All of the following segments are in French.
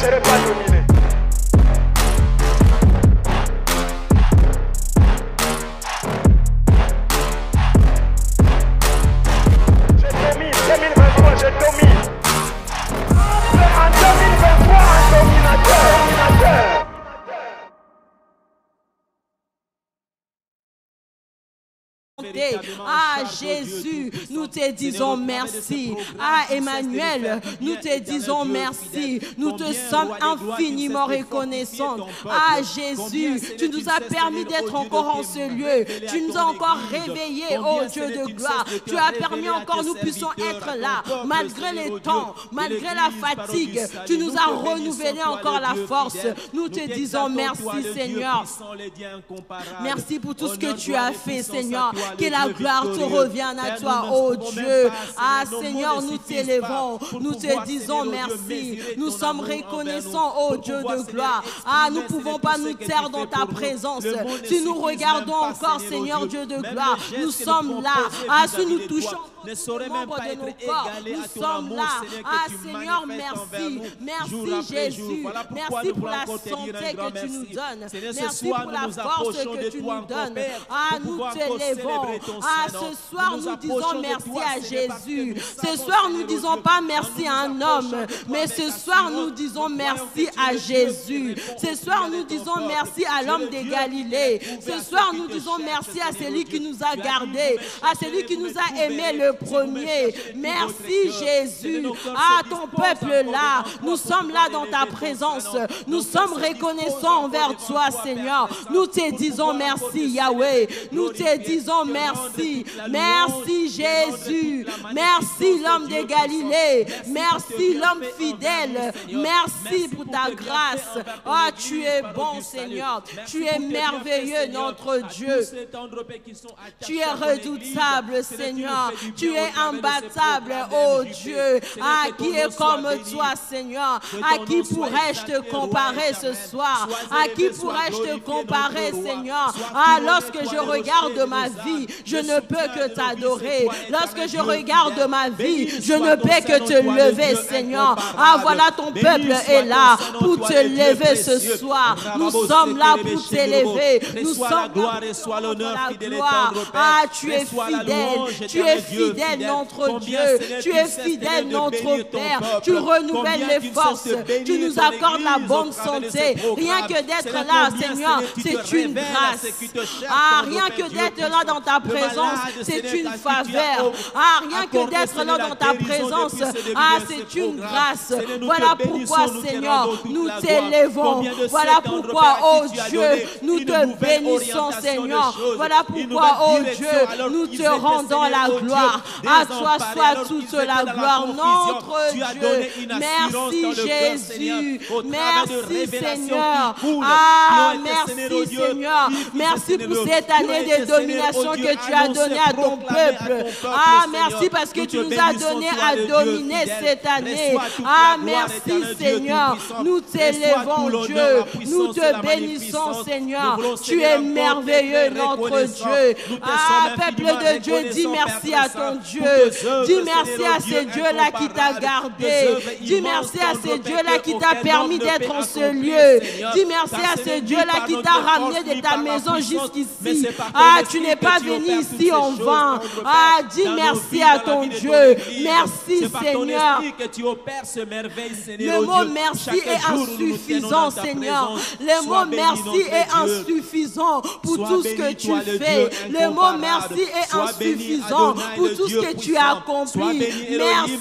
laisserai pas dominer. Ah Jésus, nous te disons merci. Ah Emmanuel, nous te disons merci. Nous te sommes infiniment reconnaissants. Ah Jésus, tu nous as permis d'être encore en ce lieu. Tu nous as encore réveillés, oh Dieu de gloire. Tu as permis encore nous puissions être là, malgré les temps, malgré la fatigue. Tu nous as renouvelé encore la force. Nous te disons merci Seigneur. Merci pour tout ce que tu as fait, Seigneur. Que la gloire te revienne à toi, oh Dieu. Ah Seigneur, nous t'élevons. Nous te disons merci. Nous sommes reconnaissants, oh Dieu de gloire. Ah, nous ne pouvons pas nous taire dans ta présence. Si nous regardons encore, Seigneur Dieu de gloire, nous sommes là. Ah, si nous touchons ne saurait même pas être égalé à nous ton sommes amour, là. Seigneur, Ah tu Seigneur, envers merci. jour Merci jour. Jésus. Voilà pourquoi Merci nous pour la santé grand que tu nous donnes. Seigneur, ce Merci soir, pour nous la nous force que tu nous donnes. Père, Ah, nous te ton Ah, ce soir, Nous disons merci toi, à Jésus. Ce soir, nous disons pas merci à un homme, mais ce soir, nous disons merci à Jésus. Ce soir, nous disons merci à l'homme des Galilées. Ce soir, nous disons merci à celui qui nous a gardés, à celui qui nous a aimés le premier. de Merci Jésus. Ah, ton peuple là, nous sommes pouvoir là dans ta présence. Nous sommes reconnaissants envers toi, Seigneur. Nous te disons merci, Yahweh. Nous te disons merci. Merci Jésus. Merci l'homme Galilées. puissant. Merci l'homme fidèle. Merci pour ta grâce. Ah, tu es bon. Seigneur. Tu es merveilleux, notre Dieu. Tu es redoutable, Seigneur, tu es imbattable, oh. Dieu. Ah, ton qui est comme toi, Seigneur? À qui pourrais-je te comparer ce soir? À qui pourrais-je te comparer. Seigneur? Ah, lorsque je regarde ma vie, je ne peux que t'adorer. Lorsque je regarde ma vie, je ne peux que te lever, Seigneur. Ah, voilà ton peuple est là pour te lever ce soir. Nous sommes là pour t'élever. Nous sommes là gloire, pour la gloire. Ah, tu es fidèle. Tu es fidèle, fidèle. notre Dieu. Tu es fidèle, notre Père. Tu renouvelles les forces. Tu nous accordes la bonne santé. Rien que d'être là, Seigneur, c'est une grâce. Ah, rien que d'être là dans ta présence, c'est une faveur. Ah, rien que d'être là dans ta présence, ah, c'est une grâce. Voilà pourquoi, Seigneur, nous t'élevons. Voilà pourquoi, oh Dieu, nous te nouvelle bénissons, Seigneur. Voilà pourquoi, oh Dieu, nous te rendons la oh gloire. À toi soit toute la gloire. Notre Dieu. Merci Jésus. Merci Seigneur. Ah, merci Seigneur. Merci pour cette année de domination que tu as donnée à ton peuple. Ah, merci parce que tu nous as donné toi, à dominer cette année. Ah, merci Seigneur. Nous t'élevons, Dieu. Nous te bénissons. Seigneur. Tu es merveilleux, notre. Dieu. Ah, peuple de Dieu, dis merci à Saint, ton Dieu. Dis merci à ce Dieu-là qui t'a gardé. Dis merci à ce Dieu-là qui t'a permis d'être en ce lieu. Dis merci à ce Dieu-là qui t'a ramené de ta maison jusqu'ici. Ah, tu n'es pas venu ici en vain. Ah, dis merci à ton ton Dieu. Merci Seigneur. Le oh mot merci est insuffisant, Seigneur. Le mot merci est insuffisant pour tout ce que tu fais. Le mot merci est insuffisant pour tout ce que tu as accompli. Merci.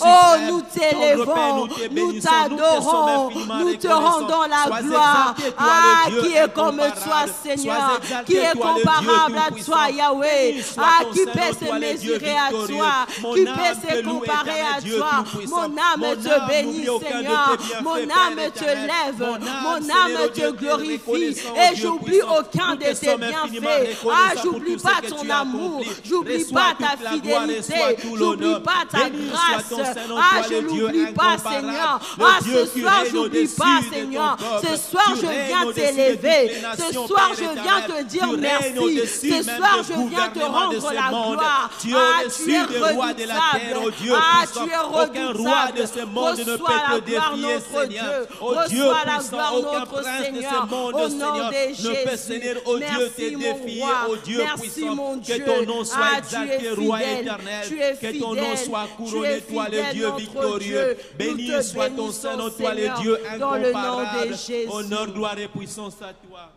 Oh, nous t'élevons, nous t'adorons, nous te rendons la gloire. Ah, qui est comme toi. Seigneur, qui est comparable à toi, Yahweh. Ah, qui peut se mesurer à toi, qui peut se comparer à toi. Mon âme te bénit, Seigneur. Mon âme te lève. Mon âme, te glorifie. Et j'oublie aucun de te tes bienfaits. Ah, j'oublie pas ton amour. J'oublie pas ta ta fidélité. J'oublie pas ta grâce. Ah, je n'oublie pas, Seigneur. Ah, ce soir, j'oublie pas, Seigneur. Ce soir, je viens t'élever. Ce soir, je viens te dire merci. Ce soir, je viens te rendre la gloire. Tu es Ah, tu es des rois de la terre, oh Dieu Ah, tu es Aucun roi de redoutable. Reçois la gloire, défier, notre. Dieu. Oh Reçois la gloire, notre Seigneur. Au nom de Jésus. Oh Dieu, Merci, mon roi. oh Dieu Merci, mon Que Dieu. ton nom soit exalté, fidèle. éternel. Tu es Que ton nom soit couronné, toi le Dieu victorieux. Béni soit ton Saint-Nom, toi le Dieu dans le nom de incomparable. Honneur, gloire et puissance à toi.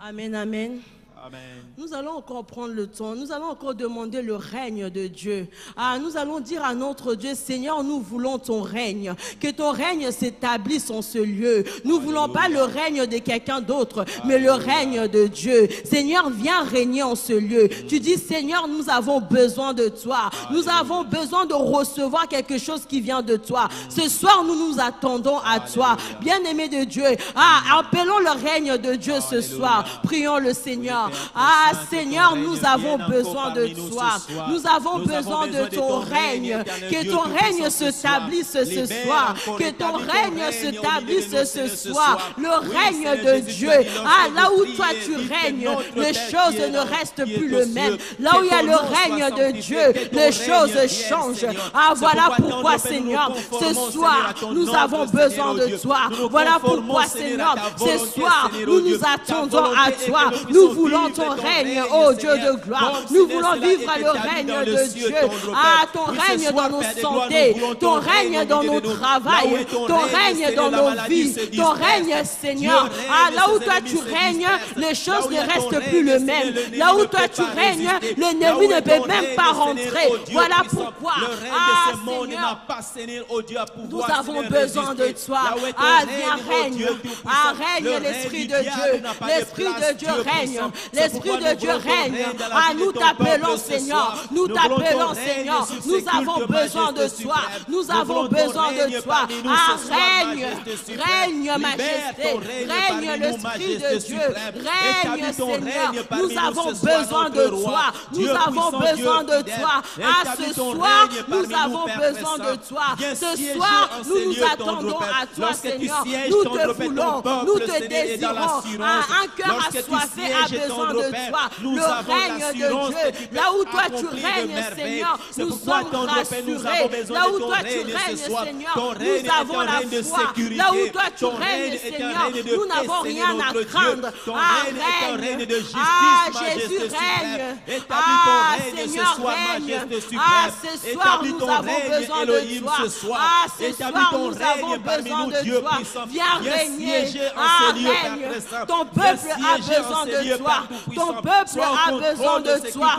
Amen, amen. Amen. Nous allons encore prendre le temps, nous allons encore demander le règne de Dieu. Ah, nous allons dire à notre Dieu, Seigneur, nous voulons ton règne, que ton règne s'établisse en ce lieu. Nous voulons pas le règne de quelqu'un d'autre, mais le règne de Dieu. Seigneur, viens régner en ce lieu. Tu dis, Seigneur, nous avons besoin de toi. Nous avons besoin de recevoir quelque chose qui vient de toi. Ce soir, nous nous attendons à toi. Bien-aimé de Dieu, ah, appelons le règne de Dieu ce soir. Prions le Seigneur. Ah, Seigneur, nous avons besoin de toi. Nous avons besoin de ton règne. Que ton règne s'établisse ce soir. Que ton règne s'établisse ce soir. Le règne de Dieu. Ah, là où toi tu règnes, les choses ne restent plus le même. Là où il y a le règne de Dieu, les choses changent. Ah, voilà pourquoi, Seigneur, ce soir, nous avons besoin de toi. Voilà pourquoi, Seigneur, ce soir, nous nous attendons à toi. Nous voulons ton règne, oh Dieu de gloire. Nous voulons vivre le règne de Dieu. Ah, ton règne dans nos santé, ton règne dans nos travail, ton règne dans nos vies, ton règne, Seigneur. Ah, là où toi tu règnes, les choses ne restent plus le même. Là où toi tu règnes, l'ennemi ne peut même pas rentrer. Voilà pourquoi. Ah, Seigneur, nous avons besoin de toi. Ah, viens, règne. Ah, règne l'Esprit de Dieu. L'Esprit de Dieu règne. L'Esprit de Dieu règne. Ah, nous t'appelons, Seigneur. Nous t'appelons, Seigneur. Nous avons besoin de toi. Nous avons besoin de toi. Ah, règne. Règne, majesté. Règne l'Esprit de Dieu. Règne, Seigneur. Nous avons besoin de toi. Nous avons besoin de toi. Ah, ce soir, nous avons besoin de toi. Ce soir, nous nous attendons à toi, Seigneur. Nous te voulons. Nous te désirons. Un cœur assoiffé a besoin de toi. Le règne de Dieu. Là où toi tu règnes, Seigneur, nous sommes rassurés. Là où toi tu règnes, Seigneur, nous avons la foi. Là où toi tu règnes, Seigneur, nous n'avons rien à craindre. Ah, règne. Ah, Jésus règne. Ah, Seigneur règne. Ah, ce soir, nous avons besoin de toi. Ah, ce soir, nous avons besoin de toi. Viens régner. Ah, règne. Ton peuple a besoin de toi. Ton peuple a besoin de toi.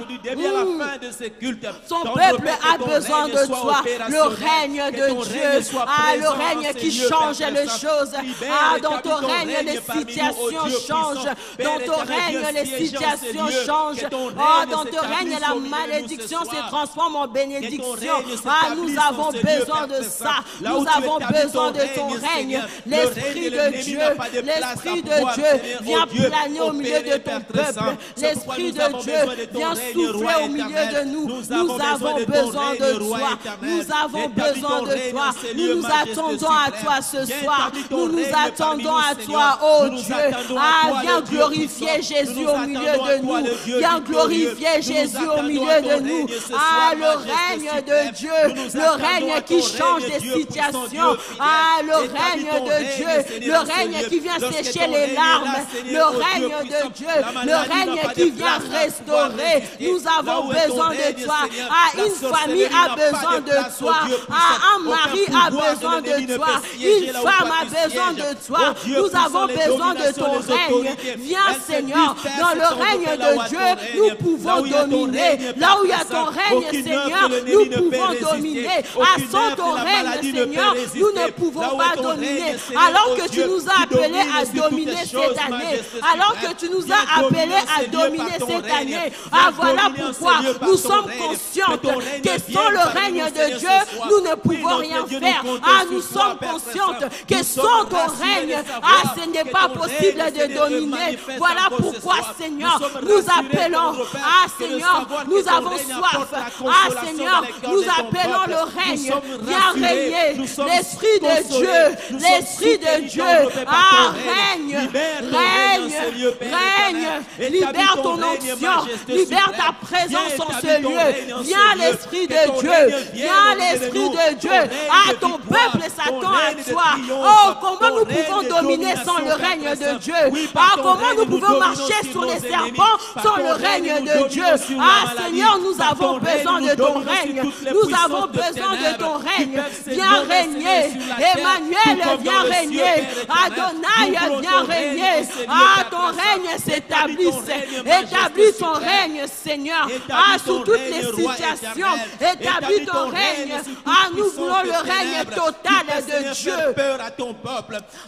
Son peuple a besoin de toi. Le règne de Dieu. Ah, le règne qui change les choses. Ah, dans ton règne, les situations changent. Dans ton règne, les situations changent. Ah, dans ton règne, la malédiction se transforme en bénédiction. Ah, nous avons besoin de ça. Nous avons besoin de ton règne. L'Esprit de Dieu, l'Esprit de Dieu vient planer au milieu de ton peuple. L'Esprit de Dieu vient souffler au milieu de nous. Nous avons besoin de toi. Nous avons besoin de toi. Nous nous attendons à toi ce soir. Nous nous attendons à toi, oh Dieu. Ah, viens glorifier Jésus au milieu de nous. Viens glorifier Jésus au milieu de nous. Ah, le règne de Dieu. Le règne qui change des situations. Ah, le règne de Dieu. Le règne qui vient sécher les larmes. Le règne de Dieu. Le règne qui vient restaurer. Nous avons besoin de toi. Une famille a besoin de toi. Un mari a besoin de toi. Une femme a besoin de toi. Nous avons besoin de ton règne. Viens, Seigneur. Dans le règne de Dieu, nous pouvons dominer. Là où il y a ton règne, Seigneur, nous pouvons dominer. Ah, sans ton règne, Seigneur, nous ne pouvons pas dominer. Alors que tu nous as appelés à dominer cette année, alors que tu nous as appelés appelés à dominer cette année. Ah, voilà pourquoi nous sommes conscients que sans le règne de Dieu, nous ne pouvons rien faire. Ah, nous sommes conscients que sans ton règne, ah, ce n'est pas possible de dominer. Voilà pourquoi, Seigneur, nous appelons. Ah, Seigneur, nous avons soif. Ah, Seigneur, nous appelons le règne. Viens régner. L'Esprit de Dieu. L'Esprit de Dieu. Ah, règne. Règne. Règne. Libère ton onction. Libère ta présence en ce lieu. Viens l'Esprit de Dieu. Viens l'Esprit de Dieu. Ah, ton peuple s'attend à toi. Oh, comment nous pouvons dominer sans le règne de Dieu? Ah, comment nous pouvons marcher sur les serpents sans le règne de Dieu? Ah, Seigneur, nous avons besoin de ton règne. Nous avons besoin de ton règne. Viens régner. Emmanuel, viens régner. Adonai, viens régner. Ah, ton règne Établis ton règne, Seigneur. Ah, sous toutes les situations. Établis ton règne. Ah, nous voulons le règne total de Dieu.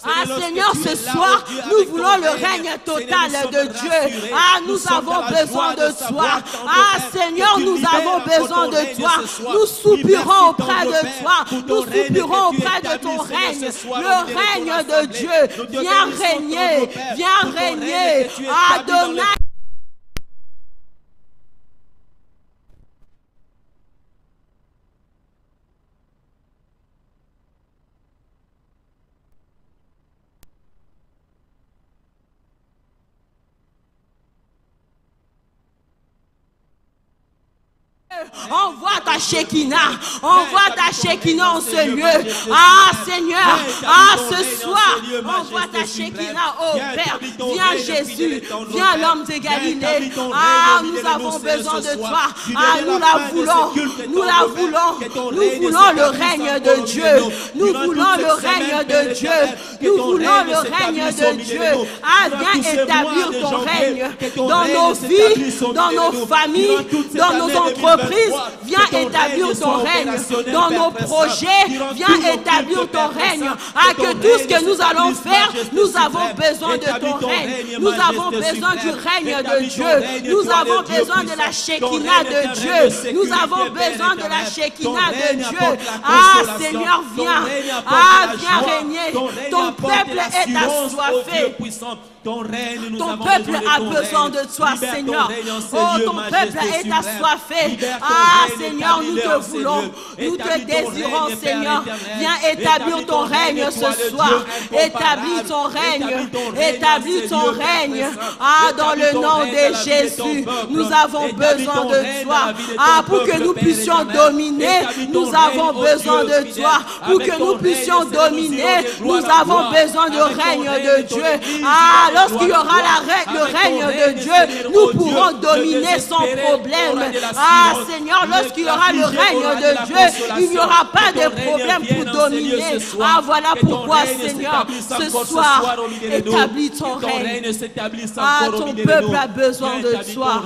Ah, Seigneur, ce soir, nous voulons le règne total de Dieu. Ah, nous avons besoin de toi. Ah, Seigneur, nous avons besoin de toi. Nous soupirons auprès de toi. Nous soupirons auprès de ton règne. Le règne de Dieu. Viens régner. Viens régner. Adonai. Envoie ta Shekinah, envoie ta Shekinah en ce lieu. Ah Seigneur, ah ce soir, envoie ta Shekinah, oh Père. Viens Jésus, viens l'homme de Galilée. Ah, nous avons besoin de toi. Ah, nous la voulons, nous la voulons. Nous voulons le règne de Dieu. Nous voulons le règne de Dieu. Nous voulons le règne de Dieu. Ah, viens établir ton règne dans nos vies, dans nos familles, dans nos entreprises. Viens établir ton règne dans nos projets. Viens établir ton règne. À que tout ce que nous allons faire, nous avons besoin de ton règne. Nous avons besoin du règne de Dieu. Nous avons besoin de la Shekinah de Dieu. Nous avons besoin de la Shekinah de Dieu. Ah Seigneur, viens. Ah, viens régner. Ton peuple est assoiffé. Ton règne, nous Ton avons peuple de a besoin de toi, Seigneur. Oh, ton peuple est assoiffé. Ah, Seigneur, nous te voulons. Nous te désirons, Seigneur. Viens établir ton règne ce soir. Établis ton règne. Établis ton règne. Ah, dans le nom de de Jésus, nous avons besoin de toi. de Ah, pour que nous puissions dominer, nous avons besoin de toi. Pour que nous puissions dominer, de nous avons besoin ton règne de ton Dieu. Ah, de lorsqu'il y aura la gloire. règle, le règne de Dieu, nous pourrons dominer sans problème. Ah. Seigneur, lorsqu'il y aura le règne de Dieu, il n'y aura pas de problème pour dominer. Ah, voilà pourquoi, Seigneur, ce encore soir, établis ton règne. Ah, ton peuple a besoin de toi.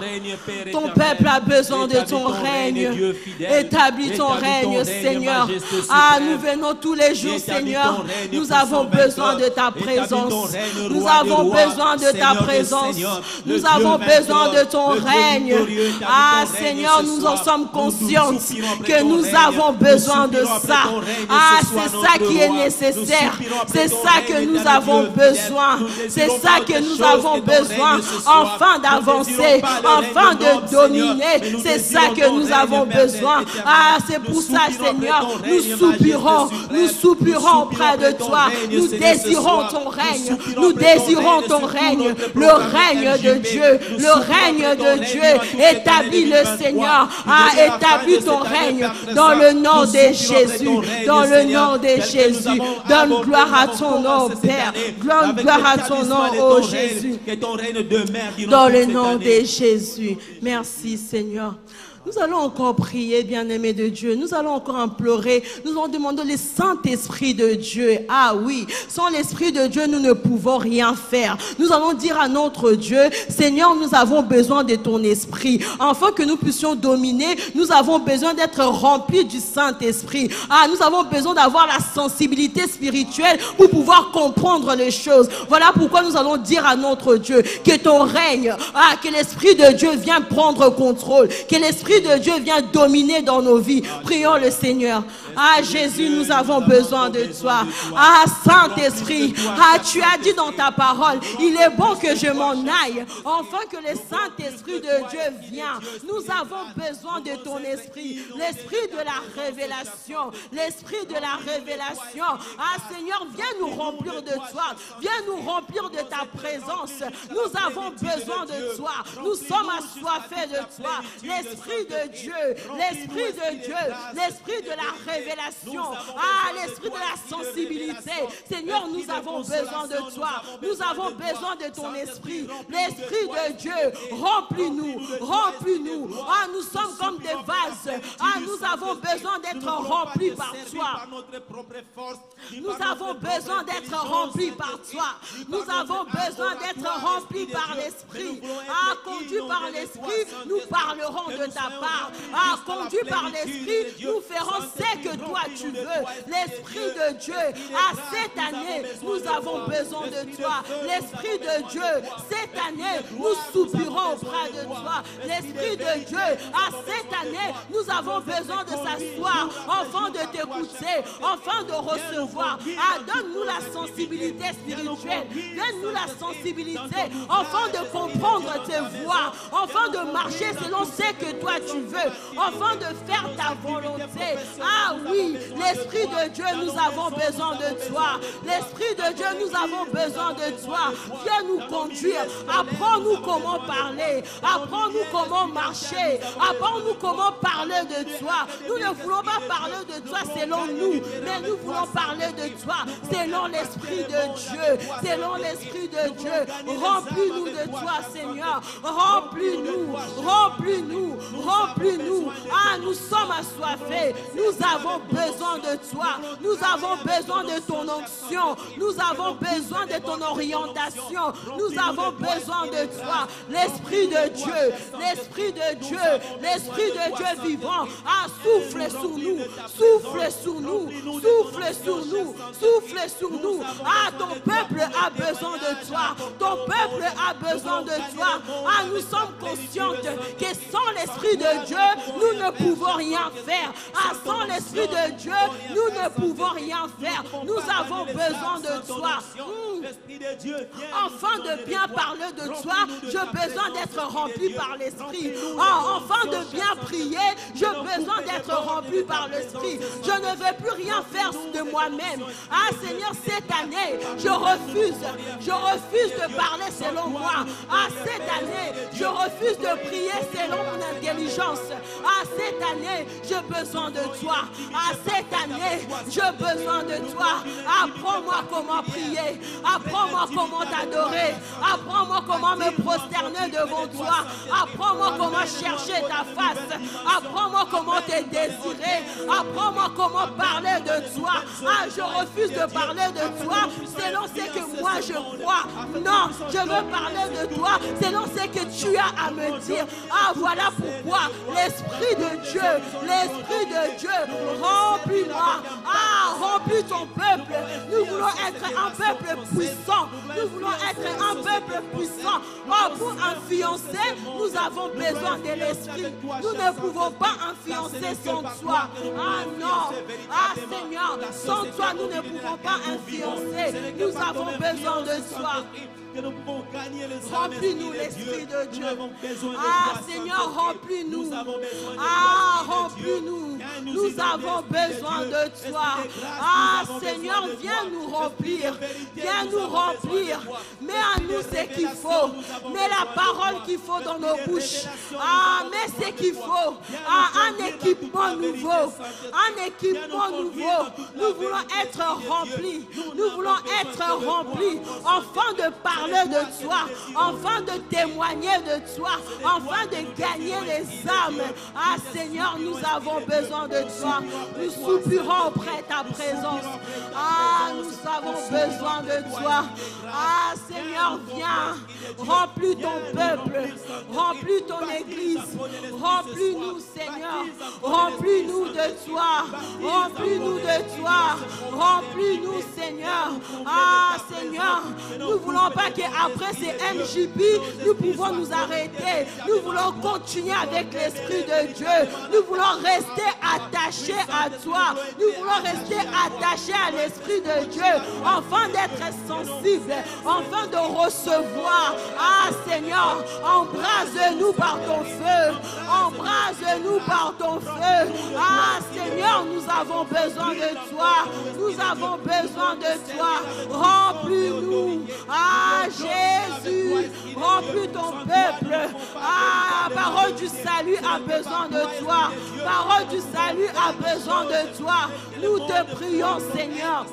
ton peuple a besoin de ton règne. Établis ton règne, Seigneur. Ah, nous venons tous les jours, Seigneur. Nous avons besoin de ta présence. Nous avons besoin de ta présence. Nous avons besoin de ton règne. Ah, Seigneur, nous en sommes conscients que nous avons besoin de ça. Ah, c'est ça qui est nécessaire. C'est ça que nous avons besoin. C'est ça que nous avons besoin Nous d'avancer, d'homme, de dominer. C'est ça que nous avons besoin. Ah, c'est pour ça, Seigneur, nous soupirons, nous soupirons auprès de toi. Nous désirons ton règne. Nous désirons règne ton règne. Le règne de. Dieu, le règne de Dieu. Établis le 2023. Seigneur. Établis de ton règne dans le nom de Jésus. Dans le nom de Jésus. Donne gloire à ton nom, Père. Donne gloire à ton nom, règne, Jésus. Dans le nom de Jésus. Merci Seigneur. Nous allons encore prier, bien-aimés de Dieu. Nous allons encore implorer. Nous allons demander le Saint-Esprit de Dieu. Ah oui, sans l'Esprit de Dieu, nous ne pouvons rien faire. Nous allons dire à notre Dieu, Seigneur, nous avons besoin de ton esprit. Afin que nous puissions dominer, nous avons besoin d'être remplis du Saint-Esprit. Ah, nous avons besoin d'avoir la sensibilité spirituelle pour pouvoir comprendre les choses. Voilà pourquoi nous allons dire à notre Dieu que ton règne, ah, que l'Esprit de Dieu vienne prendre contrôle, que l'Esprit de Dieu vienne dominer dans nos vies. Prions le Seigneur. Ah, Jésus, nous avons besoin de toi. Ah, Saint-Esprit, ah, tu as dit dans ta parole, il est bon que je m'en aille, enfin que le Saint-Esprit de Dieu vienne. Nous avons besoin de ton esprit, l'esprit de la révélation, l'esprit de la révélation. Ah, Seigneur, viens nous remplir de toi, viens nous remplir de ta présence. Nous avons besoin de toi, nous sommes assoiffés de toi, l'esprit de Dieu, l'esprit de Dieu, l'esprit de la révélation, ah, l'esprit de la sensibilité. Seigneur, nous avons besoin de toi, nous avons besoin de ton esprit, l'esprit de Dieu. Remplis-nous, remplis-nous. Ah, nous sommes comme des vases. Ah, nous avons besoin d'être remplis par toi. Nous avons besoin d'être remplis par toi. Nous avons besoin d'être remplis par l'Esprit. Ah, conduit par l'Esprit, nous parlerons de ta part. Ah, conduit par l'Esprit, nous ferons ce que toi tu veux. L'Esprit de Dieu, ah, cette année, nous avons besoin de toi. L'Esprit de Dieu, cette année, nous soupirons auprès de toi. L'Esprit de Dieu, ah, cette année, nous avons besoin de s'asseoir, enfin de t'écouter, enfin de recevoir. Ah, donne-nous la sensibilité spirituelle. Donne-nous la sensibilité, enfin de comprendre tes voix, enfin de marcher selon ce que toi tu veux, enfin de faire ta volonté. Ah oui, l'Esprit de Dieu, nous avons besoin de toi. L'Esprit de Dieu, nous avons besoin de toi. Viens nous conduire. Apprends-nous comment parler. Apprends-nous comment marcher. Apprends-nous comment parler de toi. Nous ne voulons pas parler de toi selon nous, mais nous voulons parler de toi selon l'Esprit de Dieu. Selon l'Esprit de Dieu. Remplis-nous de toi, Seigneur. Remplis-nous. Remplis-nous. Remplis-nous. Ah, nous sommes assoiffés. Nous avons besoin de toi. Nous avons besoin de ton onction. Nous avons besoin de ton orientation. Nous avons besoin de toi. L'Esprit de Dieu. L'Esprit de Dieu. L'Esprit de Dieu vivant. Ah, souffle sur nous. Souffle sur nous. Souffle sur nous. Souffle sur nous. Ah, ton peuple a besoin de toi. Ton peuple a besoin de toi. Ah, nous sommes conscients que sans l'Esprit de Dieu, nous ne pouvons rien faire. Ah, sans l'Esprit de Dieu, nous ne pouvons rien faire. Nous avons besoin de toi. Hmm. Enfin de bien parler de toi, j'ai besoin d'être rempli par l'Esprit. Ah, enfin de bien prier, j'ai besoin d'être rempli par l'Esprit. Je ne veux plus rien faire de moi-même. Ah Seigneur, cette année, je refuse. Je refuse de parler selon moi. Ah, cette année, je refuse de prier selon mon intelligence. Ah, cette année, j'ai besoin de toi. Ah, cette année, j'ai besoin de toi. Apprends-moi comment prier. Apprends-moi comment t'adorer. Apprends-moi comment me prosterner devant toi. Apprends-moi comment chercher ta face. Apprends-moi comment te désirer. Apprends-moi comment parler de toi. Ah, je refuse de parler de toi selon ce que moi je crois. Non, je veux parler de toi selon ce que tu as à me dire. Ah, voilà pourquoi l'Esprit de Dieu, l'Esprit de Dieu, remplis-moi. Ah, remplis ton peuple. Nous voulons être un peuple Nous voulons être un peuple puissant. Oh, pour influencer, nous avons besoin de l'Esprit. Nous ne pouvons pas influencer sans toi. Ah non. Ah Seigneur, sans toi, nous ne pouvons pas influencer. Nous avons besoin de toi. Que nous pouvons gagner les âmes, Remplis-nous, l'Esprit de Dieu. Ah, Seigneur, remplis-nous. Ah, remplis-nous. Nous avons besoin de toi. Ah, Seigneur, viens nous remplir. vérité, Viens nous remplir. Mets à nous ce qu'il faut. Mets la parole qu'il faut dans nos bouches. Ah, mets ce qu'il faut. Ah, un équipement nouveau. Un équipement nouveau. Nous voulons être remplis. Nous voulons être remplis. Enfin de de toi. Enfin de témoigner de toi. Enfin de gagner les âmes. Ah Seigneur, nous avons besoin de toi. Nous soupirons auprès de ta présence. Ah, nous avons besoin de toi. Ah Seigneur, viens. Remplis ton peuple. Remplis ton église. Remplis-nous, Seigneur. Remplis-nous de toi. Remplis-nous de toi. Remplis-nous, Seigneur. Ah, Seigneur, nous voulons pas qu'après ces MJP, nous pouvons nous arrêter. Nous voulons continuer avec l'Esprit de Dieu. Nous voulons rester attachés à toi. Nous voulons rester attachés à l'Esprit de Dieu. Afin d'être sensibles. Afin de recevoir. Ah, Seigneur, embrase-nous par ton feu. Embrase-nous par ton feu. Ah, Seigneur, nous avons besoin de toi. Nous avons besoin de toi. Remplis-nous. Ah, Jésus, remplis ton peuple. Ah, parole du salut a besoin de toi. Parole du salut a besoin de toi. Nous te prions, Seigneur.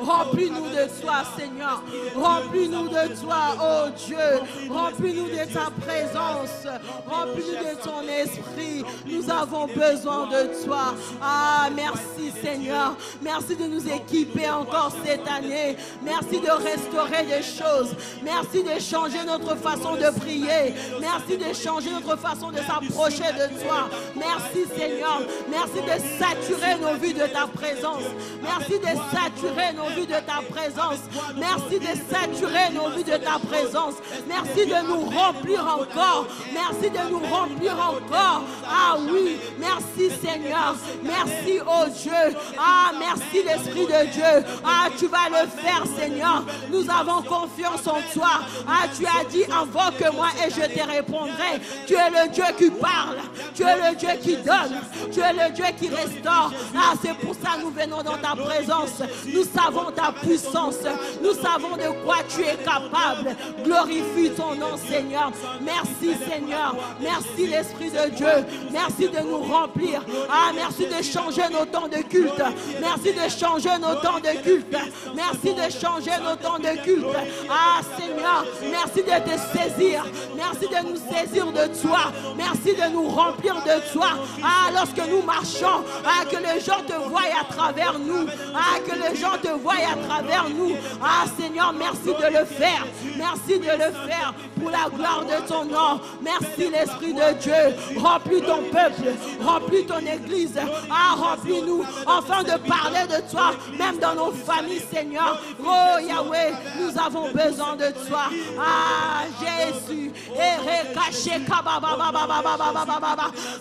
Remplis-nous de toi, Seigneur. Remplis-nous de toi, oh Dieu. Remplis-nous de ta présence. Remplis-nous de ton esprit. Nous avons besoin de toi. Ah, merci, Seigneur. Merci de nous équiper encore cette année. Merci de restaurer des choses. Merci de changer notre façon de prier. Merci de changer notre façon de s'approcher de toi. Merci, Seigneur. Merci de saturer nos vies de ta présence. Merci de saturer nos vies de ta présence. Merci de saturer nos vies de ta présence. Merci de nous remplir encore. Merci de nous remplir encore. Ah oui, merci Seigneur. Merci oh Dieu. Ah merci l'Esprit de Dieu. Ah tu vas le faire Seigneur. Nous avons confiance en toi. Ah tu as dit invoque-moi et je te répondrai. Tu es le Dieu qui parle. Tu es le Dieu qui donne. Tu es le Dieu qui restaure. Ah c'est pour ça que nous venons dans ta présence. Nous savons ta puissance. Nous savons de quoi tu es capable. Glorifie ton nom, Seigneur. Merci, Seigneur. Merci, l'Esprit de Dieu. Merci de nous remplir. Ah, merci de changer nos temps de culte. Merci de changer nos temps de culte. Merci de changer nos temps de culte. Ah, Seigneur, merci de te saisir. Merci de nous saisir de toi. Merci de nous remplir de toi. Ah, lorsque nous marchons, ah, que les gens te voient à travers nous. Ah, que les gens te voient à travers nous. Ah Seigneur, merci de le faire. Merci de le faire pour la gloire de ton nom. Merci l'Esprit de Dieu. Remplis ton peuple. Remplis ton église. Ah, remplis-nous afin de parler de toi, même dans nos familles, Seigneur. Oh Yahweh, nous avons besoin de toi. Ah, Jésus.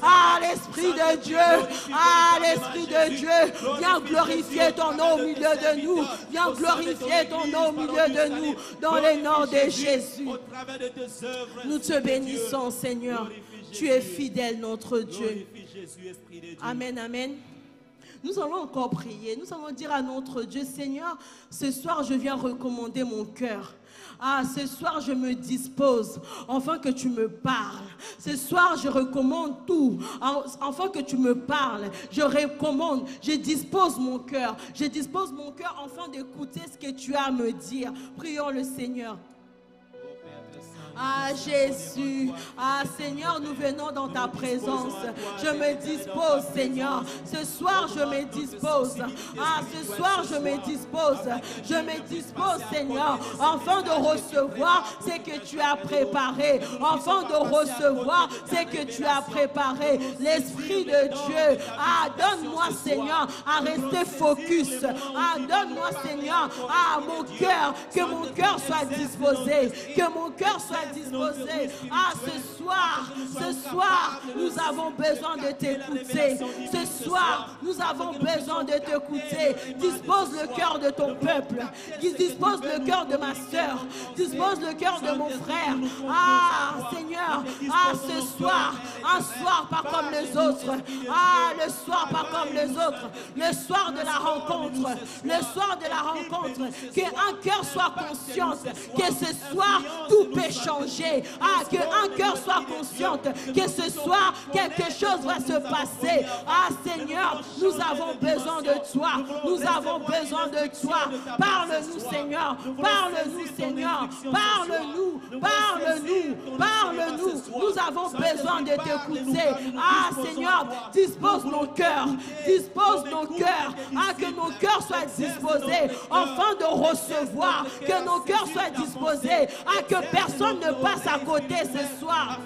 Ah, l'Esprit de Dieu. Ah, l'Esprit de Dieu. Viens glorifier ton nom au milieu de nous. Viens glorifier ton nom au milieu de nous. Dans le nom de Jésus. Nous te bénissons, Seigneur. Tu es fidèle, notre Dieu. Amen, amen. Nous allons encore prier. Nous allons dire à notre Dieu, Seigneur, ce soir, je viens recommander mon cœur. Ah, ce soir, je me dispose, enfin que tu me parles. Ce soir, je recommande tout, enfin que tu me parles. Je recommande, je dispose mon cœur. Je dispose mon cœur, enfin d'écouter ce que tu as à me dire. Prions le Seigneur. Ah Jésus, ah Seigneur, nous venons dans ta présence. Je me dispose, Seigneur. Ce soir, je me dispose. Ah, ce soir, je me dispose. Je me dispose, Seigneur, afin de recevoir ce que tu as préparé. Afin de recevoir ce que tu as préparé. L'Esprit de Dieu. Ah, donne-moi, Seigneur, à rester focus. Ah, donne-moi, Seigneur, à mon cœur, que mon cœur soit disposé. Que mon cœur soit disposé. Ah, ce soir, ce soir, nous avons besoin de t'écouter. Ce soir, nous avons besoin de t'écouter. Dispose le cœur de ton peuple. Dispose le cœur de ma soeur. Dispose le cœur de mon frère. Ah, Seigneur, ah, ce soir, un soir pas comme les autres. Ah, le soir pas comme les autres. Le soir de la rencontre. Le soir de la rencontre. Qu'un cœur soit conscient que ce soir, tout peut Ah, qu'un cœur soit conscient que ce soir, quelque chose va se passer. Ah Seigneur, nous avons besoin de toi. Nous avons besoin de toi. Parle-nous, Seigneur. Parle-nous, Seigneur. Parle-nous. Parle-nous. Parle-nous. Nous avons besoin de t'écouter. Ah Seigneur, dispose nos cœurs. Dispose nos cœurs. Ah, que nos cœurs soient disposés afin de recevoir. Que nos cœurs soient disposés. Ah, que personne ne passe à côté ce soir.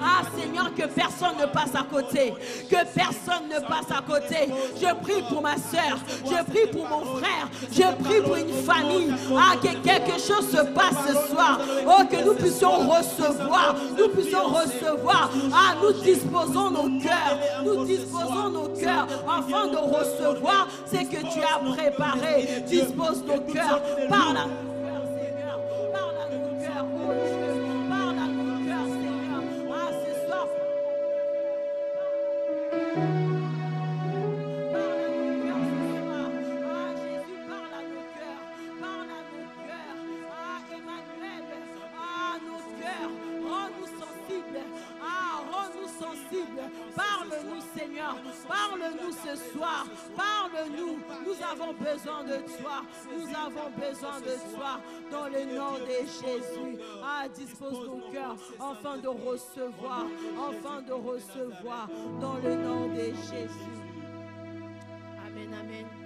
Ah Seigneur, que personne ne passe à côté. Que personne ne passe à côté. Je prie pour ma soeur. Je prie pour mon frère. Je prie pour une famille. Ah, que quelque chose se passe ce soir. Oh, que nous puissions recevoir. Nous puissions recevoir. Ah, nous disposons nos cœurs. Nous disposons nos cœurs afin de recevoir ce que tu as préparé. Dispose nos cœurs. Parle à nos cœurs, soir. Parle-nous. Nous avons besoin de toi. Nous avons besoin de toi. Dans le nom de Jésus. Ah, dispose nos cœurs afin de recevoir. Afin de recevoir. Dans le nom de Jésus. Amen, amen.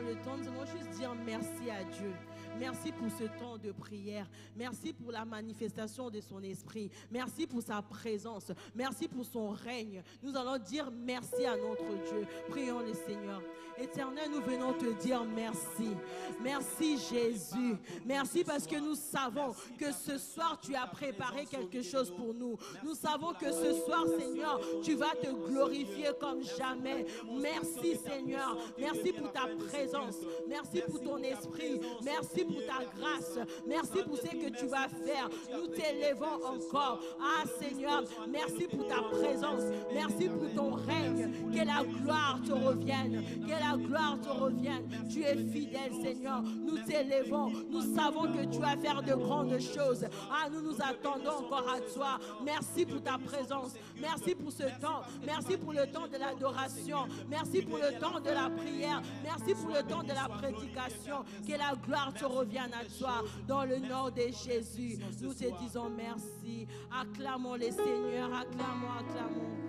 Le temps, nous allons juste dire merci à Dieu. Merci pour ce temps de prière. Merci pour la manifestation de son esprit. Merci pour sa présence. Merci pour son règne. Nous allons dire merci à notre Dieu. Prions le Seigneur. Éternel, nous venons te dire merci. Merci Jésus. Merci parce que nous savons que ce soir tu as préparé quelque chose pour nous. Nous savons que ce soir, Seigneur, tu vas te glorifier comme jamais. Merci Seigneur. Merci pour ta présence. Merci pour ton esprit. Merci pour ta grâce. Merci pour ce que tu vas faire. Nous t'élevons encore. Ah Seigneur, merci pour ta présence. Merci pour ton règne. Que la gloire te revienne. Que la gloire te revienne. Tu es fidèle Seigneur. Nous t'élevons. Nous savons que tu vas faire de grandes choses. Ah, nous nous attendons encore à toi. Merci pour ta présence. Merci pour ce temps. Merci pour le temps de l'adoration. Merci pour le temps de la prière. Merci pour le temps de la prédication. Que la gloire te revienne à toi. Dans le nom de Jésus, nous te disons merci. Acclamons les Seigneurs. Acclamons, acclamons.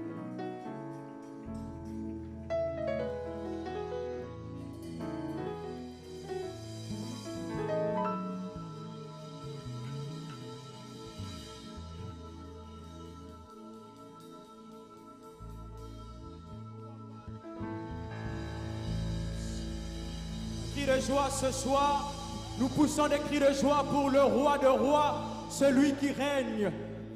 Joie ce soir. Nous poussons des cris de joie pour le roi de rois, celui qui règne.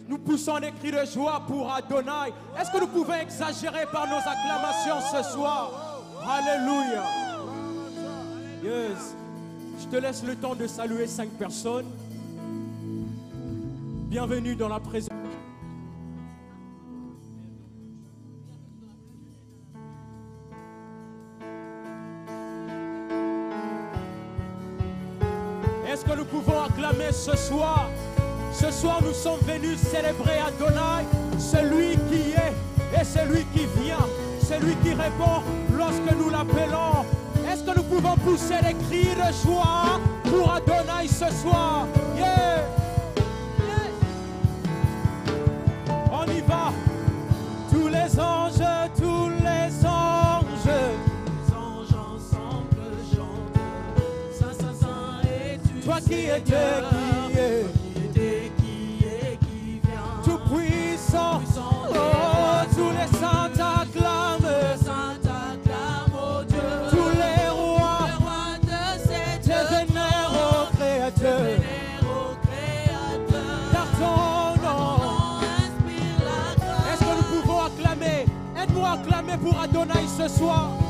Nous poussons des cris de joie pour Adonai. Est-ce que nous pouvons exagérer par nos acclamations ce soir? Alléluia. Je te laisse le temps de saluer cinq personnes. Bienvenue dans la présence. Ce soir. Ce soir, nous sommes venus célébrer Adonai, celui qui est et celui qui vient, celui qui répond lorsque nous l'appelons. Est-ce que nous pouvons pousser les cris de joie pour Adonai ce soir? Yeah. On y va. Tous les anges, tous les anges. Les anges ensemble chantent. Saint, Saint, Saint es-tu Toi qui étais, qui ce soir.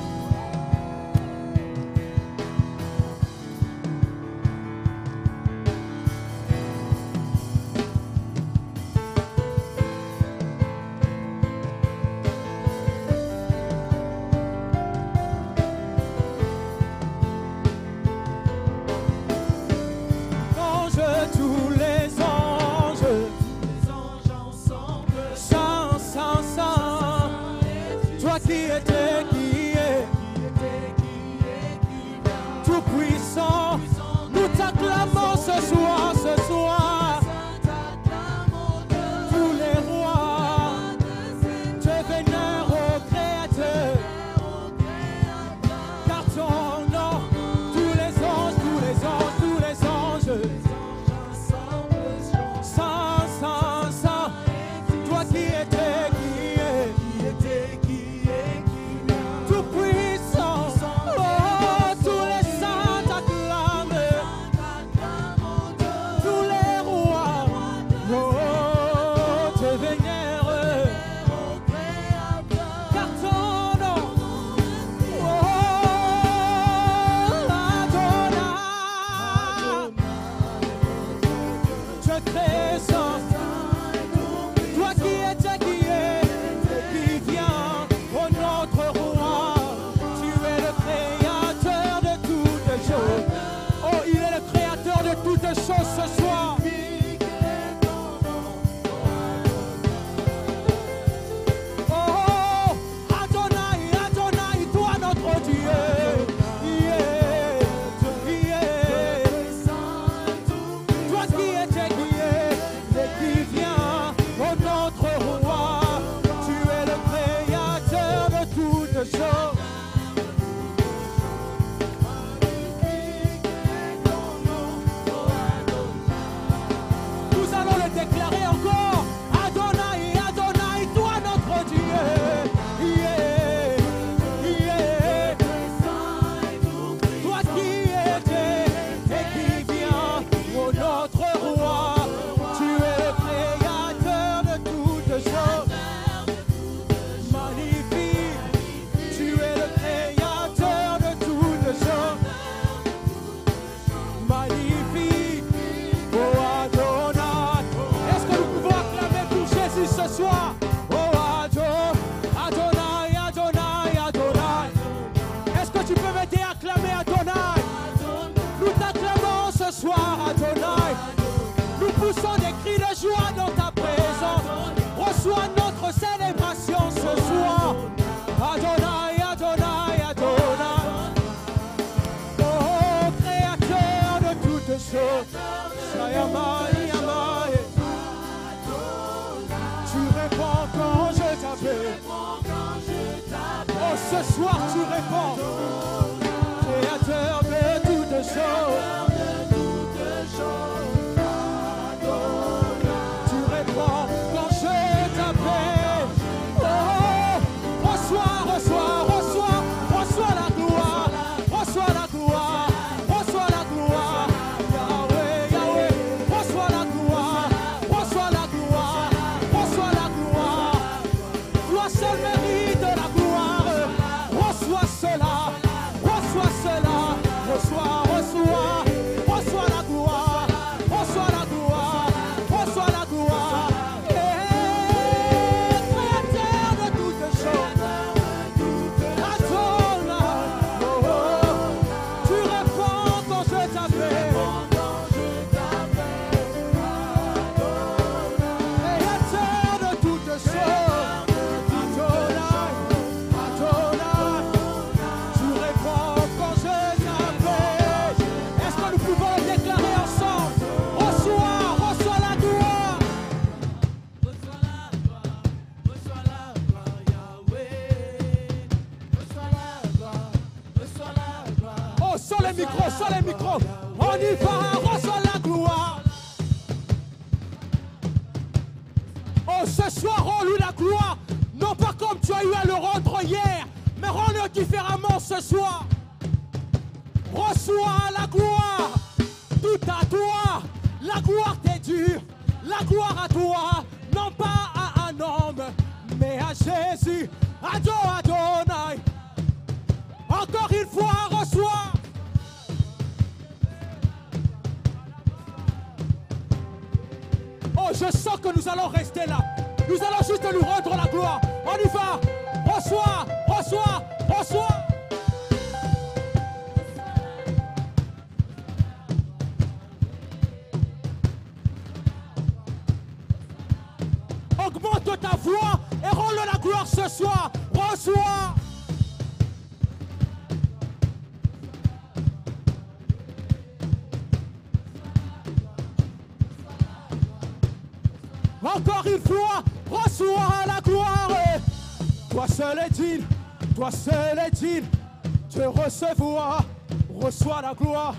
recevoir, reçois la gloire,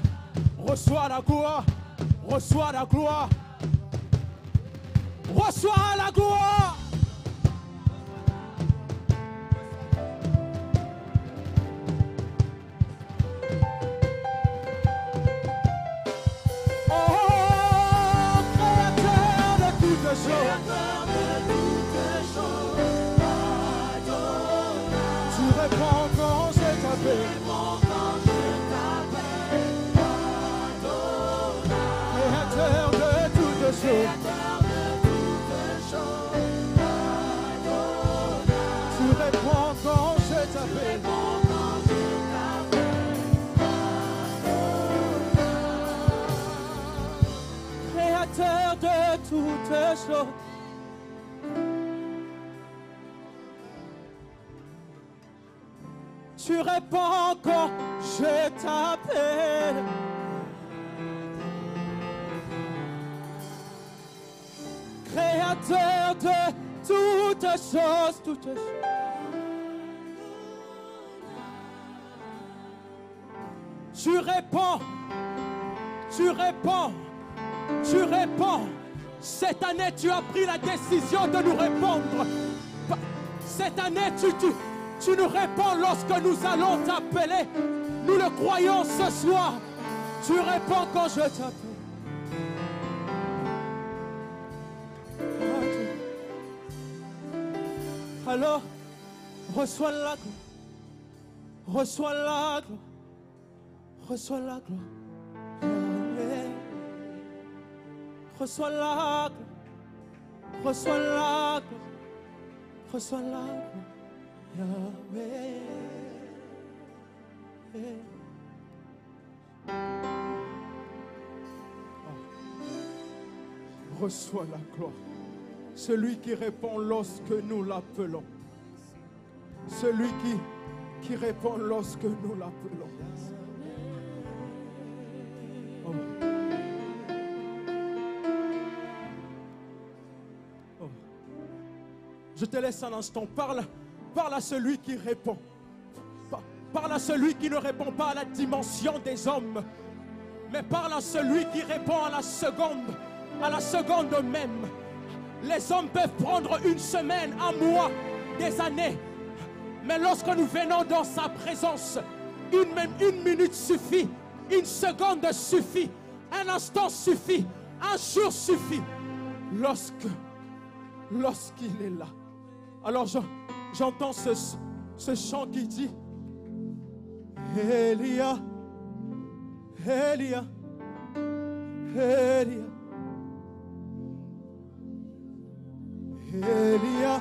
reçois la gloire, reçois la gloire, reçois la gloire. Oh, créateur de toutes choses. tu réponds encore, je t'appelle. Créateur de toutes choses, toutes choses. Tu réponds, tu réponds, tu réponds. Cette année, tu as pris la décision de nous répondre. Cette année, tu, tu nous réponds lorsque nous allons t'appeler. Nous le croyons ce soir. Tu réponds quand je t'appelle. Ah, Alors, reçois la gloire. Reçois la gloire. Reçois la gloire. Reçois la gloire. Reçois la gloire. Reçois la gloire. Celui qui répond lorsque nous l'appelons. Celui qui, qui répond lorsque nous l'appelons. Oh. Oh. Je te laisse un instant. Parle, parle à celui qui répond. Pa- Parle à celui qui ne répond pas à la dimension des hommes, mais parle à celui qui répond à la seconde, à la seconde même. Les hommes peuvent prendre une semaine, un mois, des années, mais lorsque nous venons dans sa présence, une, minute suffit, une seconde suffit, un instant suffit, un jour suffit. Lorsqu'il est là. Alors je- j'entends ce, ce chant qui dit Elia, Elia, Elia, Elia,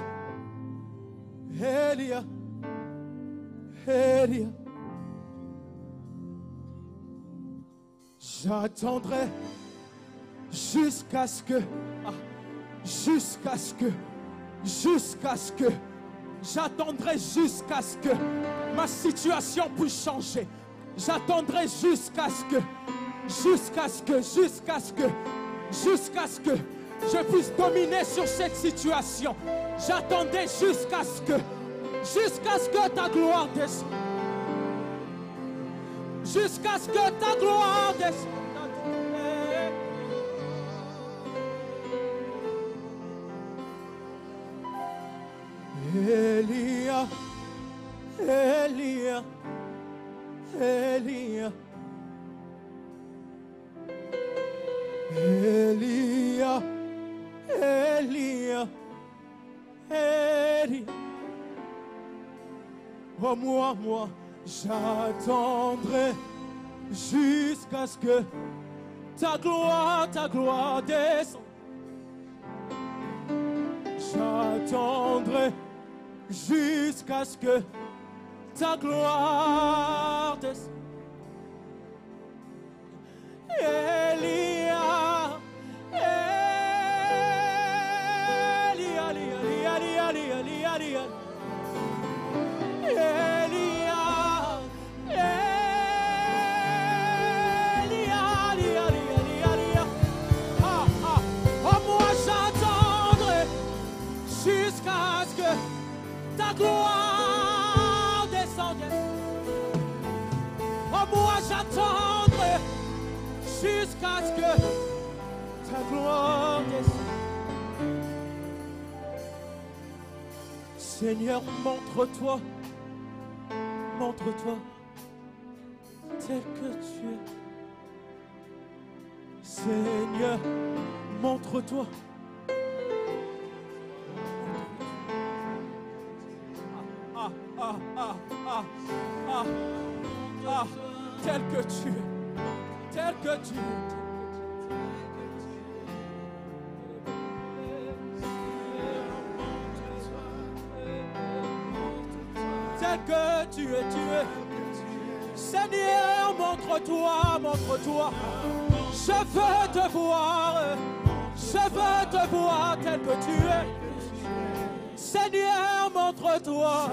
Elia, Elia. J'attendrai jusqu'à ce que, ah, jusqu'à ce que, jusqu'à ce que, j'attendrai jusqu'à ce que ma situation puisse changer. J'attendrai jusqu'à ce que, jusqu'à ce que, jusqu'à ce que, jusqu'à ce que je puisse dominer sur cette situation. J'attendais jusqu'à ce que, jusqu'à ce que ta gloire descende. Jusqu'à ce que ta gloire descende. Elia, Elia, Elia, Elia, Elia, Elia. Oh moi, moi, j'attendrai jusqu'à ce que ta gloire, ta gloire descende. J'attendrai jusqu'à ce que ta gloire. Ta gloire descende. Oh, moi j'attendrai jusqu'à ce que ta gloire descende. Seigneur, montre-toi, montre-toi tel que tu es. Seigneur, montre-toi. Tel que tu es, tel que tu es. tel que tu es, tu es. Seigneur, montre-toi, montre-toi. Je veux te voir, je veux te voir tel que tu es. Seigneur, montre-toi,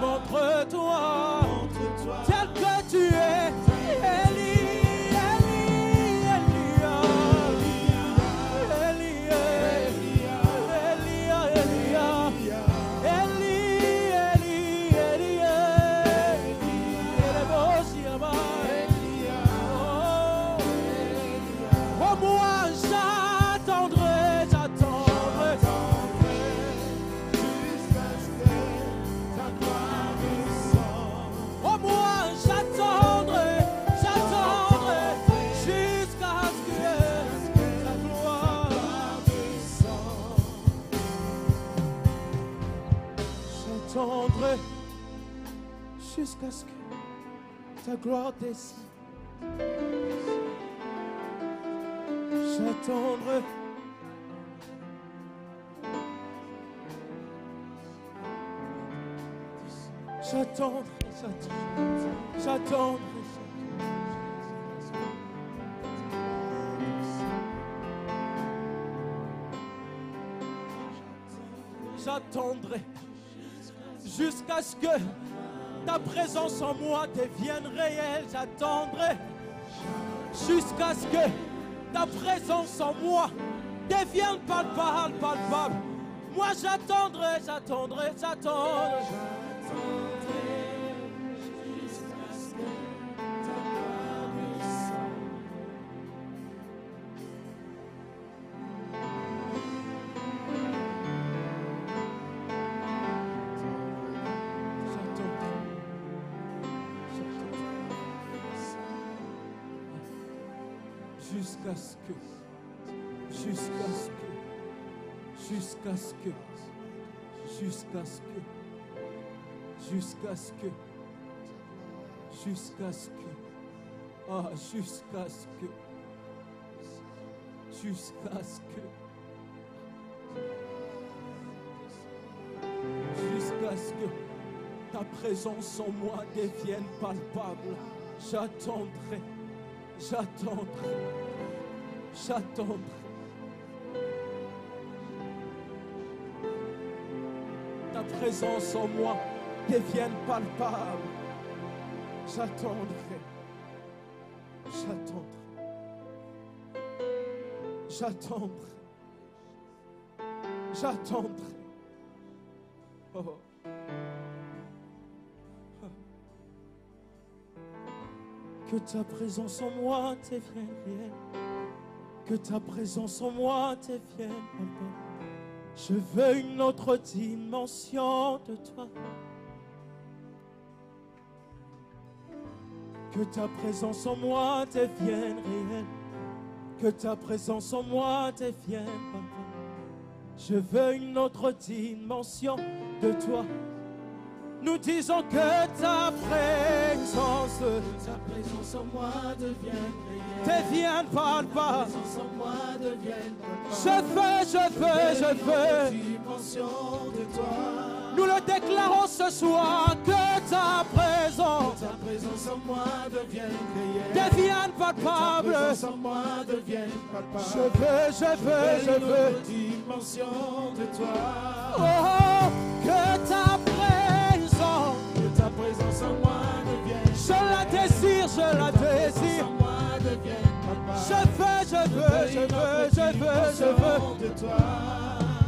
montre-toi, ta gloire descend. J'attendrai. J'attendrai, j'attendrai, j'attendrai. J'attendrai jusqu'à ce que ta présence en moi devienne réelle. J'attendrai jusqu'à ce que ta présence en moi devienne palpable, palpable. Moi j'attendrai, j'attendrai, j'attendrai. Ce que, jusqu'à ce que, jusqu'à ce que, jusqu'à ce que, ah, jusqu'à ce que, jusqu'à ce que, jusqu'à ce que ta présence en moi devienne palpable. J'attendrai, j'attendrai, j'attendrai. Présence en moi devienne palpable. J'attendrai, j'attendrai, j'attendrai, j'attendrai. Oh. Que ta présence en moi devienne réelle. Que ta présence en moi devienne palpable. Je veux une autre dimension de toi. Que ta présence en moi devienne réelle. Que ta présence en moi devienne palpable. Je veux une autre dimension de toi. Nous disons que ta présence Ta présence en moi devienne réelle. Devienne devienne Je veux, je veux, je veux. Nous le déclarons ce soir que ta présence Ta présence en moi devienne réelle. palpable. Je veux, je veux, je veux. de toi. Oh, que ta présence, Que ta présence en moi devienne je la désire, je la désire. Je veux, je veux, je veux, je veux, de toi.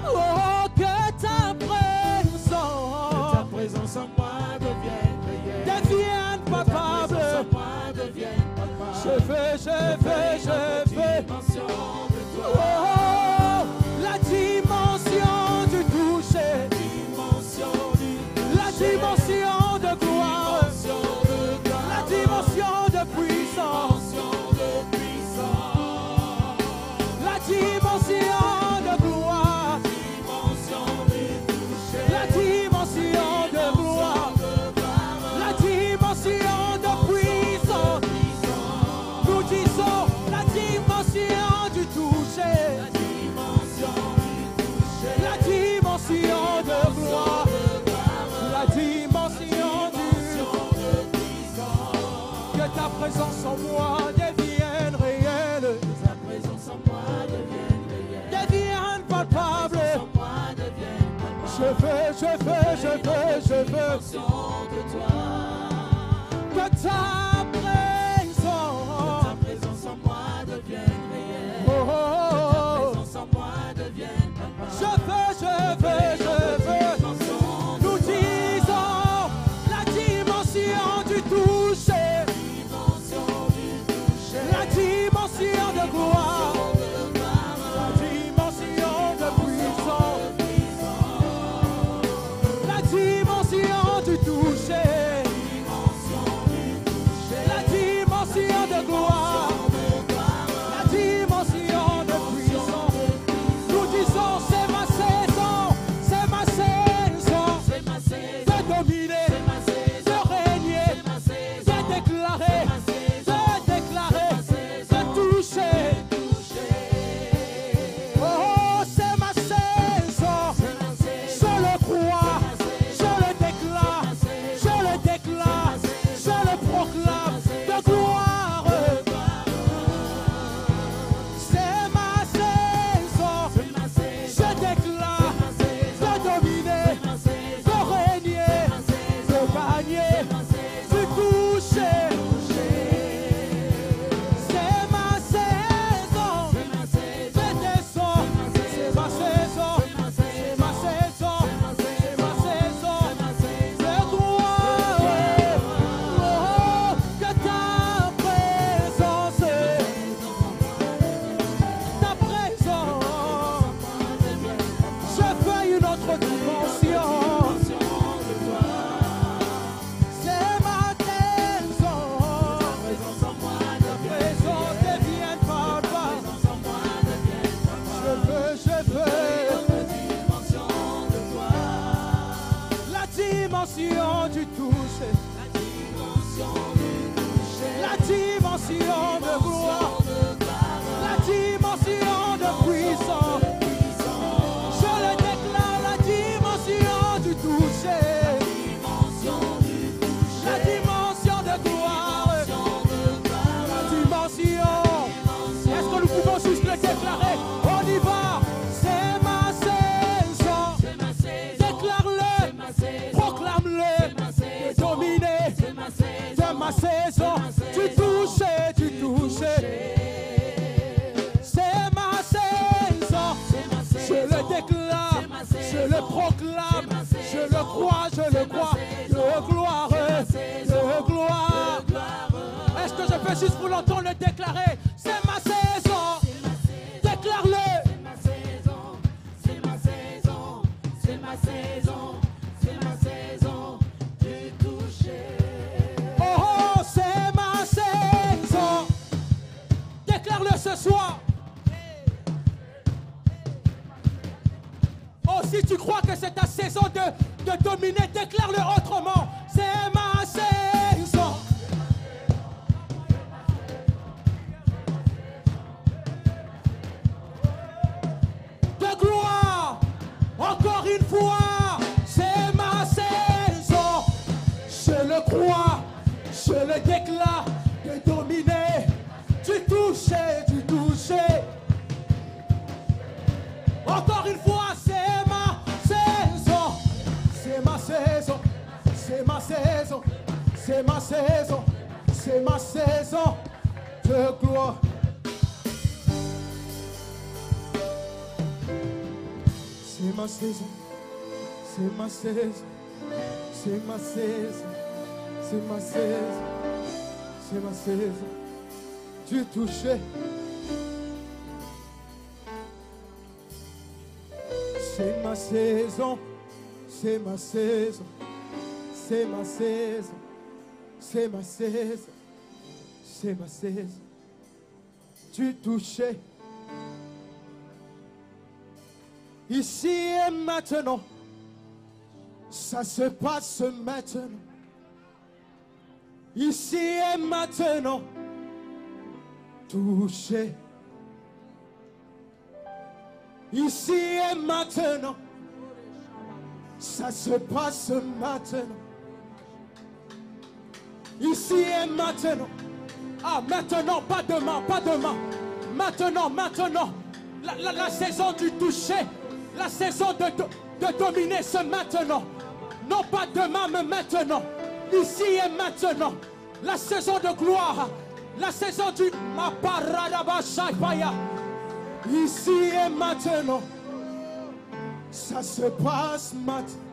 Oh, que ta Que ta présence présence en moi devienne présence devienne palpable. Je veux, je veux, je veux. Je veux, je veux, je veux, Dimension de toi. que ta présence, juste vous l'entendre le déclarer. C'est ma saison. Déclare-le. C'est ma saison, c'est ma saison, c'est ma saison, c'est ma saison du toucher. Oh, oh, c'est ma saison. Déclare-le ce soir. Oh, si tu crois que c'est ta saison de, de dominer, déclare-le saison, c'est ma saison, c'est ma saison, c'est ma saison, c'est ma saison du toucher. C'est ma saison, c'est ma saison, c'est ma saison, c'est ma saison, c'est ma saison du toucher. Ici et maintenant, ça se passe maintenant. Ici et maintenant, toucher. Ici et maintenant, ça se passe maintenant. Ici et maintenant. Ah, maintenant, pas demain, pas demain. Maintenant, maintenant. La, la- la saison du toucher, la saison de, dominer, c'est maintenant. Non pas demain, mais maintenant. Ici et maintenant. La saison de gloire, la saison du bashaya. Ici et maintenant, ça se passe maintenant.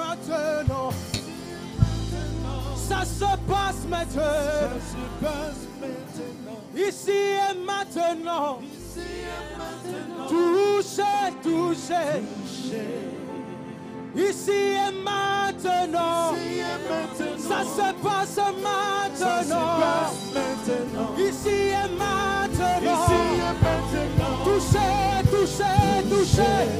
Maintenant, ça se passe maintenant. Ici et maintenant, touchez, touchez. Ici et maintenant, ça se passe maintenant. Ici et maintenant, touchez, touchez, touchez.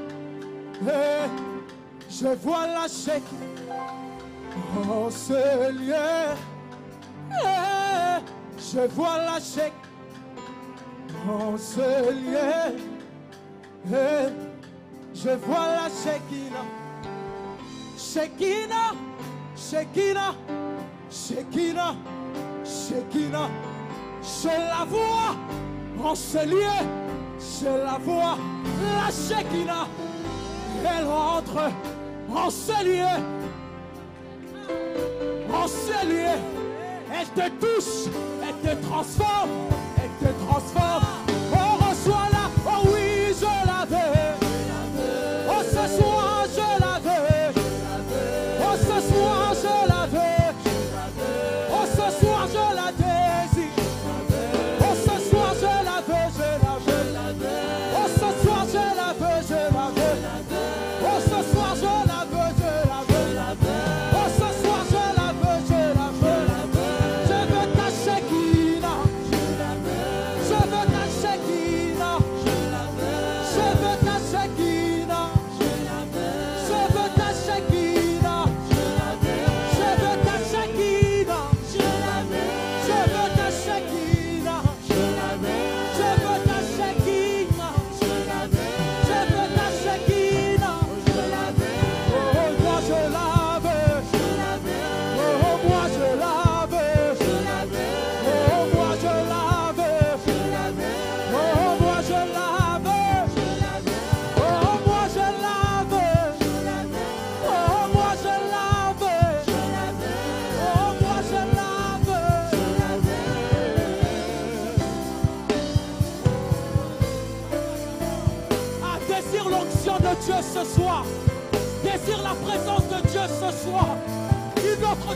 Eh, je vois la chèque en ce lieu. Et je vois la chèque en ce lieu. Eh, je vois la Shekina. Shekina, Shekina, Shekina, Shekina. Je la vois en ce lieu. Je la vois, la Shekina elle rentre en ce lieu. En ce lieu. Elle te touche, elle te transforme, elle te transforme.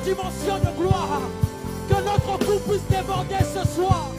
dimension de gloire. Que notre coup puisse déborder ce soir.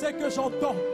c'est que j'entends.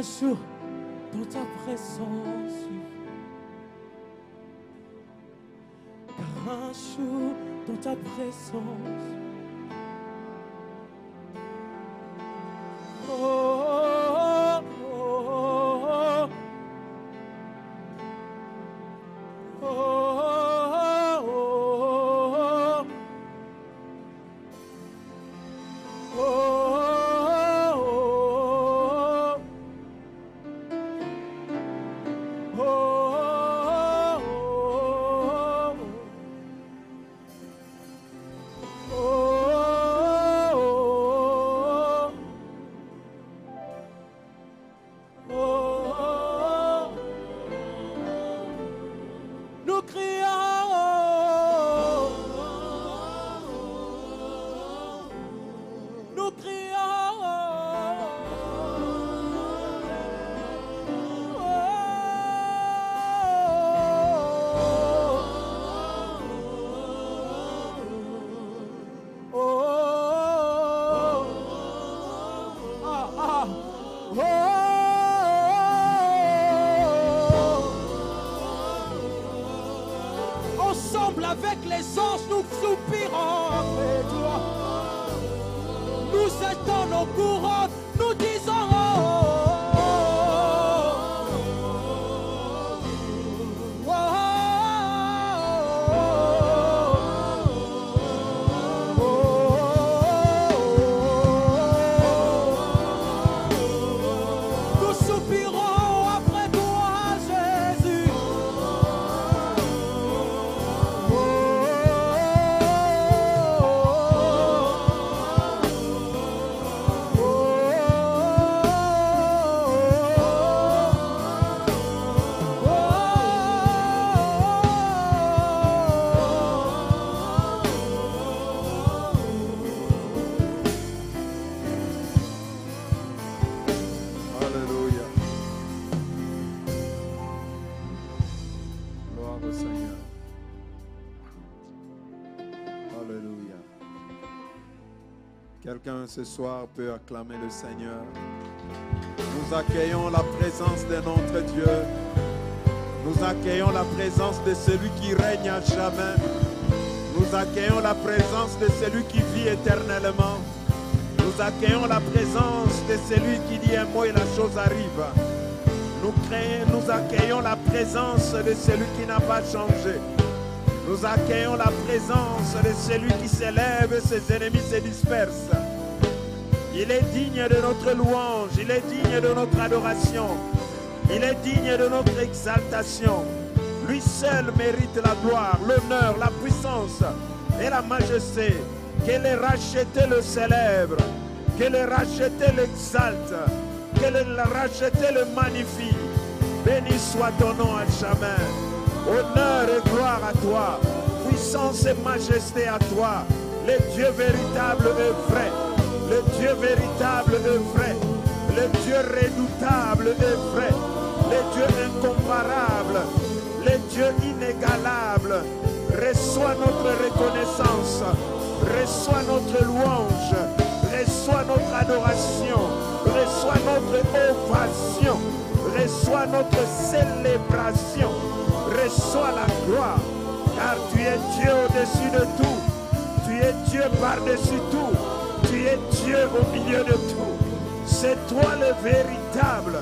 Un jour dans ta présence. Car un jour dans ta présence. Seigneur. Alléluia. Quelqu'un ce soir peut acclamer le Seigneur. Nous accueillons la présence de notre Dieu. Nous accueillons la présence de celui qui règne à jamais. Nous accueillons la présence de celui qui vit éternellement. Nous accueillons la présence de celui qui dit un mot et la chose arrive. Nous, créons- nous accueillons la présence de celui qui n'a pas changé. Nous accueillons la présence de celui qui s'élève ses ennemis se dispersent. Il est digne de notre louange, il est digne de notre adoration, il est digne de notre exaltation. Lui seul mérite la gloire, l'honneur, la puissance et la majesté. Que le racheté le célèbre, que le racheté l'exalte, que le racheté le magnifie. Béni soit ton nom à jamais. Honneur et gloire à toi. Puissance et majesté à toi. Le Dieu véritable est vrai. Le Dieu véritable est vrai. Le Dieu redoutable est vrai. Le Dieu incomparable. Le Dieu inégalable. Reçois notre reconnaissance. Reçois notre louange. Reçois notre adoration. Reçois notre ovation. Reçois notre célébration. Reçois la gloire. Car tu es Dieu au-dessus de tout. Tu es Dieu par-dessus tout. Tu es Dieu au milieu de tout. C'est toi le véritable.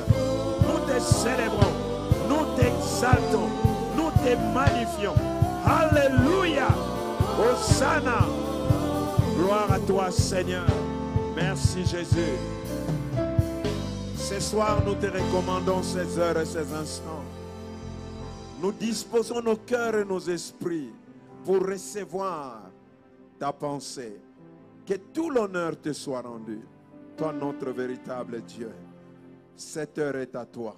Nous te célébrons. Nous t'exaltons. Nous te magnifions. Alléluia. Hosanna. Gloire à toi, Seigneur. Merci, Jésus. Ce soir, nous te recommandons ces heures et ces instants. Nous disposons nos cœurs et nos esprits pour recevoir ta pensée. Que tout l'honneur te soit rendu. Toi, notre véritable Dieu. Cette heure est à toi.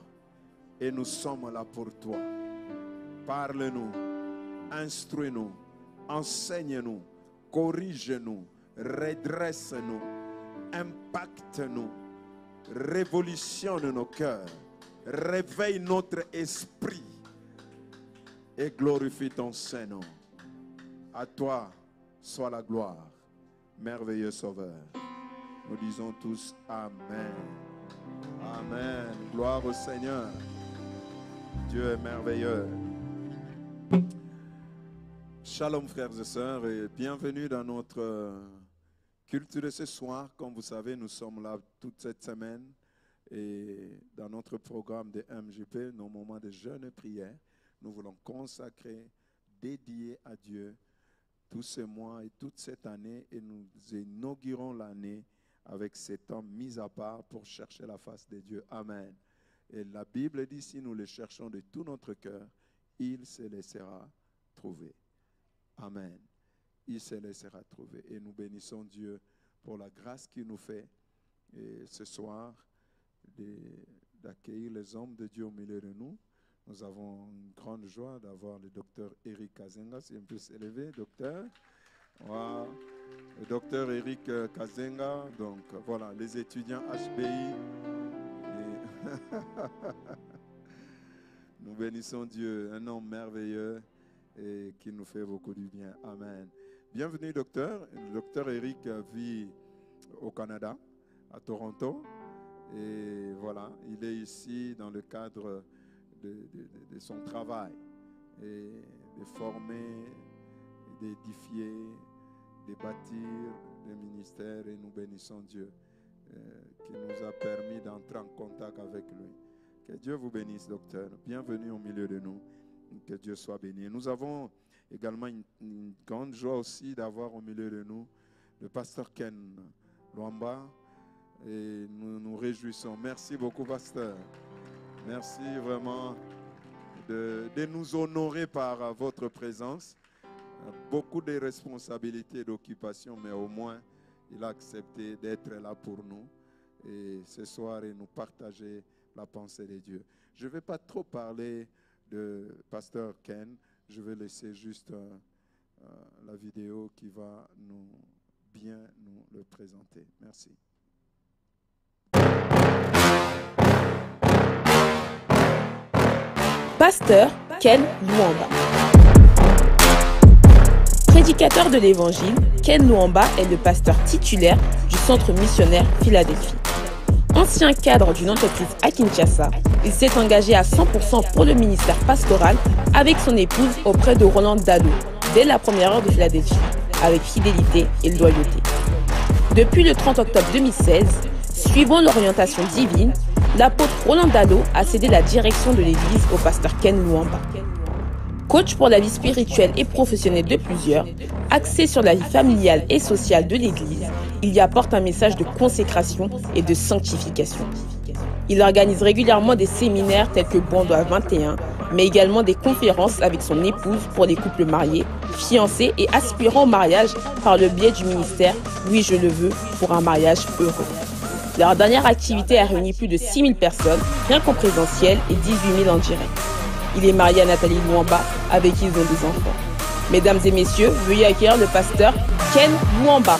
Et nous sommes là pour toi. Parle-nous, instruis-nous, enseigne-nous, corrige-nous, redresse-nous, impacte-nous, révolutionne nos cœurs, réveille notre esprit et glorifie ton Saint-Nom. À toi soit la gloire, merveilleux Sauveur. Nous disons tous Amen. Amen. Gloire au Seigneur. Dieu est merveilleux. Shalom frères et sœurs et bienvenue dans notre culte de ce soir. Comme vous savez, nous sommes là toute cette semaine et dans notre programme de MJP, nos moments de jeûne et prière, nous voulons consacrer, dédier à Dieu tous ces mois et toute cette année et nous inaugurons l'année avec cet temps mis à part pour chercher la face de Dieu. Amen. Et la Bible dit, si nous le cherchons de tout notre cœur, il se laissera trouver. Amen. Il se laissera trouver. Et nous bénissons Dieu pour la grâce qu'il nous fait ce soir d'accueillir les hommes de Dieu au milieu de nous. Nous avons une grande joie d'avoir le docteur Eric Kazenga. Si on peut s'élever, docteur. Le docteur Eric euh, Kazenga, donc voilà, les étudiants HBI. Nous bénissons Dieu, un homme merveilleux et qui nous fait beaucoup du bien. Amen. Bienvenue, docteur. Le docteur Eric vit au Canada, à Toronto. Et voilà, il est ici dans le cadre de, son travail et de former, d'édifier, de bâtir des ministères et nous bénissons Dieu euh, qui nous a permis d'entrer en contact avec lui. Que Dieu vous bénisse, docteur. Bienvenue au milieu de nous. Que Dieu soit béni. Nous avons également une, une grande joie aussi d'avoir au milieu de nous le pasteur Ken Luamba. Et nous nous réjouissons. Merci beaucoup, pasteur. Merci vraiment de, nous honorer par votre présence. Beaucoup de responsabilités et d'occupations, mais au moins, il a accepté d'être là pour nous. Et ce soir, et nous partager la pensée de Dieu. Je ne vais pas trop parler de pasteur Ken. Je vais laisser juste euh, euh, la vidéo qui va nous bien nous le présenter. Merci. Pasteur Ken Luamba. Prédicateur de l'Évangile, Ken Luamba est le pasteur titulaire du centre missionnaire Philadelphie. Ancien cadre d'une entreprise à Kinshasa, il s'est engagé à 100% pour le ministère pastoral avec son épouse auprès de Roland Dado dès la première heure de Philadelphie, avec fidélité et loyauté. Depuis le 30 octobre 2016, suivant l'orientation divine, l'apôtre Roland Dado a cédé la direction de l'église au pasteur Ken Luamba. Coach pour la vie spirituelle et professionnelle de plusieurs, axé sur la vie familiale et sociale de l'église, il y apporte un message de consécration et de sanctification. Il organise régulièrement des séminaires tels que Bondois 21, mais également des conférences avec son épouse pour les couples mariés, fiancés et aspirant au mariage par le biais du ministère Oui, je le veux pour un mariage heureux. Leur dernière activité a réuni plus de 6000 personnes, rien qu'en présentiel, et 18 000 en direct. Il est marié à Nathalie Luamba, avec qui ils ont des enfants. Mesdames et messieurs, veuillez accueillir le pasteur Ken Luamba.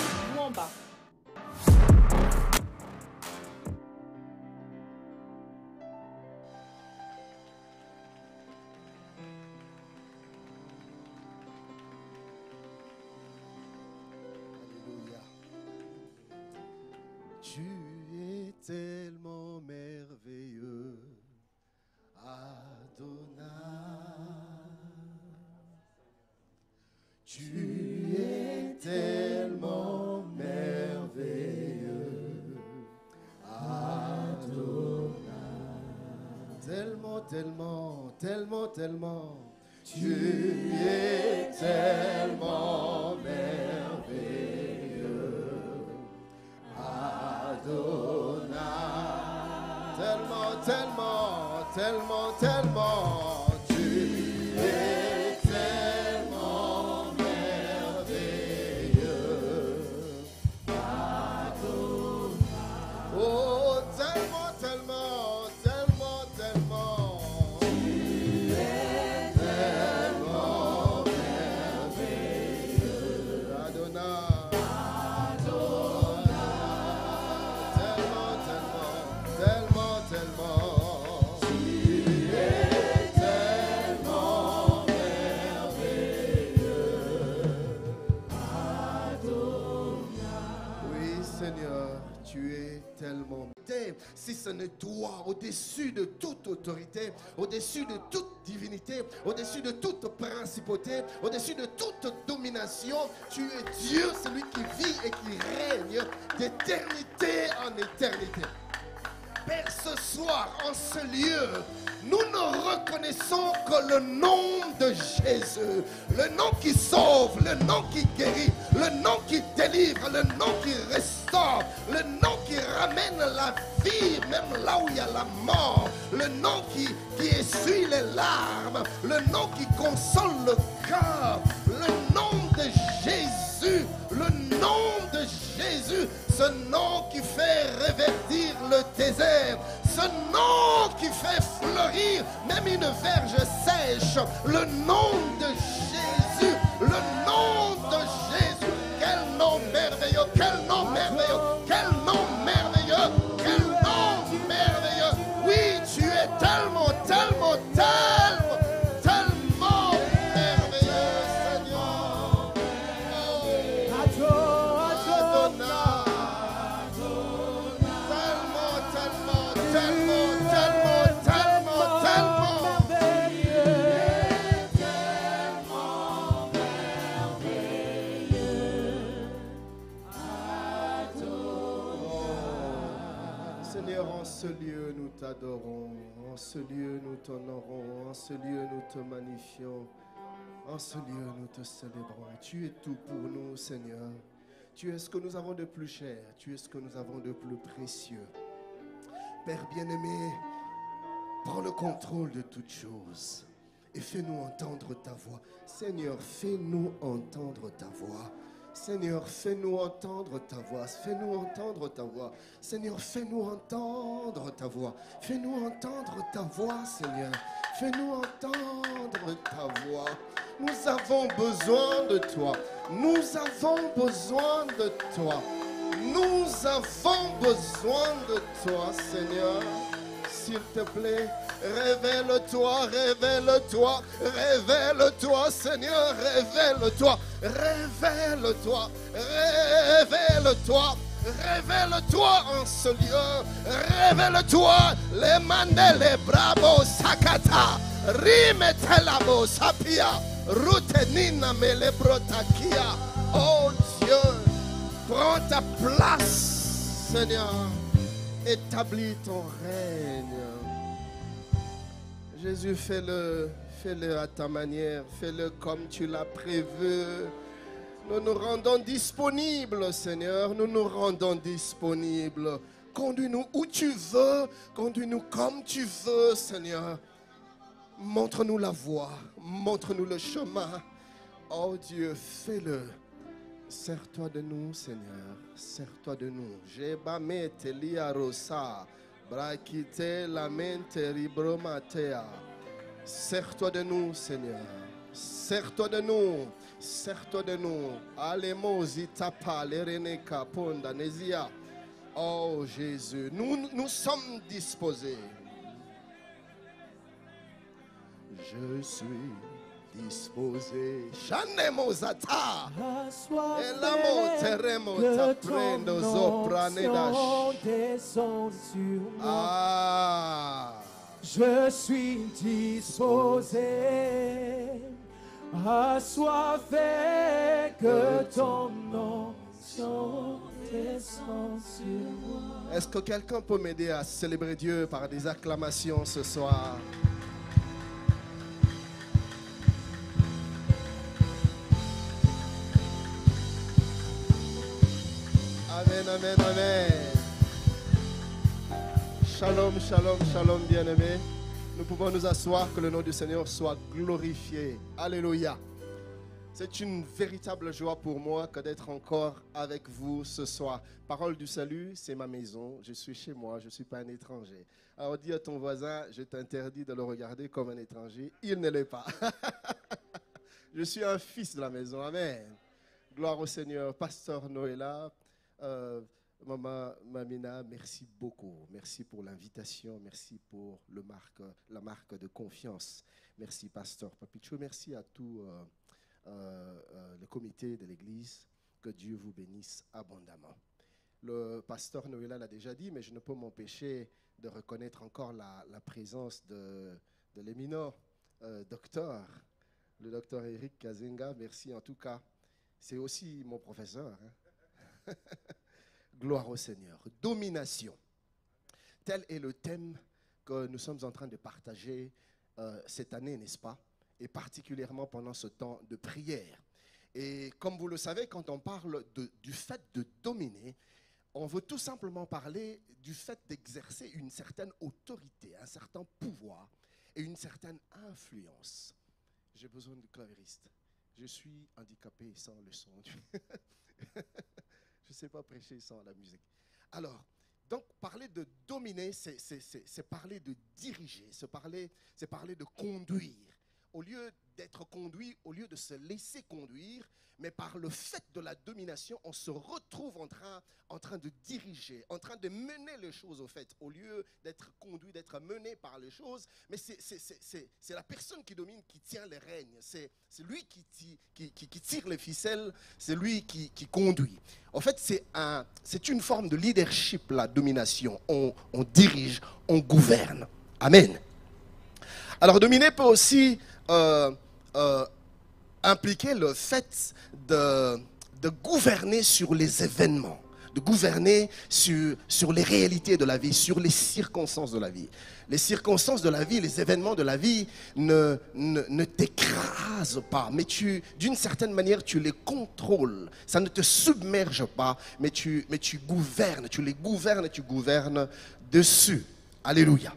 Tellement. Tu es tellement merveilleux. Adonai. Tellement, tellement, tellement, tellement. Si ce n'est toi au-dessus de toute autorité, au-dessus de toute divinité, au-dessus de toute principauté, au-dessus de toute domination, tu es Dieu, celui qui vit et qui règne d'éternité en éternité. Père, ce soir, en ce lieu, nous ne reconnaissons que le nom de Jésus. Le nom qui sauve, le nom qui guérit, le nom qui délivre, le nom qui restaure, le nom qui ramène la vie, même là où il y a la mort. Le nom qui, qui essuie les larmes, le nom qui console le cœur, le nom de Jésus, le nom de Jésus, ce nom qui fait réverdir le désert, ce nom qui fait fleurir même une verge sèche, le nom de Jésus, le nom de Jésus. Quel nom merveilleux, quel nom merveilleux, quel nom merveilleux, quel nom merveilleux. Oui, tu es tellement, tellement, tellement en ce lieu, nous t'adorons. En ce lieu, nous t'honorons. En ce lieu, nous te magnifions. En ce lieu, nous te célébrons. Tu es tout pour nous, Seigneur. Tu es ce que nous avons de plus cher. Tu es ce que nous avons de plus précieux. Père bien-aimé, prends le contrôle de toutes choses et fais-nous entendre ta voix. Seigneur, fais-nous entendre ta voix. Seigneur, fais-nous entendre ta voix. Fais-nous entendre ta voix. Seigneur, fais-nous entendre ta voix. Fais-nous entendre ta voix, Seigneur. Fais-nous entendre ta voix. Nous avons besoin de toi. Nous avons besoin de toi. Nous avons besoin de toi, Seigneur. S'il te plaît, révèle-toi, révèle-toi, révèle-toi, Seigneur, révèle-toi, révèle-toi, révèle-toi, révèle-toi en ce lieu, révèle-toi, les mandele bravo sakata, rimetelamo sapia, rutenina melebrotakia. Oh Dieu, prends ta place, Seigneur. Établis ton règne. Jésus, fais-le, fais-le à ta manière, fais-le comme tu l'as prévu. Nous nous rendons disponibles, Seigneur, nous nous rendons disponibles. Conduis-nous où tu veux, conduis-nous comme tu veux, Seigneur. Montre-nous la voie, montre-nous le chemin. Oh Dieu, fais-le. Sers-toi de nous, Seigneur. Sers-toi de nous. Jebame telia rosa. Brakite la mente ribromatea. Sers-toi de nous, Seigneur. Sers-toi de nous. Sers-toi de nous. Alemo zitapa lereneka ponda nesia. Oh Jésus, nous, nous sommes disposés. Je suis disposé. Shanemo zata. Elamo teremo taprendo zopranedash. descende sur moi. Ah. Je suis disposé, assoiffé que ton onction descende sur moi. Est-ce que quelqu'un peut m'aider à célébrer Dieu par des acclamations ce soir? Amen, amen, amen. Shalom, shalom, shalom, bien-aimés. Nous pouvons nous asseoir, que le nom du Seigneur soit glorifié. Alléluia. C'est une véritable joie pour moi que d'être encore avec vous ce soir. Parole du salut, c'est ma maison. Je suis chez moi, je ne suis pas un étranger. Alors dis à ton voisin, je t'interdis de le regarder comme un étranger. Il ne l'est pas. je suis un fils de la maison. Amen. Gloire au Seigneur. Pasteur Noëlla, euh, Maman Mamina, merci beaucoup. Merci pour l'invitation. Merci pour le marque, la marque de confiance. Merci, Pasteur Papicho. Merci à tout euh, euh, euh, le comité de l'Église. Que Dieu vous bénisse abondamment. Le pasteur Noëlla l'a déjà dit, mais je ne peux m'empêcher de reconnaître encore la, présence de, l'éminent docteur, le docteur Eric Kazenga. Merci en tout cas. C'est aussi mon professeur. hein. Gloire au Seigneur. Domination. Tel est le thème que nous sommes en train de partager euh, cette année, n'est-ce pas? Et particulièrement pendant ce temps de prière. Et comme vous le savez, quand on parle du fait de dominer, on veut tout simplement parler du fait d'exercer une certaine autorité, un certain pouvoir et une certaine influence. J'ai besoin de clavériste. Je suis handicapé sans le son. Sais pas prêcher sans la musique. Alors, donc parler de dominer, c'est- parler de diriger, c'est parler, c'est parler de conduire. Au lieu d'être conduit, au lieu de se laisser conduire, mais par le fait de la domination, on se retrouve en train, de diriger, en train de mener les choses au fait, au lieu d'être conduit, d'être mené par les choses. Mais c'est- la personne qui domine qui tient les règnes, c'est lui qui, ti- qui- qui- qui tire les ficelles, c'est lui qui, conduit. En fait, c'est une forme de leadership, la domination. On, on dirige, on gouverne. Amen. Alors, dominer peut aussi euh, euh, impliquer le fait de, gouverner sur les événements, de gouverner sur, les réalités de la vie, sur les circonstances de la vie. Les circonstances de la vie, les événements de la vie ne, t'écrasent pas, mais tu, d'une certaine manière, tu les contrôles. Ça ne te submerge pas, mais tu, mais tu gouvernes, tu les gouvernes tu gouvernes dessus. Alléluia.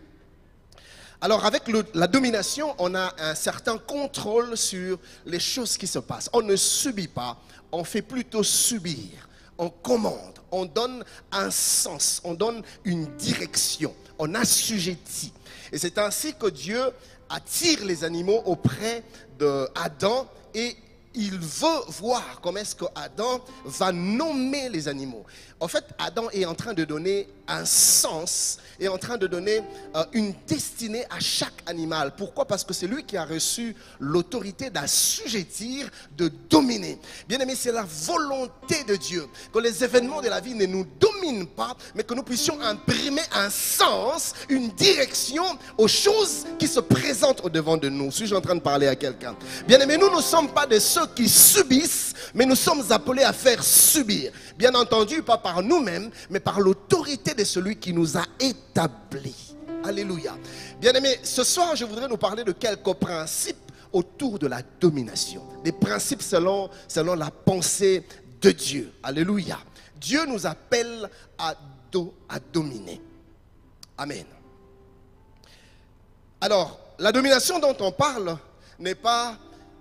Alors avec la domination, on a un certain contrôle sur les choses qui se passent. On ne subit pas, on fait plutôt subir. On commande, on donne un sens, on donne une direction, on assujettit. Et c'est ainsi que Dieu attire les animaux auprès d'Adam et il veut voir comment est-ce que Adam va nommer les animaux. En fait, Adam est en train de donner un sens, est en train de donner euh, une destinée à chaque animal. Pourquoi? Parce que c'est lui qui a reçu l'autorité d'assujettir, de dominer. Bien aimé, c'est la volonté de Dieu que les événements de la vie ne nous dominent pas, mais que nous puissions imprimer un sens, une direction aux choses qui se présentent au devant de nous. Suis-je en train de parler à quelqu'un? Bien aimé, nous ne sommes pas de ceux qui subissent, mais nous sommes appelés à faire subir. Bien entendu, pas par nous-mêmes, mais par l'autorité de celui qui nous a établis. Alléluia. Bien aimé, ce soir, je voudrais nous parler de quelques principes autour de la domination. Des principes selon, selon la pensée de Dieu. Alléluia. Dieu nous appelle à, à dominer. Amen. Alors, la domination dont on parle n'est pas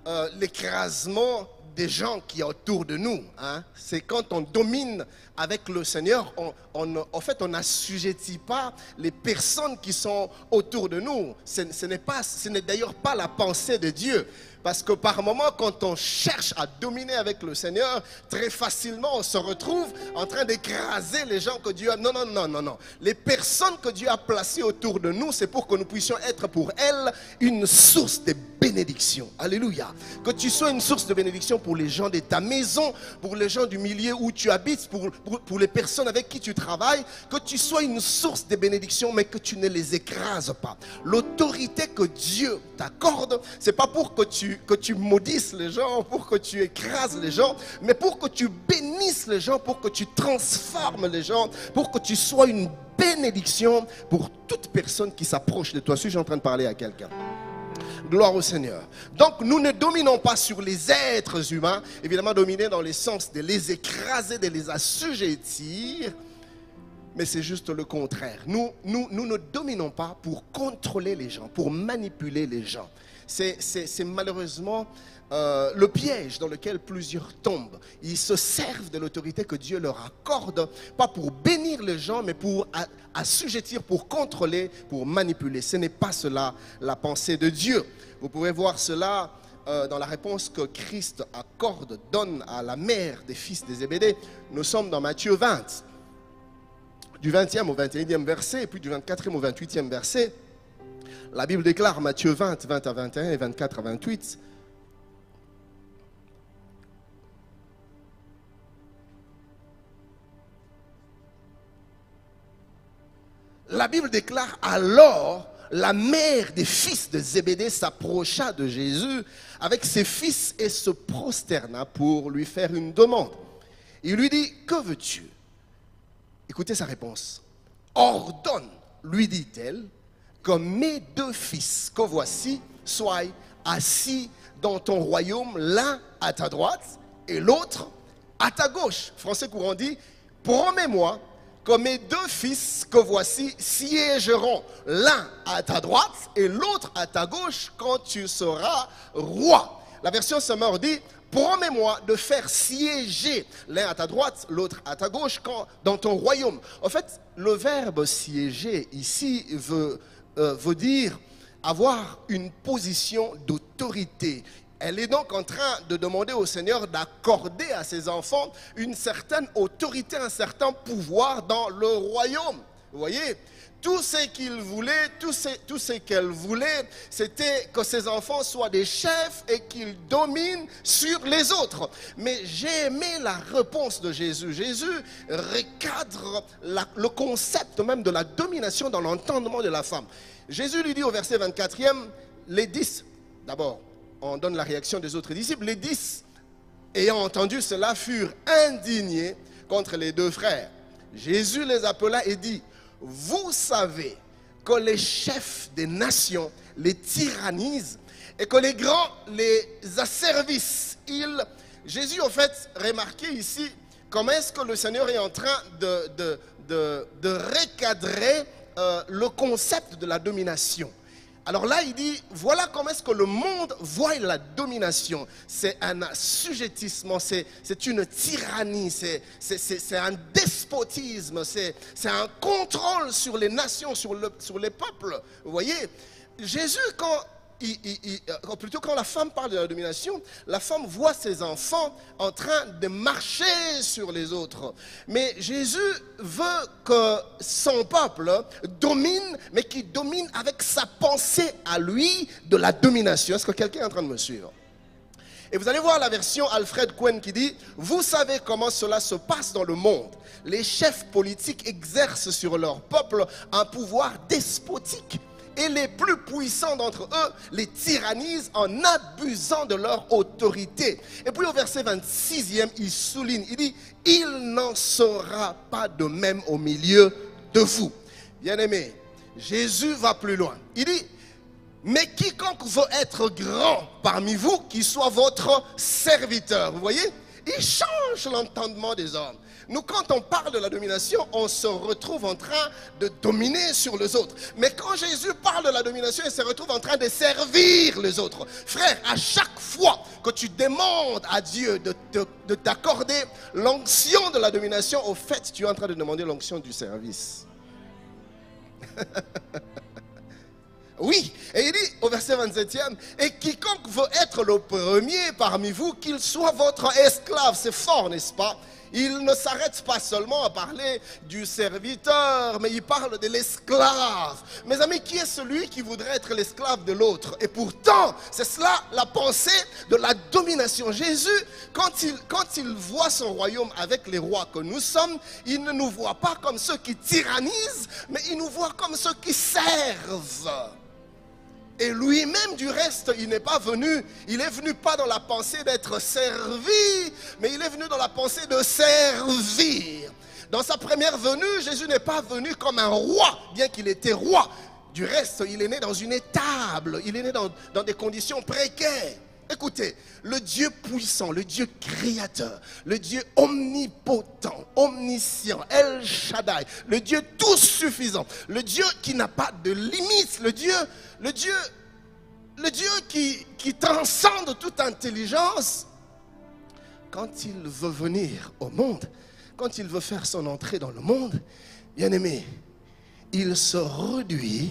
euh, l'écrasement des gens qui sont autour de nous. hein. C'est quand on domine avec le Seigneur, en fait, on n'assujettit pas les personnes qui sont autour de nous. Ce, n'est ce n'est d'ailleurs pas la pensée de Dieu. Parce que par moment, quand on cherche à dominer avec le Seigneur, très facilement, on se retrouve en train d'écraser les gens que Dieu a. Non, non, non, non, non. Les personnes que Dieu a placées autour de nous, c'est pour que nous puissions être pour elles une source de bénédiction. Alléluia. Que tu sois une source de bénédiction pour les gens de ta maison, pour les gens du milieu où tu habites, pour, pour, les personnes avec qui tu travailles. Que tu sois une source de bénédiction, mais que tu ne les écrases pas. L'autorité que Dieu t'accorde, c'est pas pour que tu, que tu maudisses les gens, pour que tu écrases les gens, mais pour que tu bénisses les gens, pour que tu transformes les gens, pour que tu sois une bénédiction pour toute personne qui s'approche de toi. Suis-je en train de parler à quelqu'un? Gloire au Seigneur. Donc nous ne dominons pas sur les êtres humains, évidemment dominer dans le sens de les écraser, de les assujettir, mais c'est juste le contraire. Nous, nous, ne dominons pas pour contrôler les gens, pour manipuler les gens. C'est malheureusement euh, le piège dans lequel plusieurs tombent. Ils se servent de l'autorité que Dieu leur accorde, pas pour bénir les gens, mais pour assujettir, pour contrôler, pour manipuler. Ce n'est pas cela la pensée de Dieu. Vous pouvez voir cela euh, dans la réponse que Christ accorde, donne à la mère des fils des Zébédée. Nous sommes dans Matthieu 20 du 20e au 21e verset, et puis du 24e au 28e verset, la Bible déclare Matthieu 20, 20 à 21 et 24 à 28. La Bible déclare alors la mère des fils de Zébédée s'approcha de Jésus avec ses fils et se prosterna pour lui faire une demande. Il lui dit, que veux-tu? Écoutez sa réponse. Ordonne, lui dit-elle, que mes deux fils que voici soient assis dans ton royaume, l'un à ta droite et l'autre à ta gauche. Français courant dit, promets-moi que mes deux fils que voici siégeront l'un à ta droite et l'autre à ta gauche quand tu seras roi. La version Summer dit, promets-moi de faire siéger l'un à ta droite, l'autre à ta gauche quand, dans ton royaume. En fait, le verbe siéger ici veut, euh, veut dire avoir une position d'autorité. Elle est donc en train de demander au Seigneur d'accorder à ses enfants une certaine autorité, un certain pouvoir dans le royaume. Vous voyez tout ce qu'il voulait, tout ce, qu'elle voulait, c'était que ses enfants soient des chefs et qu'ils dominent sur les autres. Mais j'ai aimé la réponse de Jésus. Jésus recadre le concept même de la domination dans l'entendement de la femme. Jésus lui dit au verset 24e, les dix, d'abord, on donne la réaction des autres disciples, les dix ayant entendu cela, furent indignés contre les deux frères. Jésus les appela et dit, vous savez que les chefs des nations les tyrannisent et que les grands les asservissent. Jésus, en fait, remarquez ici comment est-ce que le Seigneur est en train de recadrer euh, le concept de la domination. Alors là, il dit, voilà comment est-ce que le monde voit la domination. C'est un assujettissement, c'est une tyrannie, c'est un despotisme, c'est c'est un contrôle sur les nations, sur, le, sur les peuples. Vous voyez, Jésus, quand, euh, plutôt quand la femme parle de la domination, la femme voit ses enfants en train de marcher sur les autres. Mais Jésus veut que son peuple domine, mais qui domine avec sa pensée à lui de la domination. Est-ce que quelqu'un est en train de me suivre? Et vous allez voir la version Alfred Cohen qui dit, vous savez comment cela se passe dans le monde. Les chefs politiques exercent sur leur peuple un pouvoir despotique. Et les plus puissants d'entre eux les tyrannisent en abusant de leur autorité. Et puis au verset 26e, il souligne, il dit, il n'en sera pas de même au milieu de vous. Bien-aimés, Jésus va plus loin. Il dit, mais quiconque veut être grand parmi vous, qu'il soit votre serviteur. Vous voyez Il change l'entendement des hommes. Nous, quand on parle de la domination, on se retrouve en train de dominer sur les autres. Mais quand Jésus parle de la domination, il se retrouve en train de servir les autres. Frère, à chaque fois que tu demandes à Dieu de t'accorder l'onction de la domination, au fait, tu es en train de demander l'onction du service. Oui, et il dit au verset 27e, et quiconque veut être le premier parmi vous, qu'il soit votre esclave. C'est fort, n'est-ce pas? Il ne s'arrête pas seulement à parler du serviteur, mais il parle de l'esclave. Mes amis, qui est celui qui voudrait être l'esclave de l'autre? Et pourtant, c'est cela la pensée de la domination. Jésus, quand il, quand il voit son royaume avec les rois que nous sommes, il ne nous voit pas comme ceux qui tyrannisent, mais il nous voit comme ceux qui servent. Et lui-même, du reste, il n'est pas venu, il est venu pas dans la pensée d'être servi, mais il est venu dans la pensée de servir. Dans sa première venue, Jésus n'est pas venu comme un roi, bien qu'il était roi. Du reste, il est né dans une étable, il est né dans, dans des conditions précaires. Écoutez, le Dieu puissant, le Dieu créateur, le Dieu omnipotent, omniscient, El Shaddai, le Dieu tout suffisant, le Dieu qui n'a pas de limite, le Dieu, le Dieu, le Dieu qui, qui transcende toute intelligence, quand il veut venir au monde, quand il veut faire son entrée dans le monde, bien aimé, il se réduit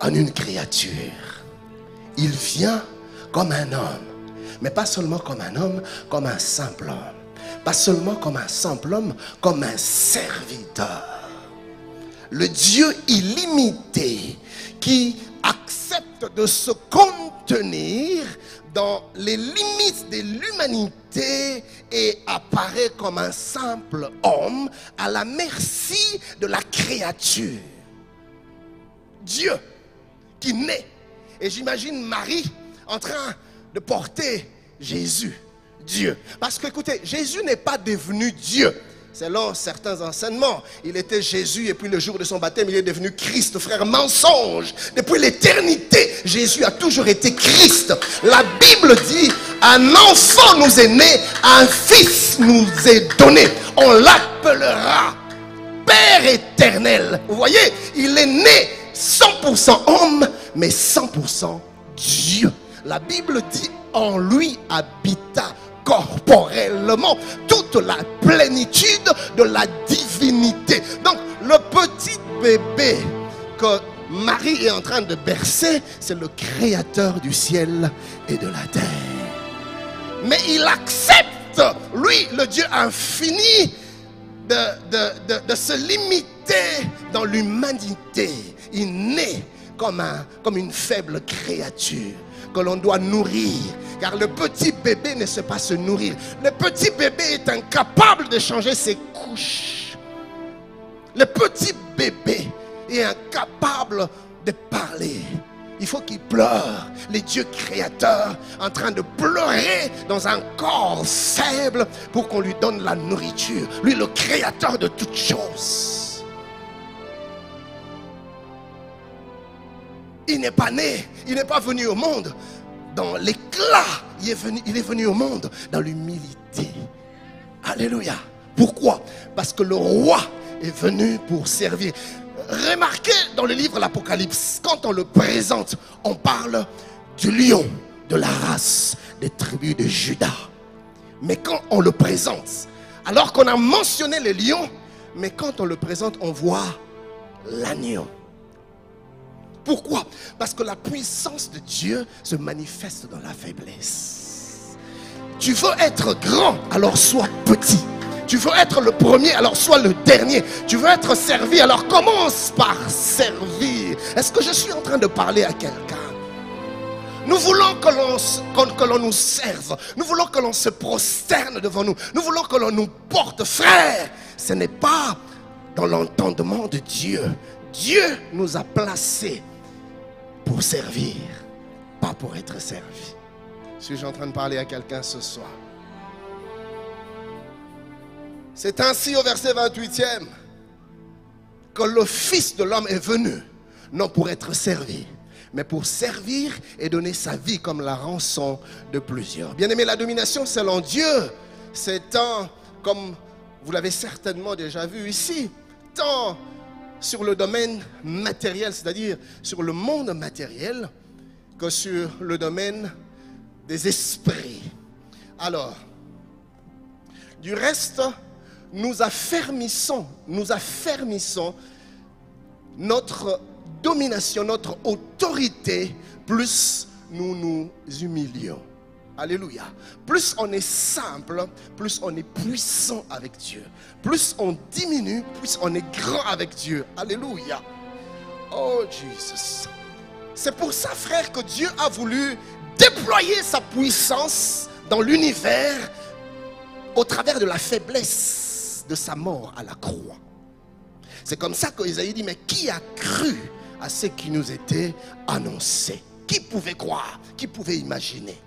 en une créature. Il vient comme un homme, mais pas seulement comme un homme, comme un simple homme. Pas seulement comme un simple homme, comme un serviteur. Le Dieu illimité qui accepte de se contenir dans les limites de l'humanité et apparaît comme un simple homme à la merci de la créature. Dieu qui naît. Et j'imagine Marie en train de porter Jésus, Dieu. Parce que écoutez, Jésus n'est pas devenu Dieu. Selon certains enseignements, il était Jésus et puis le jour de son baptême, il est devenu Christ, frère. Mensonge. Depuis l'éternité, Jésus a toujours été Christ. La Bible dit, un enfant nous est né, un fils nous est donné. On l'appellera Père éternel. Vous voyez, il est né 100% homme, mais 100% Dieu. La Bible dit en lui habita corporellement toute la plénitude de la divinité. Donc le petit bébé que Marie est en train de bercer, c'est le créateur du ciel et de la terre. Mais il accepte, lui, le Dieu infini, de, se limiter dans l'humanité. Il naît comme une faible créature que l'on doit nourrir. Car le petit bébé ne sait pas se nourrir. Le petit bébé est incapable de changer ses couches. Le petit bébé est incapable de parler. Il faut qu'il pleure. Les dieux créateurs en train de pleurer dans un corps faible pour qu'on lui donne la nourriture. Lui, le créateur de toutes choses. Il n'est pas né, il n'est pas venu au monde dans l'éclat. Il est venu, au monde dans l'humilité. Alléluia. Pourquoi? Parce que le roi est venu pour servir. Remarquez dans le livre l'Apocalypse, quand on le présente, on parle du lion de la race des tribus de Judas. Mais quand on le présente, alors qu'on a mentionné le lion, mais quand on le présente, on voit l'agneau. Pourquoi? Parce que la puissance de Dieu se manifeste dans la faiblesse. Tu veux être grand, alors sois petit. Tu veux être le premier, alors sois le dernier. Tu veux être servi, alors commence par servir. Est-ce que je suis en train de parler à quelqu'un? Nous voulons que l'on que l'on nous serve. Nous voulons que l'on se prosterne devant nous. Nous voulons que l'on nous porte. Frère, ce n'est pas dans l'entendement de Dieu. Dieu nous a placés pour servir, pas pour être servi. Suis-je en train de parler à quelqu'un ce soir? C'est ainsi au verset 28e que le Fils de l'homme est venu, non pour être servi, mais pour servir et donner sa vie comme la rançon de plusieurs. Bien aimé, la domination selon Dieu, c'est tant, comme vous l'avez certainement déjà vu ici, tant sur le domaine matériel, c'est-à-dire sur le monde matériel, que sur le domaine des esprits. Alors, du reste, nous affermissons, nous affermissons notre domination, notre autorité, plus nous nous humilions. Alléluia. Plus on est simple, plus on est puissant avec Dieu. Plus on diminue, plus on est grand avec Dieu. Alléluia. Oh Jésus. C'est pour ça, frère, que Dieu a voulu déployer sa puissance dans l'univers au travers de la faiblesse de sa mort à la croix. C'est comme ça que Isaïe dit, mais qui a cru à ce qui nous était annoncé? Qui pouvait croire? Qui pouvait imaginer?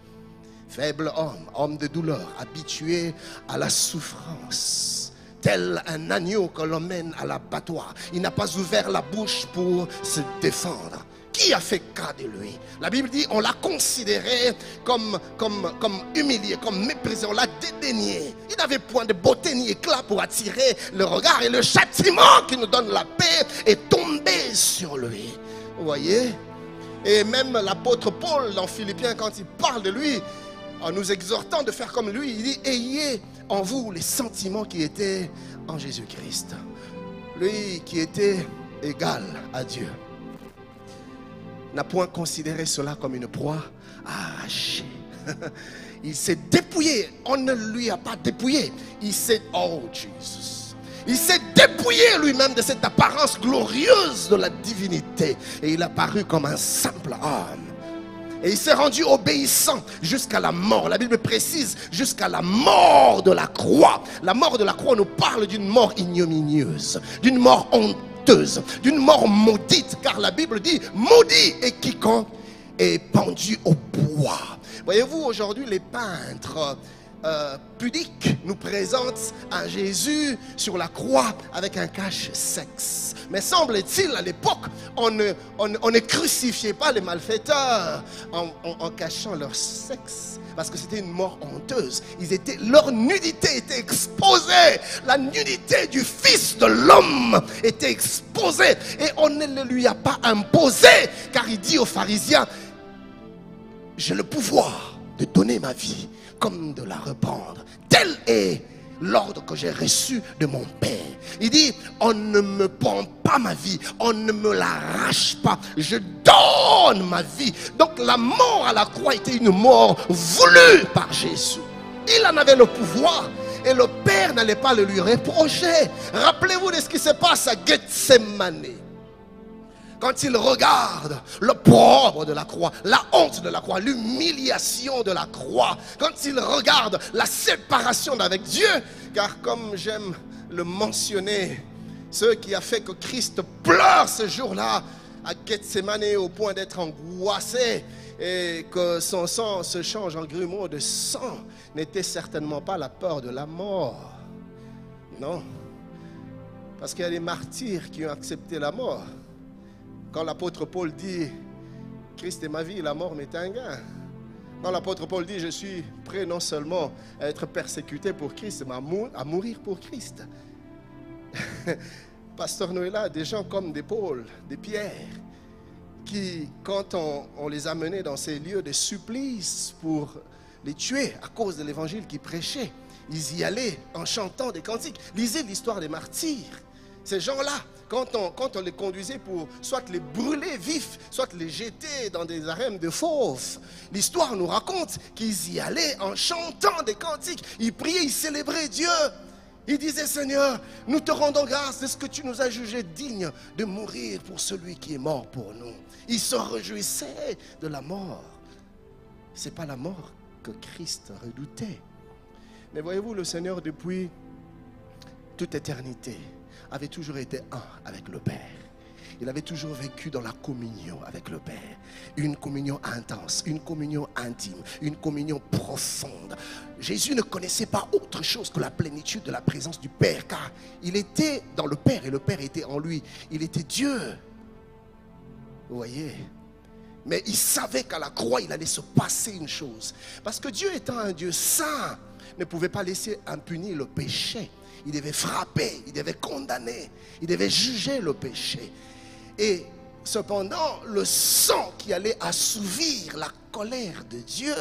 Faible homme, homme de douleur, habitué à la souffrance, tel un agneau que l'on mène à l'abattoir. Il n'a pas ouvert la bouche pour se défendre. Qui a fait cas de lui? La Bible dit on l'a considéré comme, comme, comme humilié, comme méprisé, on l'a dédaigné. Il n'avait point de beauté ni éclat pour attirer le regard et le châtiment qui nous donne la paix est tombé sur lui. Vous voyez? Et même l'apôtre Paul dans Philippiens, quand il parle de lui, en nous exhortant de faire comme lui, il dit Ayez en vous les sentiments qui étaient en Jésus-Christ. Lui qui était égal à Dieu n'a point considéré cela comme une proie à arracher. Il s'est dépouillé. On ne lui a pas dépouillé. Il s'est, oh. Il s'est dépouillé lui-même de cette apparence glorieuse de la divinité. Et il a paru comme un simple homme. Et il s'est rendu obéissant jusqu'à la mort. La Bible précise jusqu'à la mort de la croix. La mort de la croix nous parle d'une mort ignominieuse, d'une mort honteuse, d'une mort maudite. Car la Bible dit, maudit est quiconque est pendu au bois. Voyez-vous, aujourd'hui, les peintres euh, pudiques nous présentent un Jésus sur la croix avec un cache-sexe. Mais semble-t-il, à l'époque, on ne, on ne- crucifiait pas les malfaiteurs en cachant leur sexe. Parce que c'était une mort honteuse. Ils étaient, leur nudité était exposée. La nudité du Fils de l'homme était exposée. Et on ne le lui a pas imposé. Car il dit aux pharisiens, j'ai le pouvoir de donner ma vie comme de la reprendre. Tel est l'ordre que j'ai reçu de mon Père. Il dit, on ne me prend pas ma vie, on ne me l'arrache pas, je donne ma vie. Donc la mort à la croix était une mort voulue par Jésus. Il en avait le pouvoir et le Père n'allait pas le lui reprocher. Rappelez-vous de ce qui se passe à Gethsemane quand il regarde l'opprobre de la croix, la honte de la croix, l'humiliation de la croix, quand il regarde la séparation d'avec Dieu, car comme j'aime le mentionner, ce qui a fait que Christ pleure ce jour-là à Gethsemane au point d'être angoissé et que son sang se change en grumeaux de sang, n'était certainement pas la peur de la mort. Non. Parce qu'il y a des martyrs qui ont accepté la mort. Quand l'apôtre Paul dit Christ est ma vie, la mort m'est un. Quand l'apôtre Paul dit Je suis prêt non seulement à être persécuté pour Christ, mais à, mou- à mourir pour Christ. Pasteur Noëlla, des gens comme des Paul, des Pierre, qui, quand on, les a menés dans ces lieux de supplice pour les tuer à cause de l'évangile qu'ils prêchaient, ils y allaient en chantant des cantiques. Lisez l'histoire des martyrs. Ces gens-là, quand on, les conduisait pour soit les brûler vifs, soit les jeter dans des arènes de fauves, l'histoire nous raconte qu'ils y allaient en chantant des cantiques. Ils priaient, ils célébraient Dieu. Ils disaient, Seigneur, nous te rendons grâce de ce que tu nous as jugé digne de mourir pour celui qui est mort pour nous. Ils se réjouissaient de la mort. Ce n'est pas la mort que Christ redoutait. Mais voyez-vous, le Seigneur, depuis toute éternité, avait toujours été un avec le Père. Il avait toujours vécu dans la communion avec le Père. Une communion intense, une communion intime, une communion profonde. Jésus ne connaissait pas autre chose que la plénitude de la présence du Père, car il était dans le Père et le Père était en lui. Il était Dieu. Vous voyez? Mais il savait qu'à la croix, il allait se passer une chose. Parce que Dieu étant un Dieu saint, ne pouvait pas laisser impuni le péché. Il devait frapper, il devait condamner, il devait juger le péché. Et cependant, le sang qui allait assouvir la colère de Dieu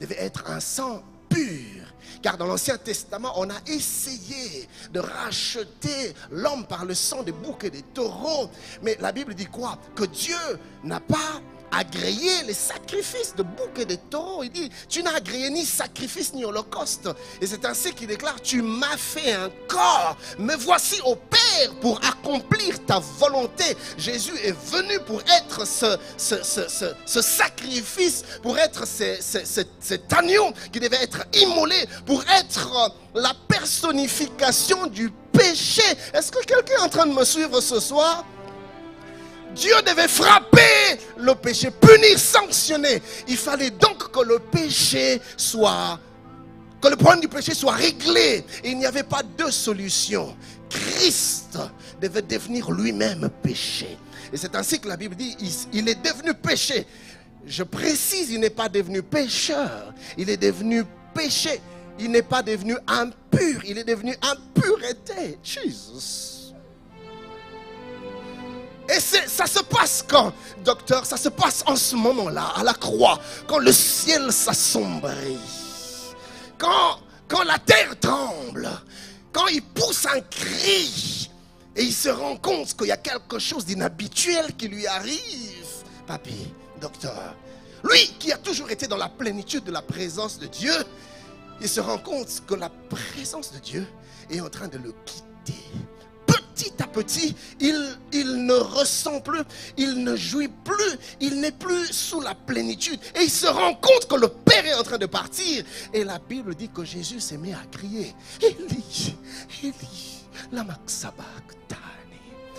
devait être un sang pur. Car dans l'Ancien Testament, on a essayé de racheter l'homme par le sang des boucs et des taureaux. Mais la Bible dit quoi? Que Dieu n'a pas agréé les sacrifices de boucs et de taureaux. Il dit, tu n'as agréé ni sacrifice ni holocauste. Et c'est ainsi qu'il déclare, tu m'as fait un corps. Me voici au Père pour accomplir ta volonté. Jésus est venu pour être ce, ce, ce, ce- ce sacrifice, pour être ce- ce- ce- cet agneau qui devait être immolé, pour être la personnification du péché. Est-ce que quelqu'un est en train de me suivre ce soir? Dieu devait frapper le péché, punir, sanctionner. Il fallait donc que le péché soit, que le problème du péché soit réglé. Il n'y avait pas deux solutions. Christ devait devenir lui-même péché. Et c'est ainsi que la Bible dit, il, il est devenu péché. Je précise, il n'est pas devenu pécheur. Il est devenu péché. Il n'est pas devenu impur. Il est devenu impureté. Jesus. Et ça se passe quand, docteur, ça se passe en ce moment-là, à la croix, quand le ciel s'assombrit, quand, quand la terre tremble, quand il pousse un cri et il se rend compte qu'il y a quelque chose d'inhabituel qui lui arrive. Papy, docteur, lui qui a toujours été dans la plénitude de la présence de Dieu, il se rend compte que la présence de Dieu est en train de le quitter. Petit, il, il ne ressent plus, il ne jouit plus, il n'est plus sous la plénitude. Et il se rend compte que le Père est en train de partir. Et la Bible dit que Jésus s'est mis à crier. Élie, Élie, lama sabachthani.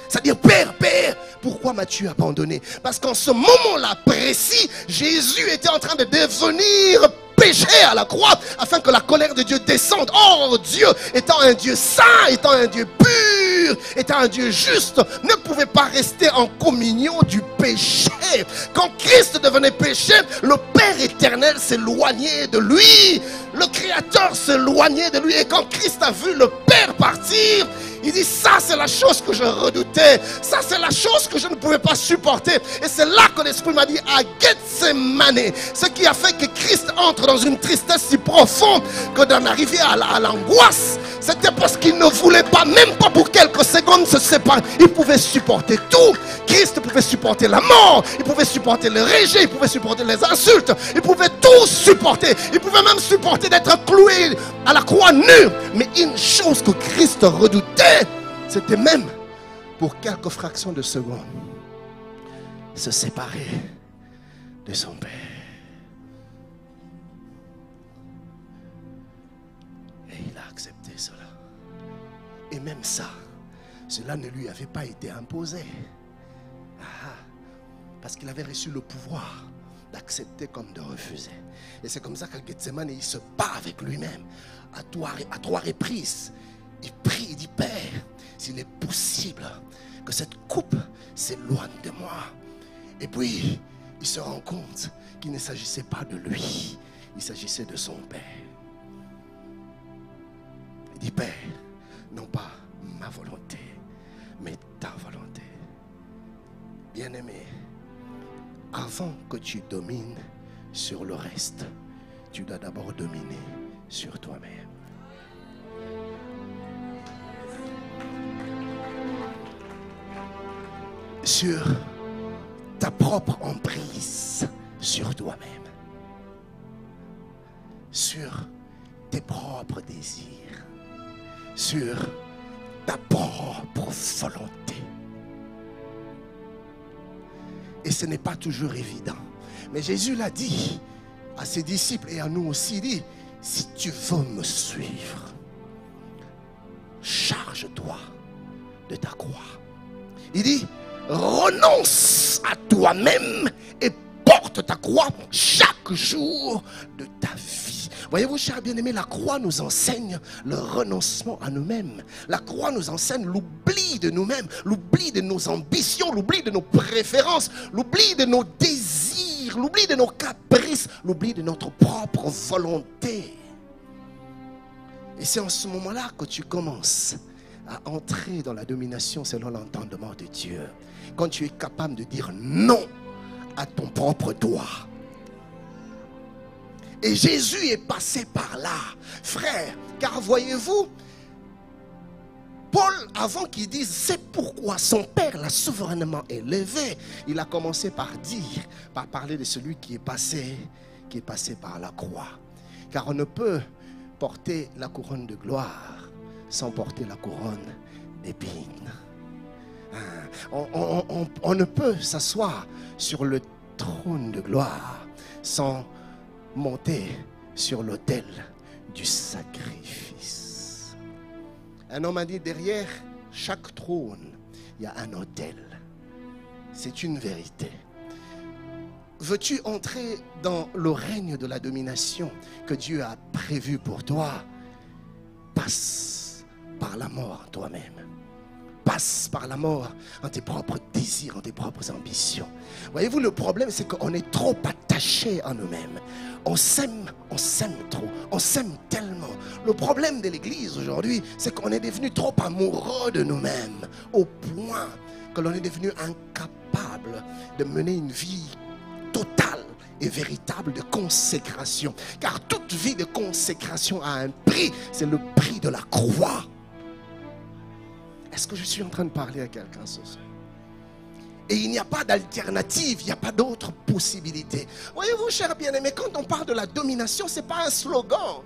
C'est-à-dire, Père, Père, pourquoi m'as-tu abandonné? Parce qu'en ce moment-là précis, Jésus était en train de devenir péché à la croix afin que la colère de Dieu descende. Or, Dieu, étant un Dieu saint, étant un Dieu pur, étant un Dieu juste, ne pouvait pas rester en communion du péché. Quand Christ devenait péché, le Père éternel s'éloignait de lui. Le Créateur s'éloignait de lui. Et quand Christ a vu le Père partir, il dit, ça c'est la chose que je redoutais. Ça c'est la chose que je ne pouvais pas supporter. Et c'est là que l'Esprit m'a dit, à Gethsemane, ce qui a fait que Christ entre dans une tristesse si profonde que d'en arriver à la- à l'angoisse. C'était parce qu'il ne voulait pas, même pas pour quelques secondes, se séparer. Il pouvait supporter tout. Christ pouvait supporter la mort. Il pouvait supporter le rejet. Il pouvait supporter les insultes. Il pouvait tout supporter. Il pouvait même supporter d'être cloué à la croix nue. Mais une chose que Christ redoutait, c'était même pour quelques fractions de secondes se séparer de son Père. Et il a accepté cela. Et même ça, cela ne lui avait pas été imposé. Ah, parce qu'il avait reçu le pouvoir d'accepter comme de refuser. Et c'est comme ça qu'à Gethsemane, il se bat avec lui-même. À trois reprises, il prie, il dit, Père, s'il est possible que cette coupe s'éloigne de moi. Et puis, il se rend compte qu'il ne s'agissait pas de lui, il s'agissait de son Père. Il dit, Père, non pas ma volonté, mais ta volonté. Bien-aimé, avant que tu domines sur le reste, tu dois d'abord dominer sur toi-même. Sur ta propre emprise sur toi-même. Sur tes propres désirs. Sur ta propre volonté. Et ce n'est pas toujours évident. Mais Jésus l'a dit à ses disciples et à nous aussi, il dit, si tu veux me suivre, charge-toi de ta croix. Il dit, renonce à toi-même et porte ta croix chaque jour de ta vie. Voyez-vous, chers bien-aimés, la croix nous enseigne le renoncement à nous-mêmes. La croix nous enseigne l'oubli de nous-mêmes, l'oubli de nos ambitions, l'oubli de nos préférences, l'oubli de nos désirs, l'oubli de nos caprices, l'oubli de notre propre volonté. Et c'est en ce moment-là que tu commences à entrer dans la domination selon l'entendement de Dieu. Quand tu es capable de dire non à ton propre droit. Et Jésus est passé par là, frère. Car voyez-vous, Paul, avant qu'il dise c'est pourquoi son Père l'a souverainement élevé, il a commencé par dire, par parler de celui qui est passé, qui est passé par la croix. Car on ne peut porter la couronne de gloire sans porter la couronne d'épines. Hein, On, ne peut s'asseoir sur le trône de gloire sans monter sur l'autel du sacrifice. Un homme a dit, derrière chaque trône, il y a un autel. C'est une vérité. Veux-tu entrer dans le règne de la domination que Dieu a prévu pour toi? Passe par la mort toi-même. Passe par la mort en tes propres désirs, en tes propres ambitions. Voyez-vous, le problème, c'est qu'on est trop attaché à nous-mêmes. On s'aime, on s'aime trop, on s'aime tellement. Le problème de l'Église aujourd'hui, c'est qu'on est devenu trop amoureux de nous-mêmes, au point que l'on est devenu incapable de mener une vie totale et véritable de consécration. Car toute vie de consécration a un prix, c'est le prix de la croix. Est-ce que je suis en train de parler à quelqu'un ce soir? Et il n'y a pas d'alternative, il n'y a pas d'autre possibilité. Voyez-vous, chers bien-aimés, quand on parle de la domination, ce n'est pas un slogan.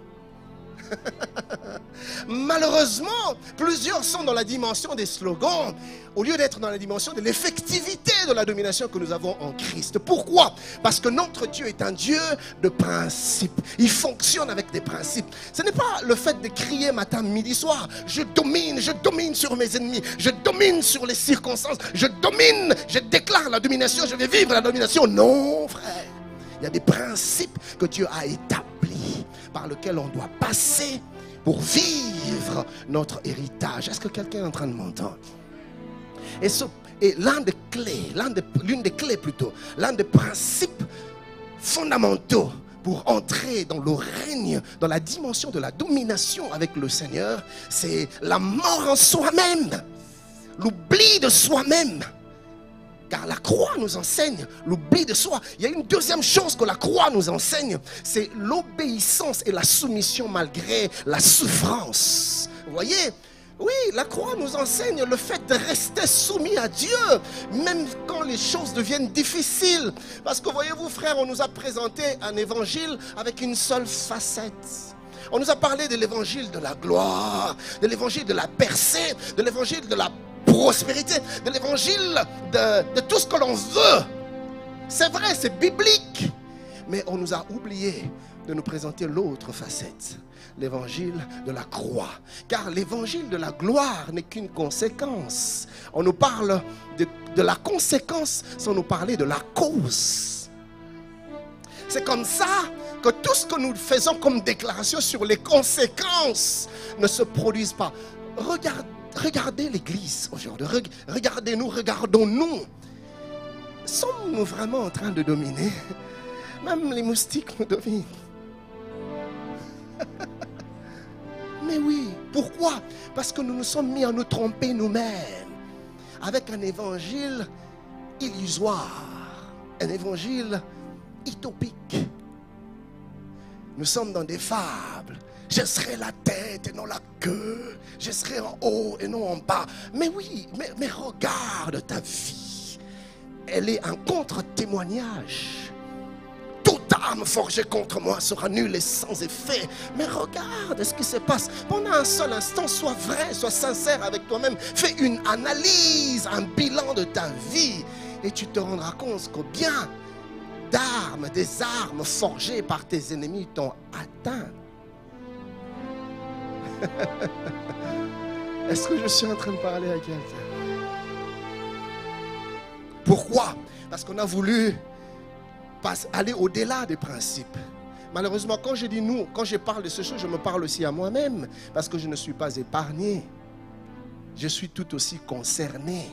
Malheureusement, plusieurs sont dans la dimension des slogans au lieu d'être dans la dimension de l'effectivité de la domination que nous avons en Christ. Pourquoi? Parce que notre Dieu est un Dieu de principes. Il fonctionne avec des principes. Ce n'est pas le fait de crier matin, midi, soir. Je domine, je domine sur mes ennemis. Je domine sur les circonstances. Je domine, je déclare la domination. Je vais vivre la domination. Non, frère. Il y a des principes que Dieu a établis par lesquels on doit passer pour vivre notre héritage. Est-ce que quelqu'un est en train de m'entendre? Et, l'un des clés, l'une des clés plutôt, l'un des principes fondamentaux pour entrer dans le règne, dans la dimension de la domination avec le Seigneur, c'est la mort en soi-même, l'oubli de soi-même. Car la croix nous enseigne l'oubli de soi. Il y a une deuxième chose que la croix nous enseigne, c'est l'obéissance et la soumission malgré la souffrance. Vous voyez? Oui, la croix nous enseigne le fait de rester soumis à Dieu, même quand les choses deviennent difficiles. Parce que voyez-vous, frère, on nous a présenté un évangile avec une seule facette. On nous a parlé de l'évangile de la gloire, de l'évangile de la percée, de l'évangile de la prospérité, de l'évangile de, tout ce que l'on veut. C'est vrai, c'est biblique. Mais on nous a oublié de nous présenter l'autre facette, l'évangile de la croix. Car l'évangile de la gloire n'est qu'une conséquence. On nous parle de, la conséquence sans nous parler de la cause. C'est comme ça que tout ce que nous faisons comme déclaration sur les conséquences ne se produisent pas. Regarde- regardez l'Église aujourd'hui. Reg- Regardez-nous, regardons-nous. Sommes-nous vraiment en train de dominer? Même les moustiques nous dominent. Mais oui, pourquoi? Parce que nous nous sommes mis à nous tromper nous-mêmes avec un évangile illusoire, un évangile utopique. Nous sommes dans des fables. Je serai la tête et non la queue. Je serai en haut et non en bas. Mais oui, mais, regarde ta vie. Elle est un contre-témoignage. Toute arme forgée contre moi sera nulle et sans effet. Mais regarde ce qui se passe. Pendant un seul instant, sois vrai, sois sincère avec toi-même. Fais une analyse, un bilan de ta vie. Et tu te rendras compte que bien d'armes, des armes forgées par tes ennemis t'ont atteint. Est-ce que je suis en train de parler à quelqu'un? Pourquoi? Parce qu'on a voulu aller au-delà des principes. Malheureusement, quand je dis nous, quand je parle de ce chose, je me parle aussi à moi-même, parce que je ne suis pas épargné. Je suis tout aussi concerné.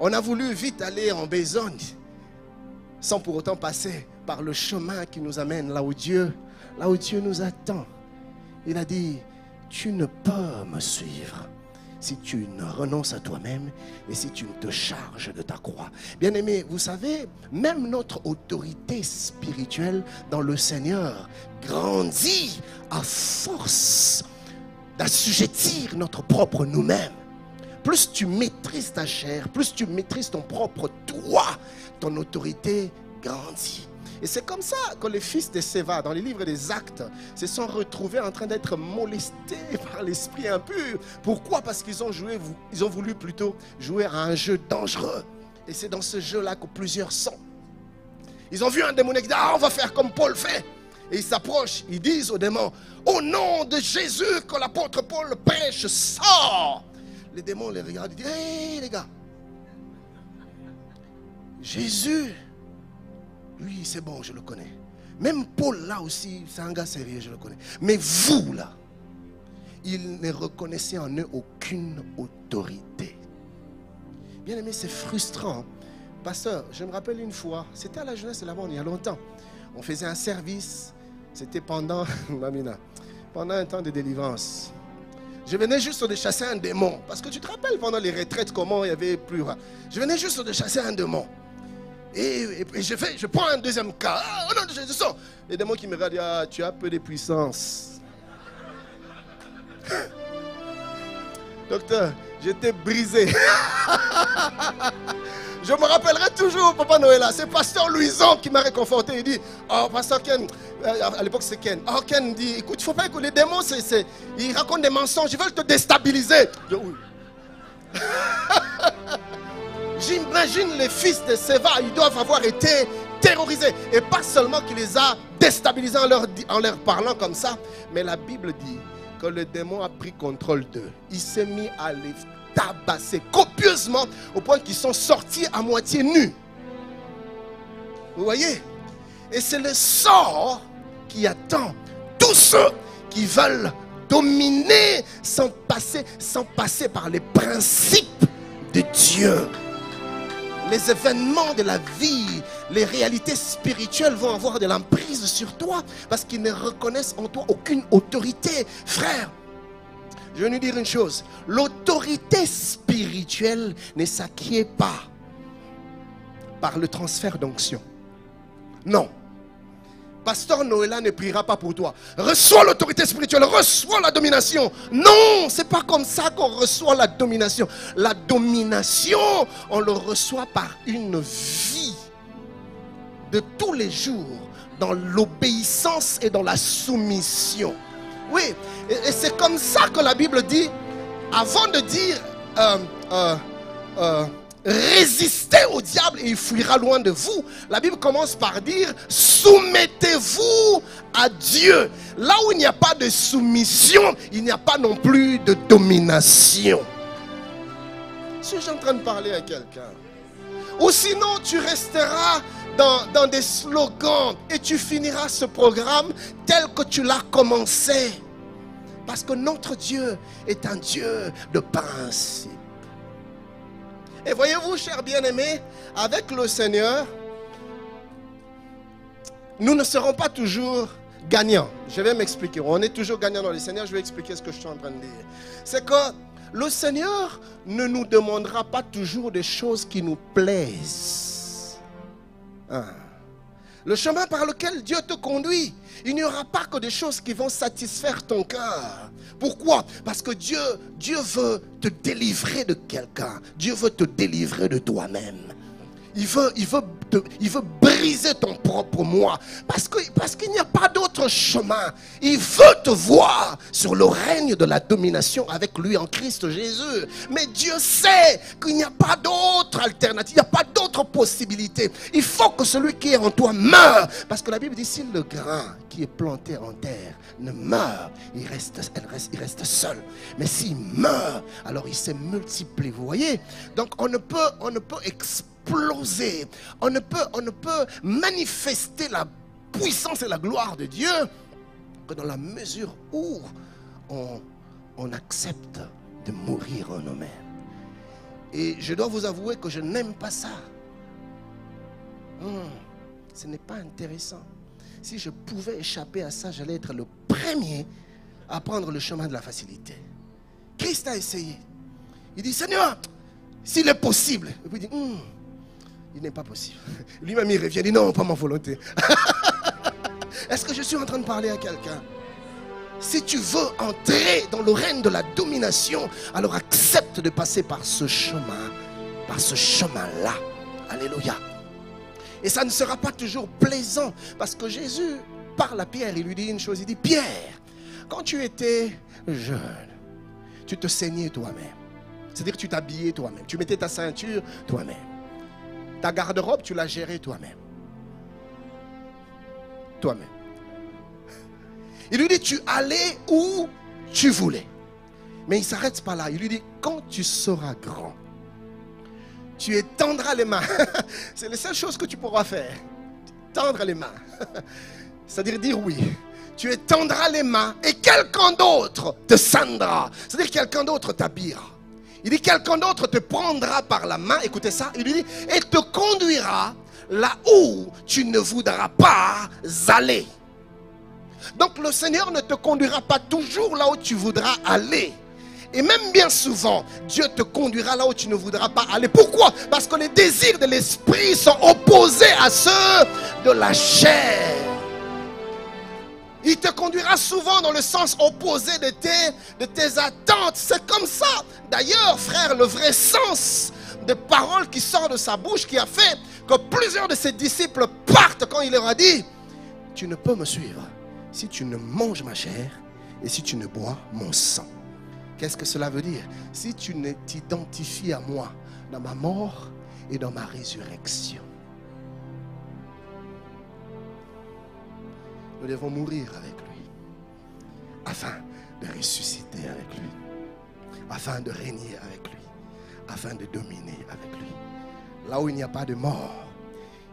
On a voulu vite aller en besogne, sans pour autant passer par le chemin qui nous amène là où Dieu, là où Dieu nous attend. Il a dit, tu ne peux me suivre si tu ne renonces à toi-même et si tu ne te charges de ta croix. Bien-aimés, vous savez, même notre autorité spirituelle dans le Seigneur grandit à force d'assujettir notre propre nous-mêmes. Plus tu maîtrises ta chair, plus tu maîtrises ton propre toi, ton autorité grandit. Et c'est comme ça que les fils de Séva, dans les livres des actes, se sont retrouvés en train d'être molestés par l'esprit impur. Pourquoi? Parce qu'ils ont ont voulu plutôt jouer à un jeu dangereux. Et c'est dans ce jeu-là que plusieurs sont. Ils ont vu un démon qui dit, ah, on va faire comme Paul fait. Et ils s'approchent, ils disent au démon, au nom de Jésus que l'apôtre Paul prêche, sort. Les démons les regardent, ils disent, hé les gars, Jésus, lui, c'est bon, je le connais. Même Paul, là aussi, c'est un gars sérieux, je le connais. Mais vous, là, ils ne reconnaissaient en eux aucune autorité. Bien aimé, c'est frustrant. Pasteur, je me rappelle une fois, c'était à la jeunesse là-bas, il y a longtemps. On faisait un service, c'était pendant, Mamina, pendant un temps de délivrance. Je venais juste de chasser un démon. Parce que tu te rappelles pendant les retraites comment il y avait plus. Je venais juste de chasser un démon. Et, je, je prends un deuxième cas. Ah, de Jésus, sors. Les démons qui me regardent, ah, tu as peu de puissance. Docteur, j'étais brisé. Je me rappellerai toujours, Papa Noël, c'est Pasteur Louison qui m'a réconforté. Il dit, oh, Pasteur Ken, euh, à l'époque c'est Ken. Oh Ken dit, écoute, il faut pas écouter les démons, ils racontent des mensonges, ils veulent te déstabiliser. Je- oui. J'imagine les fils de Séva, ils doivent avoir été terrorisés. Et pas seulement qu'il les a déstabilisés en leur, parlant comme ça, mais la Bible dit que le démon a pris contrôle d'eux. Il s'est mis à les tabasser copieusement au point qu'ils sont sortis à moitié nus. Vous voyez? Et c'est le sort qui attend tous ceux qui veulent dominer sans passer par les principes de Dieu. Les événements de la vie, les réalités spirituelles vont avoir de l'emprise sur toi parce qu'ils ne reconnaissent en toi aucune autorité. Frère, je vais nous dire une chose. L'autorité spirituelle ne s'acquiert pas par le transfert d'onction. Non. Pasteur Noëlla ne priera pas pour toi. Reçois l'autorité spirituelle, reçois la domination. Non, c'est pas comme ça qu'on reçoit la domination. La domination, on le reçoit par une vie de tous les jours dans l'obéissance et dans la soumission. Oui, et, c'est comme ça que la Bible dit, avant de dire euh, euh, euh, résistez au diable et il fuira loin de vous, la Bible commence par dire soumettez-vous à Dieu. Là où il n'y a pas de soumission, il n'y a pas non plus de domination. Suis-je en train de parler à quelqu'un Ou sinon tu resteras dans, dans des slogans et tu finiras ce programme tel que tu l'as commencé. Parce que notre Dieu est un Dieu de principe. Et voyez-vous, chers bien-aimés, avec le Seigneur, nous ne serons pas toujours gagnants. Je vais m'expliquer. On est toujours gagnants dans le Seigneur. Je vais expliquer ce que je suis en train de dire. C'est que le Seigneur ne nous demandera pas toujours des choses qui nous plaisent. Hein. Le chemin par lequel Dieu te conduit, il n'y aura pas que des choses qui vont satisfaire ton cœur. Pourquoi? Parce que Dieu, Dieu veut te délivrer de quelqu'un. Dieu veut te délivrer de toi-même. Il veut, il, veut il veut briser ton propre moi. Parce que- parce qu'il n'y a pas d'autre chemin. Il veut te voir sur le règne de la domination avec lui en Christ Jésus. Mais Dieu sait qu'il n'y a pas d'autre alternative. Il n'y a pas d'autre possibilité. Il faut que celui qui est en toi meure. Parce que la Bible dit si le grain qui est planté en terre ne meurt, il reste, il reste seul. Mais s'il meurt, alors il se multiplie. Vous voyez? Donc on ne peut, on ne peut On ne peut, on ne peut manifester la puissance et la gloire de Dieu que dans la mesure où on, accepte de mourir en nous-mêmes. Et je dois vous avouer que je n'aime pas ça. Hmm, ce n'est pas intéressant. Si je pouvais échapper à ça, j'allais être le premier à prendre le chemin de la facilité. Christ a essayé. Il dit, Seigneur, s'il est possible. Et puis il dit, Hmm, il n'est pas possible. Lui-même, il revient, il dit, non, pas ma volonté. Est-ce que je suis en train de parler à quelqu'un? Si tu veux entrer dans le règne de la domination, alors accepte de passer par ce chemin, par ce chemin-là. Alléluia. Et ça ne sera pas toujours plaisant, parce que Jésus parle à Pierre, il lui dit une chose, il dit, Pierre, quand tu étais jeune, tu te saignais toi-même. C'est-à-dire que tu t'habillais toi-même, tu mettais ta ceinture toi-même. Ta garde-robe, tu l'as gérée toi-même. Toi-même. Il lui dit, tu allais où tu voulais. Mais il ne s'arrête pas là. Il lui dit, quand tu seras grand, tu étendras les mains. C'est la seule chose que tu pourras faire. Tendre les mains. C'est-à-dire dire oui. Tu étendras les mains et quelqu'un d'autre te scindra. C'est-à-dire quelqu'un d'autre t'habillera. Il dit quelqu'un d'autre te prendra par la main. Écoutez ça. Il lui dit et te conduira là où tu ne voudras pas aller. Donc le Seigneur ne te conduira pas toujours là où tu voudras aller. Et même bien souvent, Dieu te conduira là où tu ne voudras pas aller. Pourquoi? Parce que les désirs de l'esprit sont opposés à ceux de la chair. Il te conduira souvent dans le sens opposé de tes, attentes. C'est comme ça. D'ailleurs, frère, le vrai sens des paroles qui sortent de sa bouche qui a fait que plusieurs de ses disciples partent quand il leur a dit tu ne peux me suivre si tu ne manges ma chair et si tu ne bois mon sang. Qu'est-ce que cela veut dire? Si tu ne t'identifies à moi dans ma mort et dans ma résurrection. Nous devons mourir avec lui afin de ressusciter avec lui, afin de régner avec lui, afin de dominer avec lui. Là où il n'y a pas de mort,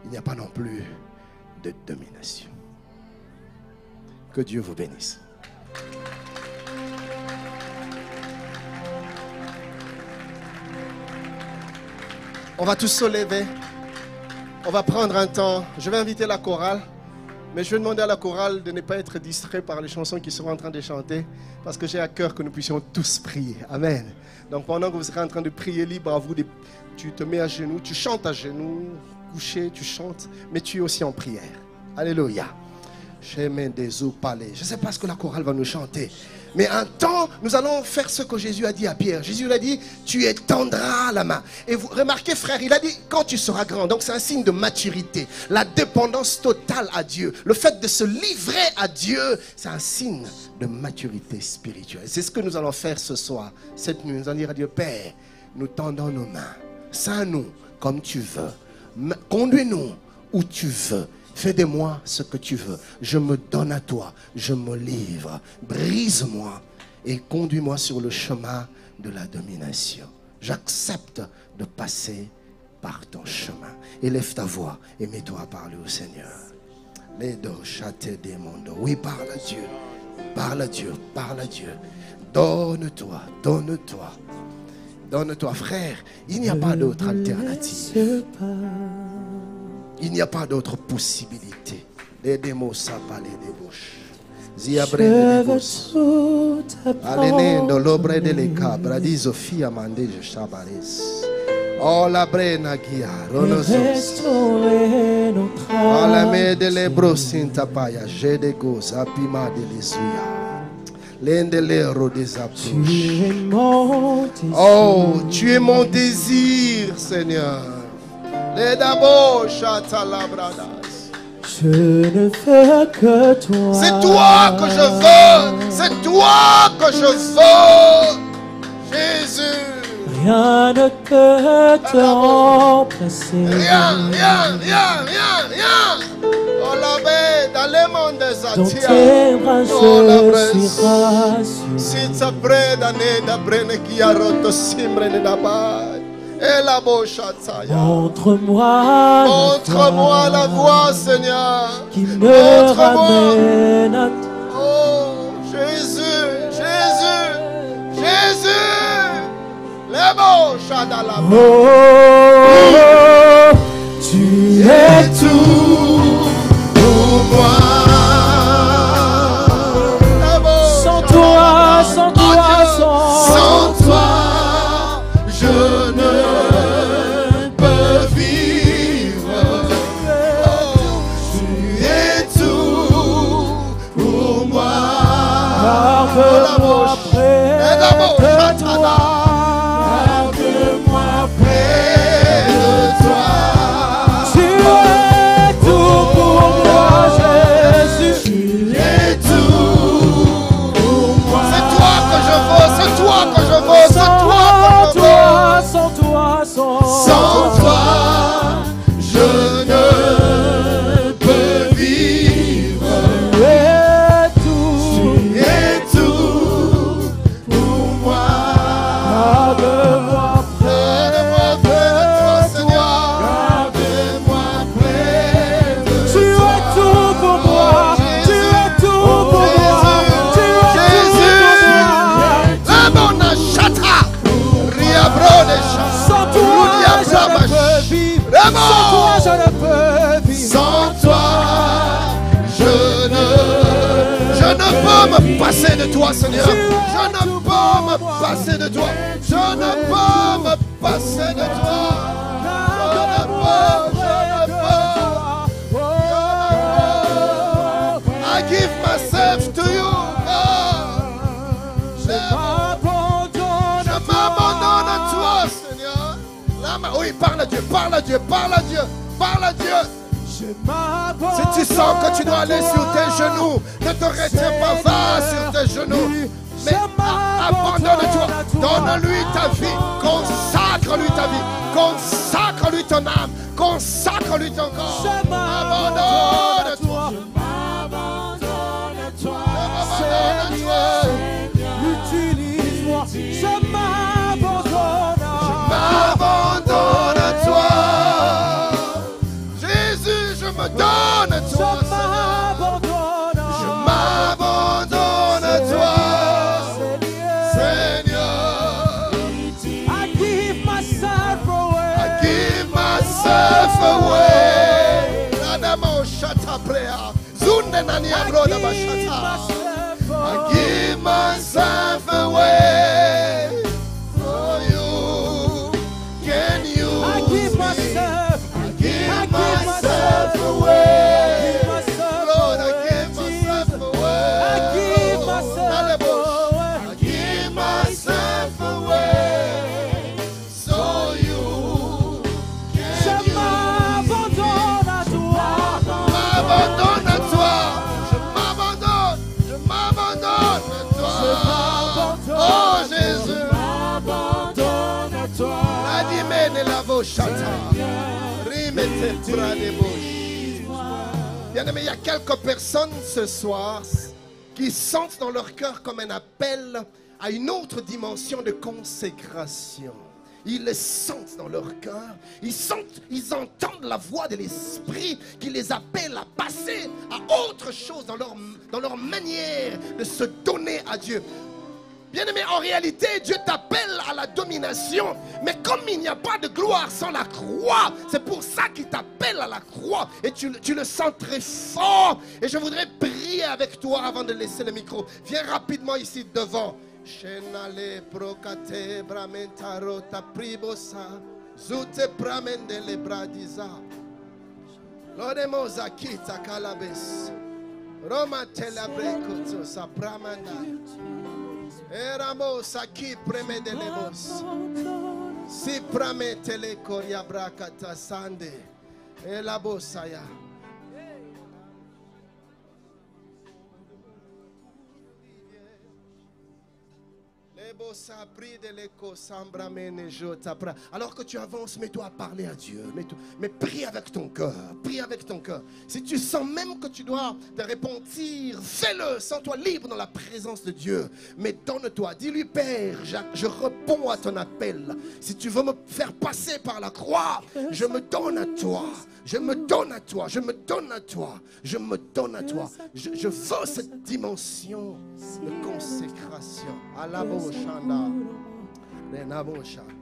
il n'y a pas non plus de domination. Que Dieu vous bénisse. On va tous se lever. On va prendre un temps. Je vais inviter la chorale. Mais je vais demander à la chorale de ne pas être distrait par les chansons qu'ils seront en train de chanter. Parce que j'ai à cœur que nous puissions tous prier. Amen. Donc pendant que vous serez en train de prier libre à vous, de- tu te mets à genoux, tu chantes à genoux, couché, tu chantes, mais tu es aussi en prière. Alléluia. Je ne sais pas ce que la chorale va nous chanter. Mais un temps, nous allons faire ce que Jésus a dit à Pierre. Jésus lui a dit, tu étendras la main. Et vous remarquez, frère, il a dit, quand tu seras grand. Donc c'est un signe de maturité. La dépendance totale à Dieu. Le fait de se livrer à Dieu, c'est un signe de maturité spirituelle. C'est ce que nous allons faire ce soir. Cette nuit, nous allons dire à Dieu, Père, nous tendons nos mains. Sains-nous comme tu veux. Conduis-nous où tu veux. Fais de moi ce que tu veux. Je me donne à toi. Je me livre. Brise-moi et conduis-moi sur le chemin de la domination. J'accepte de passer par ton chemin. Élève ta voix et mets-toi à parler au Seigneur. Oui, parle à Dieu. Parle à Dieu. Parle à Dieu. Donne-toi. Donne-toi. Donne-toi, frère. Il n'y a pas d'autre alternative. Il n'y a pas d'autre possibilité. Les démos, ça parle des bouches. Ziabre de bouches. Alenendo l'obre de le cabra di Sofia mandeje shabares. Oh la brena guia, ronosos. Oh la me de je de goz, apima de lesuya. L'ende l'ero des approches. Oh, tu es mon désir, Seigneur. Je ne veux que toi. C'est toi que je veux. C'est toi que je veux. Jésus. Rien ne peut te remplacer. Rien, rien, rien, rien, rien. Oh la paix dans le monde des bras, Oh la je bresse. suis rassuré. Si ta breda ne qui a roto simbre ne bai. Et la. Montre-moi. Montre-moi la voie, Seigneur. qui me Montre-moi. ramène à toi. Oh, Jésus, Jésus, Jésus. Les chadala. Oh, tu es tout. De toi, Seigneur. Je ne peux me passer de toi. Je ne peux me passer de toi. Je ne peux, je ne peux. I give myself to you, God. Je je m'abandonne à toi, Seigneur. Oui, parle à Dieu, parle à Dieu, parle à Dieu, parle à Dieu. Si tu sens que tu dois aller sur tes genoux, ne te retiens pas, va sur tes genoux. Mais abandonne-toi, donne-lui ta vie, consacre-lui ta vie, consacre-lui ton âme, consacre-lui ton corps. Abandonne-toi. I give myself away Bien aimé, il y a quelques personnes ce soir qui sentent dans leur cœur comme un appel à une autre dimension de consécration. Ils le sentent dans leur cœur. Ils sentent, ils entendent la voix de l'Esprit qui les appelle à passer à autre chose dans leur, dans leur manière de se donner à Dieu. Bien-aimé, en réalité, Dieu t'appelle à la domination. Mais comme il n'y a pas de gloire sans la croix, c'est pour ça qu'il t'appelle à la croix. Et tu, le sens très fort. Et je voudrais prier avec toi avant de laisser le micro. Viens rapidement ici devant. Roma. Éramos aquí premedelemos. Si prametele koria brakata sande. Elabosaya. Alors que tu avances, mets-toi à parler à Dieu. Mais prie avec ton cœur. Prie avec ton cœur. Si tu sens même que tu dois te repentir, fais-le. Sens-toi libre dans la présence de Dieu. Mais donne-toi. Dis-lui, Père, je réponds à ton appel. Si tu veux me faire passer par la croix, je me donne à toi. Je me donne à toi. Je me donne à toi. Je me donne à toi. Je, veux cette dimension de consécration. Shanda. Renabosha.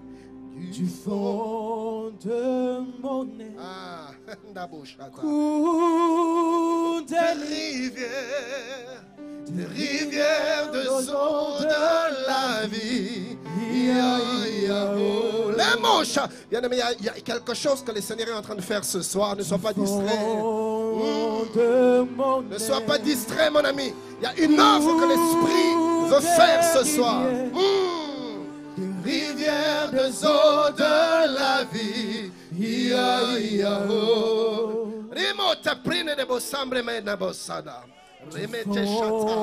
Du fond de mon nez. Ah. Coule Des des rivières, des rivières de eau de la vie. Oh. Les moches. Bien aimé, il y a- quelque chose que le Seigneur est en train de faire ce soir. Ne sois pas distrait. Ne sois pas distrait, mon ami. Il y a une œuvre que l'Esprit veut faire ce soir. Mmh. Rivière de eau de la vie. Ia, ia, oh. Prine de bosambre me na bosada. Remete chata.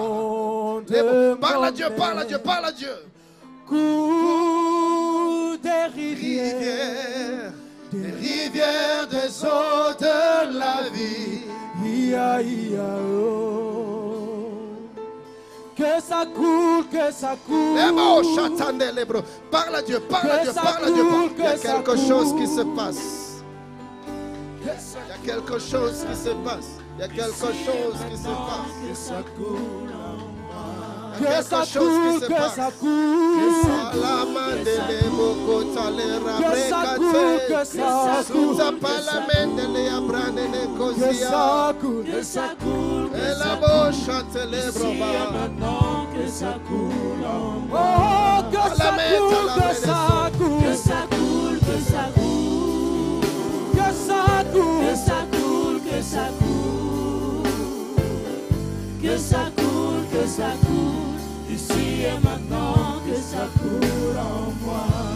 Parle à Dieu, parle à Dieu, parle à Dieu. Coule des rivières. Rivière, des rivières de eau de la vie. Ia, ia, oh. Que ça coule, que ça coule. Les mots chatande les bros. Parle à Dieu, parle à Dieu, parle à Dieu. Il y a quelque chose qui se passe. Il y a quelque chose qui se passe. Il y a quelque chose qui se passe. Que ça coule. Que ça coule, que ça coule. Que ça coule, que ça coule. Que kozia. ça coule. Que ça coule, que Et ça la et broba. maintenant, que ça coule. Oh, que ça la mettre à coule, la que ça Que coule. ça coule, que ça coule. Que ça Que coule. ça coule, que ça coule. Que ça coule, que ça court, ici et maintenant que ça court en moi.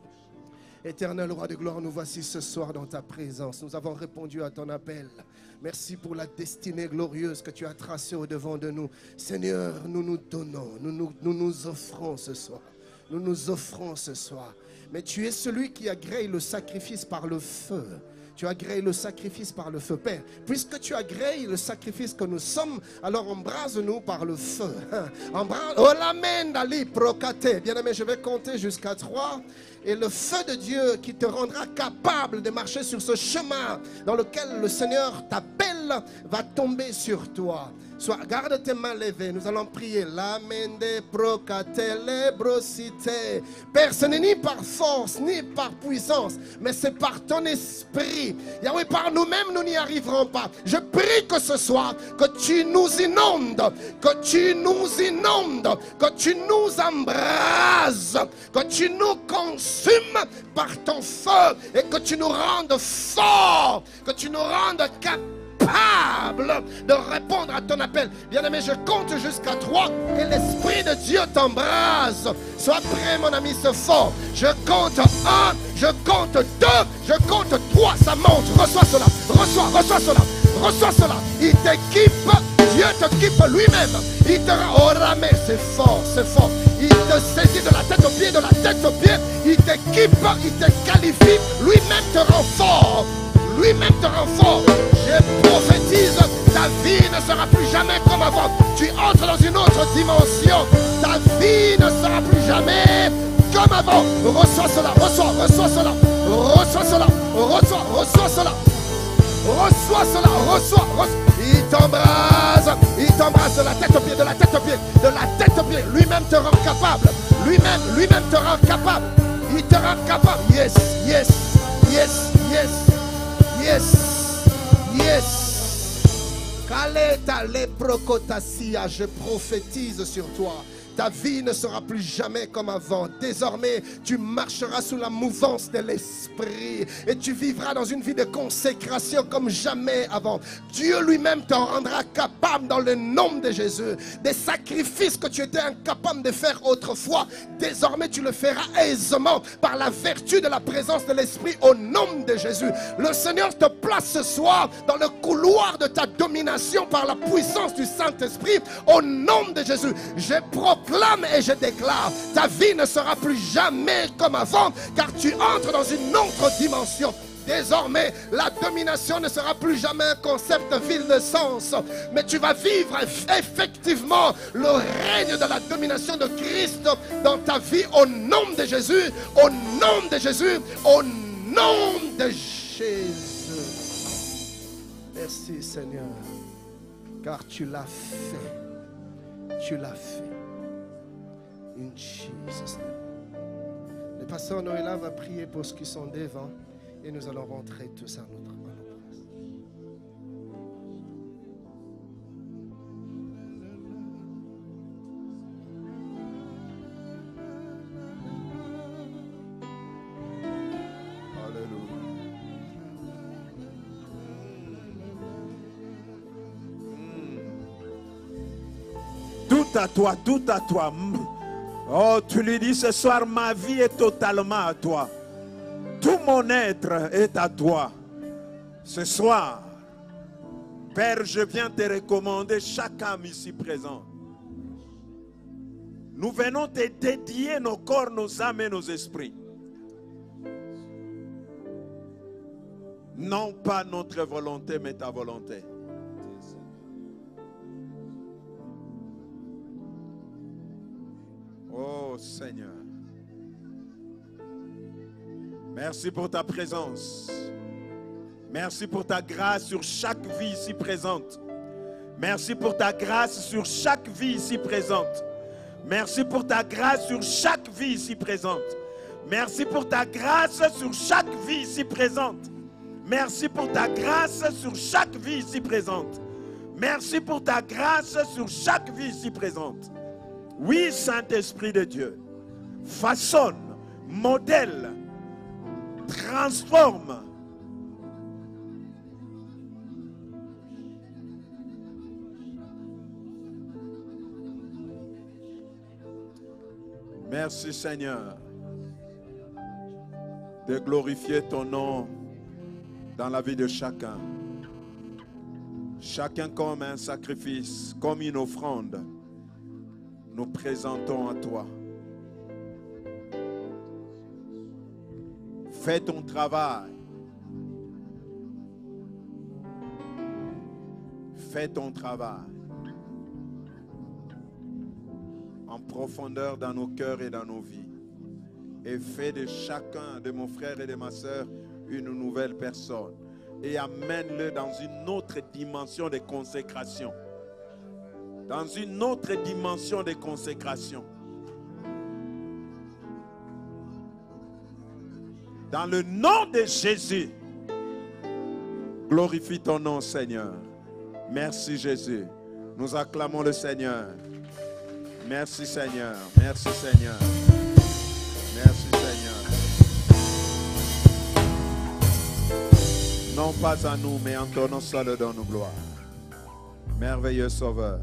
Éternel roi de gloire, nous voici ce soir dans ta présence. Nous avons répondu à ton appel. Merci pour la destinée glorieuse que tu as tracée au devant de nous. Seigneur, nous nous donnons, nous nous, offrons ce soir. Nous nous offrons ce soir. Mais tu es celui qui agréé le sacrifice par le feu. Tu agréé le sacrifice par le feu. Père, puisque tu agréé le sacrifice que nous sommes, alors embrase-nous par le feu. Embrase. Oh l'amen procate. Bien-aimé, je vais compter jusqu'à trois. Et le feu de Dieu qui te rendra capable de marcher sur ce chemin dans lequel le Seigneur t'appelle va tomber sur toi. Sois, garde tes mains levées. Nous allons prier. L'amende procate lebrosité. Père, ce n'est ni par force, ni par puissance, mais c'est par ton esprit. Yahweh, par nous-mêmes, nous n'y arriverons pas. Je prie que ce soir, que tu nous inondes, que tu nous inondes, que tu nous embrases, que tu nous par ton feu et que tu nous rendes forts, que tu nous rendes capables capable de répondre à ton appel. Bien-aimé, je compte jusqu'à trois et l'Esprit de Dieu t'embrase. Sois prêt, mon ami, ce fort. Je compte un, je compte deux, je compte trois. Ça monte. Reçois cela. Reçois, reçois cela. Reçois cela. Il t'équipe. Dieu t'équipe lui-même. Il te. Oh, ramé, c'est fort, c'est fort. Il te saisit de la tête aux pieds, de la tête aux pieds. Il t'équipe, il te qualifie. Lui-même te rend fort lui-même te rend fort. Je prophétise, ta vie ne sera plus jamais comme avant. Tu entres dans une autre dimension. Ta vie ne sera plus jamais comme avant. Reçois cela, reçois, reçois cela, reçois cela, reçois, reçois cela. Reçois cela, reçois, reçois. Il t'embrase, il t'embrase de la tête aux pieds, de la tête aux pieds, de la tête aux pieds. Lui-même te rend capable. Lui-même, lui-même te rend capable. Il te rend capable. Yes, yes, yes, yes. Yes, yes. Kaleta leprokotasia, je prophétise sur toi. Ta vie ne sera plus jamais comme avant. Désormais, tu marcheras sous la mouvance de l'Esprit et tu vivras dans une vie de consécration comme jamais avant. Dieu lui-même te rendra capable dans le nom de Jésus. Des sacrifices que tu étais incapable de faire autrefois, désormais tu le feras aisément par la vertu de la présence de l'Esprit au nom de Jésus. Le Seigneur te place ce soir dans le couloir de ta domination par la puissance du Saint-Esprit au nom de Jésus. Proclame et je déclare, ta vie ne sera plus jamais comme avant, car tu entres dans une autre dimension. Désormais, la domination ne sera plus jamais un concept vide de sens, mais tu vas vivre effectivement le règne de la domination de Christ dans ta vie au nom de Jésus, au nom de Jésus, au nom de Jésus. Merci Seigneur, car tu l'as fait. Tu l'as fait. In Jesus name. Le pasteur Noëlla va prier pour ceux qui sont devant et nous allons rentrer tous à notre. Alléluia. Tout à toi, tout à toi. Oh, tu lui dis ce soir, ma vie est totalement à toi. Tout mon être est à toi. Ce soir, Père, je viens te recommander chaque âme ici présent. Nous venons te dédier nos corps, nos âmes et nos esprits. Non pas notre volonté, mais ta volonté. Oh Seigneur. Merci pour ta présence. Merci pour ta grâce sur chaque vie ici présente. Merci pour ta grâce sur chaque vie ici présente. Merci pour ta grâce sur chaque vie ici présente. Merci pour ta grâce sur chaque vie ici présente. Merci pour ta grâce sur chaque vie ici présente. Merci pour ta grâce sur chaque vie ici présente. Oui, Saint-Esprit de Dieu, façonne, modèle, transforme. Merci Seigneur de glorifier ton nom dans la vie de chacun. Chacun comme un sacrifice, comme une offrande, nous présentons à toi. Fais ton travail. Fais ton travail. En profondeur dans nos cœurs et dans nos vies. Et fais de chacun de mon frère et de ma soeur une nouvelle personne. Et amène-le dans une autre dimension de consécration. Dans une autre dimension de consécration. Dans le nom de Jésus, glorifie ton nom, Seigneur. Merci, Jésus. Nous acclamons le Seigneur. Merci, Seigneur. Merci, Seigneur. Merci, Seigneur. Non pas à nous, mais en ton nom seul donne gloire. Merveilleux Sauveur.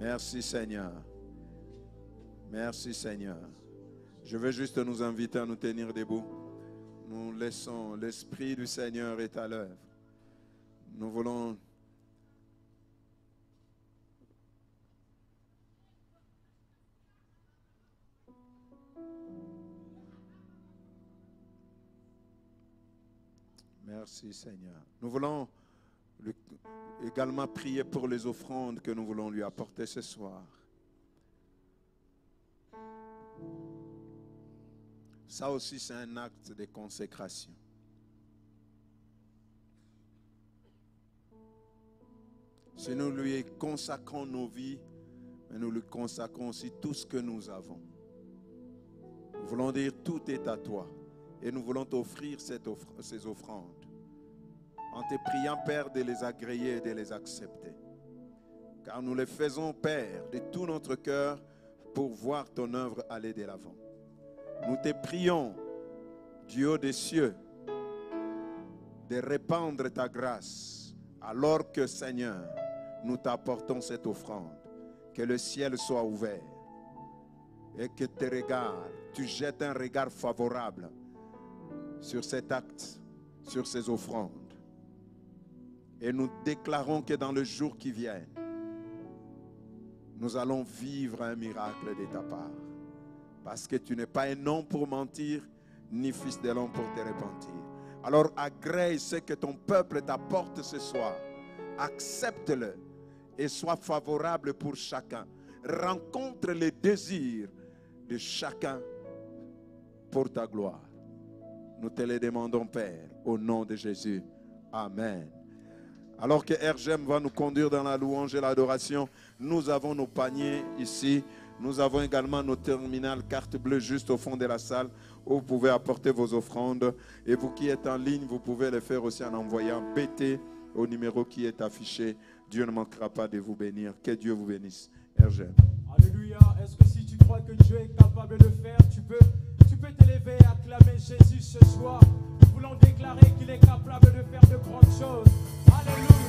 Merci, Seigneur. Merci, Seigneur. Je veux juste nous inviter à nous tenir debout. Nous laissons l'Esprit du Seigneur est à l'œuvre. Nous voulons Merci Seigneur. Nous voulons également prier pour les offrandes que nous voulons lui apporter ce soir. Ça aussi, c'est un acte de consécration. Si nous lui consacrons nos vies, mais nous lui consacrons aussi tout ce que nous avons. Nous voulons dire tout est à toi. Et nous voulons t'offrir ces offrandes. En te priant, Père, de les agréer et de les accepter. Car nous les faisons, Père, de tout notre cœur pour voir ton œuvre aller de l'avant. Nous te prions, haut des cieux, de répandre ta grâce, alors que, Seigneur, nous t'apportons cette offrande. Que le ciel soit ouvert et que tes regards, tu jettes un regard favorable sur cet acte, sur ces offrandes. Et nous déclarons que dans le jour qui vient, nous allons vivre un miracle de ta part. Parce que tu n'es pas un homme pour mentir, ni fils de l'homme pour te repentir. Alors agrée ce que ton peuple t'apporte ce soir. Accepte-le et sois favorable pour chacun. Rencontre les désirs de chacun pour ta gloire. Nous te le demandons, Père, au nom de Jésus. Amen. Alors que RGM va nous conduire dans la louange et l'adoration, nous avons nos paniers ici. Nous avons également nos terminales carte bleue juste au fond de la salle où vous pouvez apporter vos offrandes. Et vous qui êtes en ligne, vous pouvez le faire aussi en envoyant BT au numéro qui est affiché. Dieu ne manquera pas de vous bénir. Que Dieu vous bénisse. RGM. Alléluia. Est-ce que si tu crois que Dieu est capable de faire, tu peux t'élever et acclamer Jésus ce soir? Voulons déclarer qu'il est capable de faire de grandes choses. Alléluia.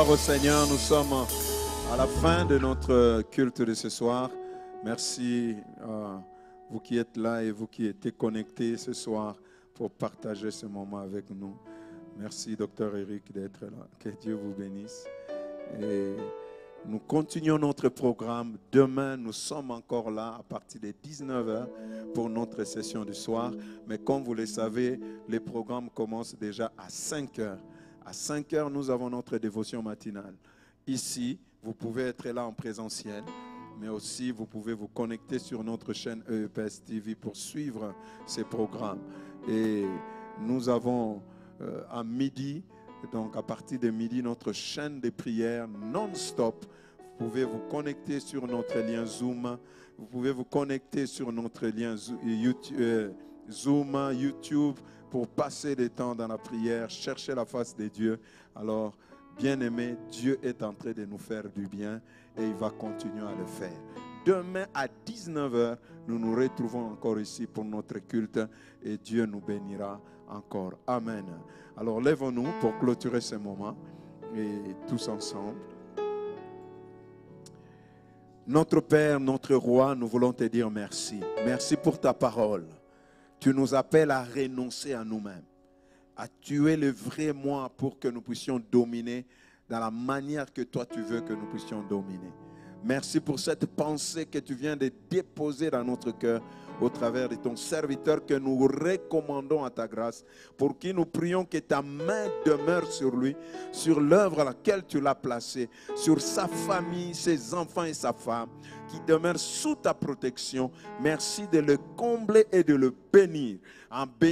Gloire au Seigneur. Nous sommes à la fin de notre culte de ce soir. Merci à vous qui êtes là et vous qui êtes connectés ce soir pour partager ce moment avec nous. Merci, docteur Eric, d'être là. Que Dieu vous bénisse. Et nous continuons notre programme. Demain, nous sommes encore là à partir de 19h pour notre session du soir. Mais comme vous le savez, les programmes commencent déjà à 5h. À 5h, nous avons notre dévotion matinale. Ici, vous pouvez être là en présentiel, mais aussi vous pouvez vous connecter sur notre chaîne EEPS TV pour suivre ces programmes. Et nous avons euh, à midi, donc à partir de midi, notre chaîne de prière non-stop. Vous pouvez vous connecter sur notre lien Zoom. Vous pouvez vous connecter sur notre lien YouTube, euh, Zoom, YouTube, pour passer des temps dans la prière, chercher la face de Dieu. Alors, bien-aimé, Dieu est en train de nous faire du bien et il va continuer à le faire. Demain à 19h, nous nous retrouvons encore ici pour notre culte et Dieu nous bénira encore. Amen. Alors lèvons-nous pour clôturer ce moment et tous ensemble. Notre Père, notre Roi, nous voulons te dire merci. Merci pour ta parole. Tu nous appelles à renoncer à nous-mêmes, à tuer le vrai moi pour que nous puissions dominer dans la manière que toi tu veux que nous puissions dominer. Merci pour cette pensée que tu viens de déposer dans notre cœur au travers de ton serviteur que nous recommandons à ta grâce, pour qui nous prions que ta main demeure sur lui, sur l'œuvre à laquelle tu l'as placé, sur sa famille, ses enfants et sa femme, qui demeure sous ta protection. Merci de le combler et de le bénir.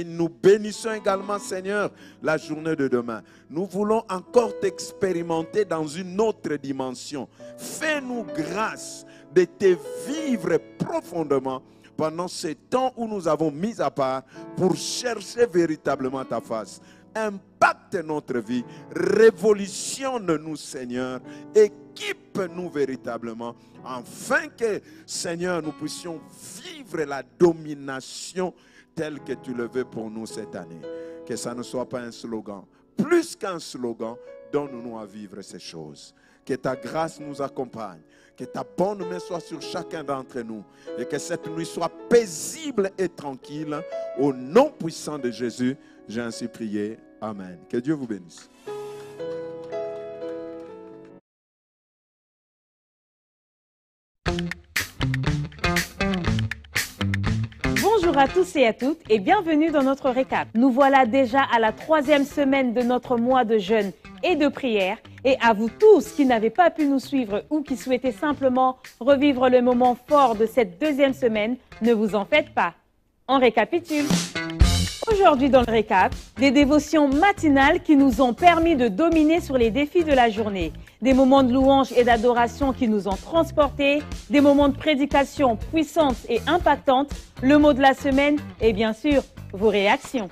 Nous bénissons également, Seigneur, la journée de demain. Nous voulons encore t'expérimenter dans une autre dimension. Fais-nous grâce de te vivre profondément pendant ce temps où nous avons mis à part pour chercher véritablement ta face. Impacte notre vie, révolutionne-nous Seigneur, équipe-nous véritablement, afin que Seigneur, nous puissions vivre la domination telle que tu le veux pour nous cette année. Que ça ne soit pas un slogan, plus qu'un slogan, donne-nous à vivre ces choses. Que ta grâce nous accompagne. Que ta bonne main soit sur chacun d'entre nous. Et que cette nuit soit paisible et tranquille. Au nom puissant de Jésus, j'ai ainsi prié. Amen. Que Dieu vous bénisse. Bonjour à tous et à toutes et bienvenue dans notre récap. Nous voilà déjà à la troisième semaine de notre mois de jeûne et de prière. Et à vous tous qui n'avez pas pu nous suivre ou qui souhaitez simplement revivre le moment fort de cette deuxième semaine, ne vous en faites pas. On récapitule. Aujourd'hui dans le récap, des dévotions matinales qui nous ont permis de dominer sur les défis de la journée, des moments de louange et d'adoration qui nous ont transportés, des moments de prédication puissantes et impactantes, le mot de la semaine et bien sûr vos réactions.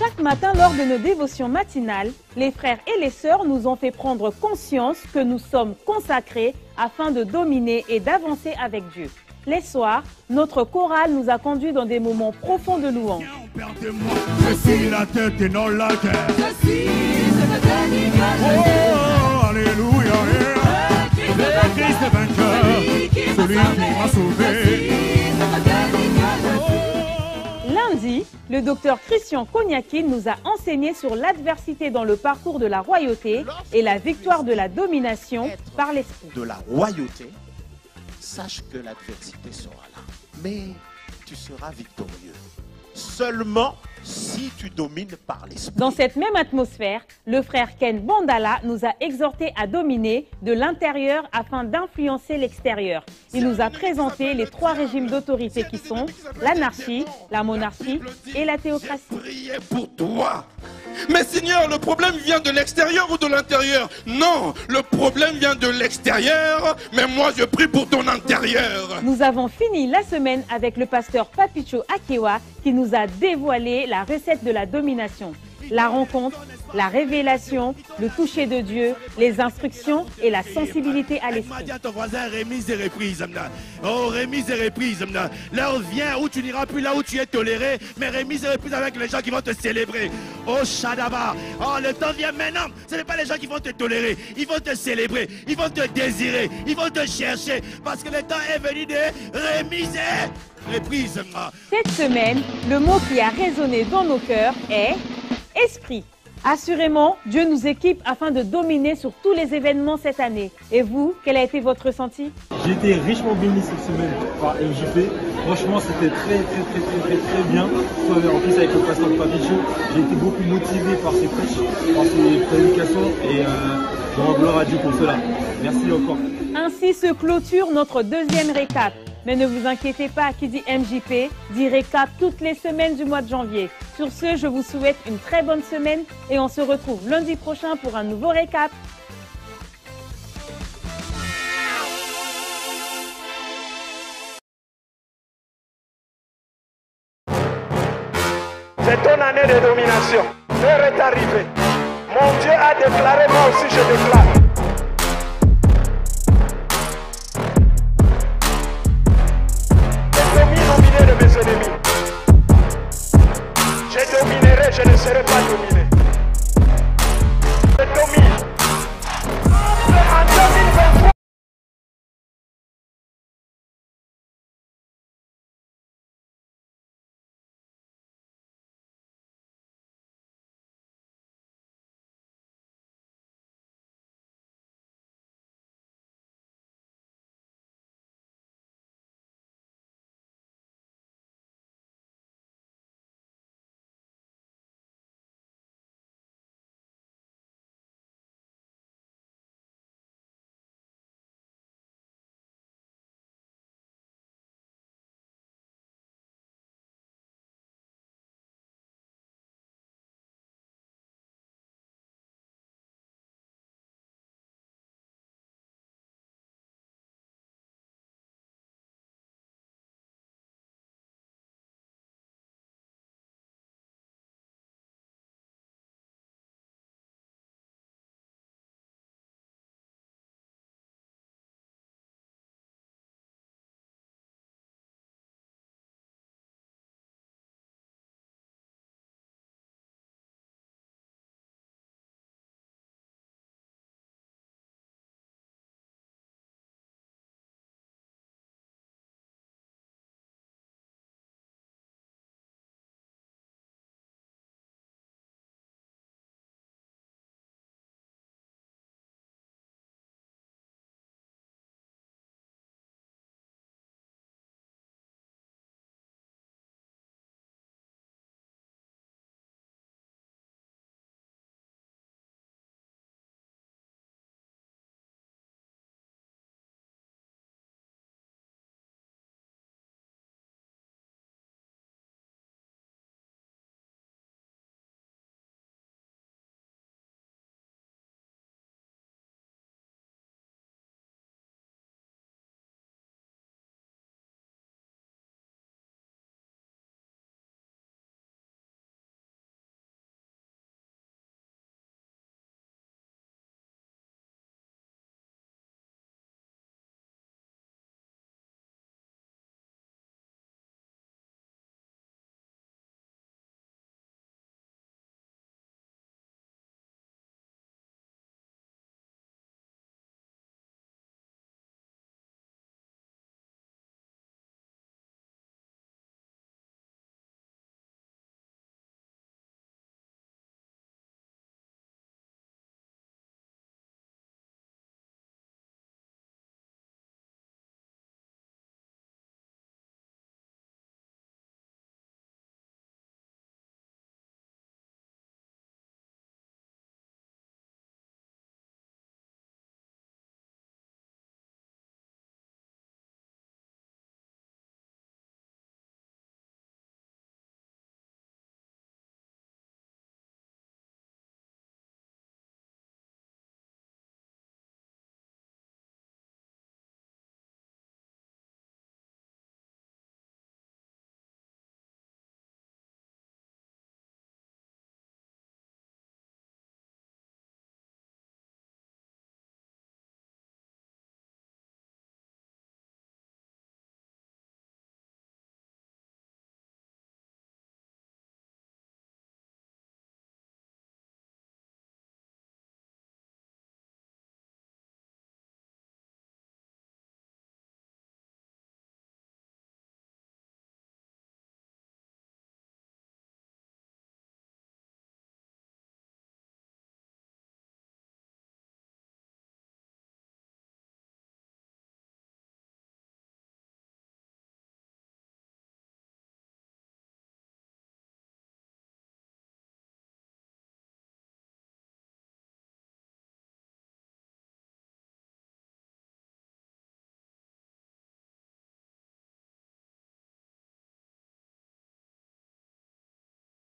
Chaque matin lors de nos dévotions matinales, les frères et les sœurs nous ont fait prendre conscience que nous sommes consacrés afin de dominer et d'avancer avec Dieu. Les soirs, notre chorale nous a conduits dans des moments profonds de louange. Je suis la tête et non la tête. Je suis Denis Oh, alléluia. Le Christ est vainqueur, celui qui m'a sauvé. Le docteur Christian Cognakin nous a enseigné sur l'adversité dans le parcours de la royauté et la victoire de la domination par l'esprit. de la royauté, sache que l'adversité sera là. Mais tu seras victorieux. Seulement si tu domines par l'esprit. Dans cette même atmosphère, le frère Ken Bandala nous a exhortés à dominer de l'intérieur afin d'influencer l'extérieur. Il nous a présenté les trois régimes d'autorité qui sont l'anarchie, la monarchie et la théocratie. prier pour toi. Mais Seigneur, le problème vient de l'extérieur ou de l'intérieur? Non, le problème vient de l'extérieur, mais moi je prie pour ton intérieur. Nous avons fini la semaine avec le pasteur Papicho Akewa qui nous a dévoilé la recette de la domination. La rencontre la révélation, le toucher de Dieu, les instructions et la sensibilité à l'esprit. remise et reprise. Oh, remise et reprise. L'heure vient où tu n'iras plus là où tu es toléré, mais remise et reprise avec les gens qui vont te célébrer. Oh, Shadaba. Oh, le temps vient maintenant. Ce n'est pas les gens qui vont te tolérer. Ils vont te célébrer. Ils vont te désirer. Ils vont te chercher. Parce que le temps est venu de remise et reprise. Cette semaine, le mot qui a résonné dans nos cœurs est esprit. Assurément, Dieu nous équipe afin de dominer sur tous les événements cette année. Et vous, quel a été votre ressenti? J'ai été richement béni cette semaine par MJP. Franchement, c'était très, très, très, très, très, très bien. En plus, avec le pasteur Papicho, j'ai été beaucoup motivé par ses prêches, par ses prédications et euh, je rends gloire à Dieu pour cela. Merci encore. Ainsi se clôture notre deuxième récap. Mais ne vous inquiétez pas, qui dit MJP dit récap toutes les semaines du mois de janvier. Sur ce, je vous souhaite une très bonne semaine et on se retrouve lundi prochain pour un nouveau récap. C'est ton année de domination. L'heure est arrivée. Mon Dieu a déclaré, moi aussi je déclare. De mes ennemis. Je dominerai, je ne serai pas dominé.